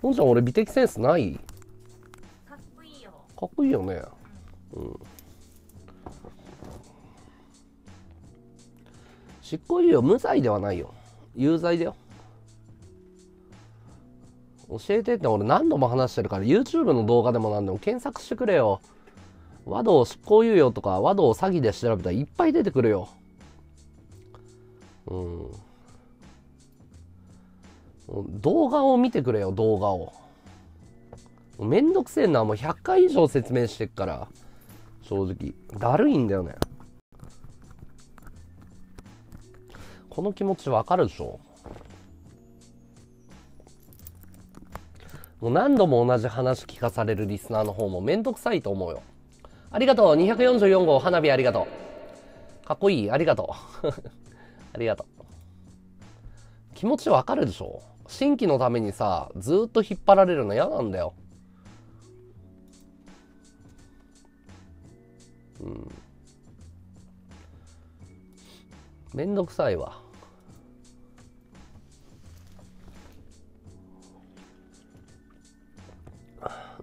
のんちゃん俺美的センスない。かっこいいよ。かっこいいよね。うん。執行猶予無罪ではないよ。有罪だよ。教えてって俺何度も話してるから YouTube の動画でも何でも検索してくれよ。和道執行猶予とか和道詐欺で調べたらいっぱい出てくるよ。うん動画を見てくれよ動画をめんどくせえなもう100回以上説明してっから正直だるいんだよねこの気持ちわかるでしょもう何度も同じ話聞かされるリスナーの方もめんどくさいと思うよありがとう。244号花火ありがとう。かっこいい。ありがとう。(laughs) ありがとう。気持ちわかるでしょ新規のためにさ、ずっと引っ張られるの嫌なんだよ。うん。めんどくさいわ。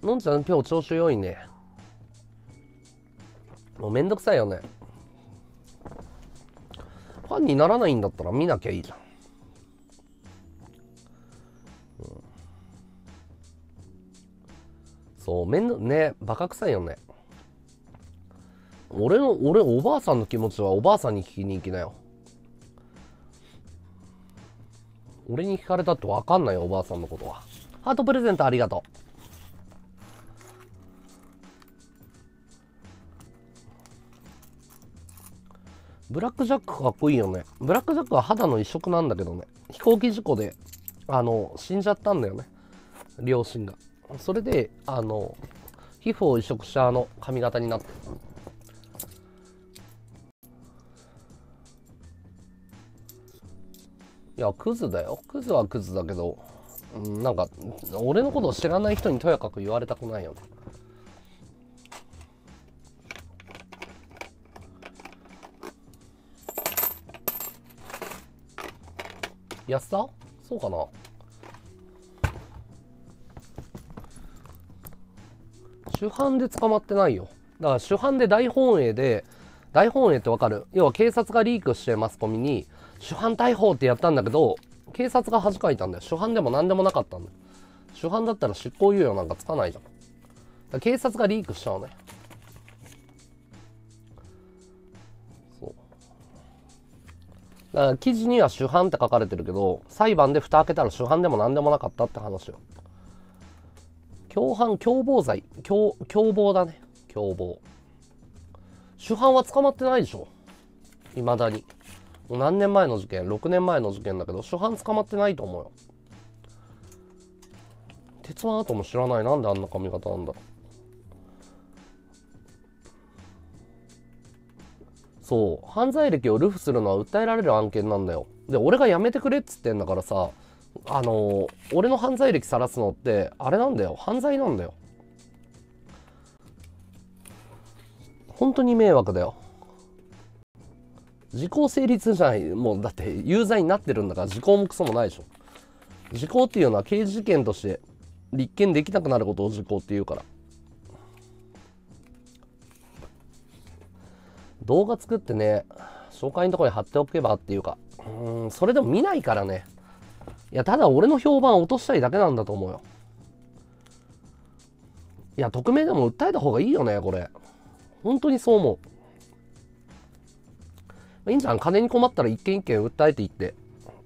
のんちゃん今日調子良いね。もうめんどくさいよね。ファンにならないんだったら見なきゃいいじゃん。うん、そう、めんど、ね、バカ臭いよね。俺の、俺、おばあさんの気持ちはおばあさんに聞きに行きなよ。俺に聞かれたってわかんないよ、おばあさんのことは。ハートプレゼントありがとう。ブラックジャックかっこいいよね。ブラックジャックは肌の移植なんだけどね。飛行機事故で、あの、死んじゃったんだよね。両親が。それで、あの、皮膚を移植したあの髪型になって。いや、クズだよ。クズはクズだけど、うん、なんか、俺のことを知らない人にとやかく言われたくないよね。安さそうかな？主犯で捕まってないよ。だから主犯で大本営で大本営ってわかる？要は警察がリークしてマスコミに主犯逮捕ってやったんだけど警察が恥かいたんだよ。主犯でも何でもなかったんだよ。主犯だったら執行猶予なんかつかないじゃん。警察がリークしちゃうね。そう。だから記事には主犯って書かれてるけど裁判で蓋開けたら主犯でも何でもなかったって話よ。共犯共謀罪。共共謀だね。共謀。主犯は捕まってないでしょ。いまだに。何年前の事件？6年前の事件だけど主犯捕まってないと思うよ。鉄腕アートも知らない？なんであんな髪型なんだろう。そう。犯罪歴をルフするのは訴えられる案件なんだよ。で俺がやめてくれっつってんだからさあの俺の犯罪歴さらすのってあれなんだよ。犯罪なんだよ。本当に迷惑だよ。時効成立じゃない。もうだって有罪になってるんだから時効もクソもないでしょ。時効っていうのは刑事事件として立件できなくなることを時効っていうから。動画作ってね、紹介のところに貼っておけばっていうか、うん、それでも見ないからね。いや、ただ俺の評判落としたいだけなんだと思うよ。いや、匿名でも訴えた方がいいよね、これ。本当にそう思う。いいんじゃん。金に困ったら一件一件訴えていって、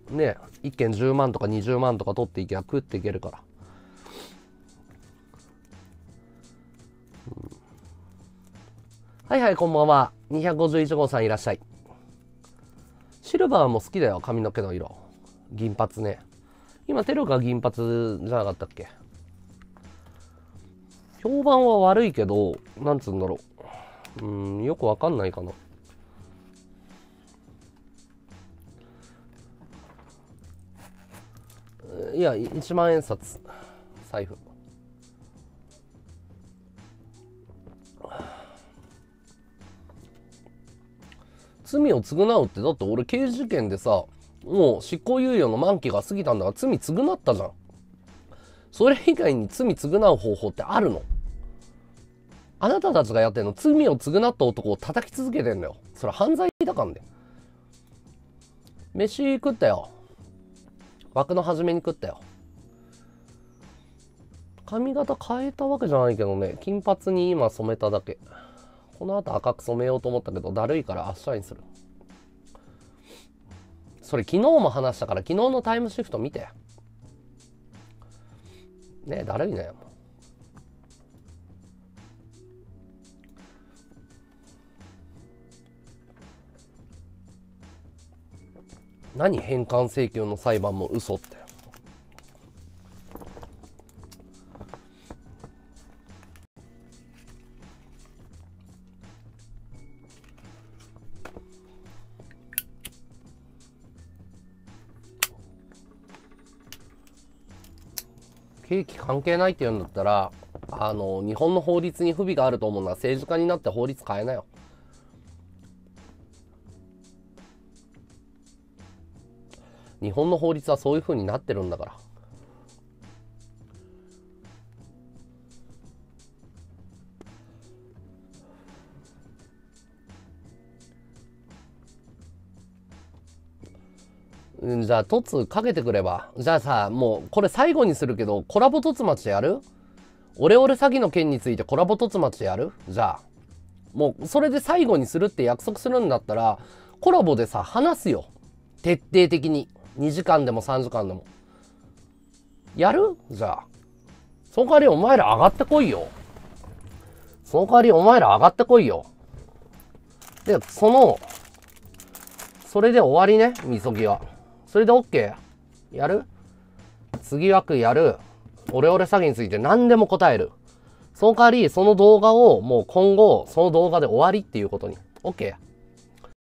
ね、一件10万とか20万とか取っていけば食っていけるから。うんはいはい、こんばんは。251号さんいらっしゃい。シルバーも好きだよ、髪の毛の色。銀髪ね。今、テルが銀髪じゃなかったっけ？評判は悪いけど、なんつうんだろう。うん、よくわかんないかな。いや、1万円札。財布。罪を償うってだって俺刑事事件でさもう執行猶予の満期が過ぎたんだから罪償ったじゃん。それ以外に罪償う方法ってあるの？あなたたちがやってんの罪を償った男を叩き続けてんだよ。それ犯罪だからね飯食ったよ。枠の初めに食ったよ。髪型変えたわけじゃないけどね。金髪に今染めただけ。この後赤く染めようと思ったけど、だるいから明日にする。それ昨日も話したから、昨日のタイムシフト見て。ねえ、だるいね。何返還請求の裁判も嘘って。刑期関係ないって言うんだったらあの日本の法律に不備があると思うのは政治家になって法律変えなよ。日本の法律はそういう風になってるんだから。じゃあ、トツかけてくれば。じゃあさ、もう、これ最後にするけど、コラボトツマチやる？オレオレ詐欺の件についてコラボトツマチやる？じゃあ。もう、それで最後にするって約束するんだったら、コラボでさ、話すよ。徹底的に。2時間でも3時間でも。やる？じゃあ。その代わりお前ら上がってこいよ。その代わりお前ら上がってこいよ。で、その、それで終わりね、みそぎは。それで OK。やる？次枠やる？オレオレ詐欺について何でも答える。その代わり、その動画をもう今後、その動画で終わりっていうことに。OK。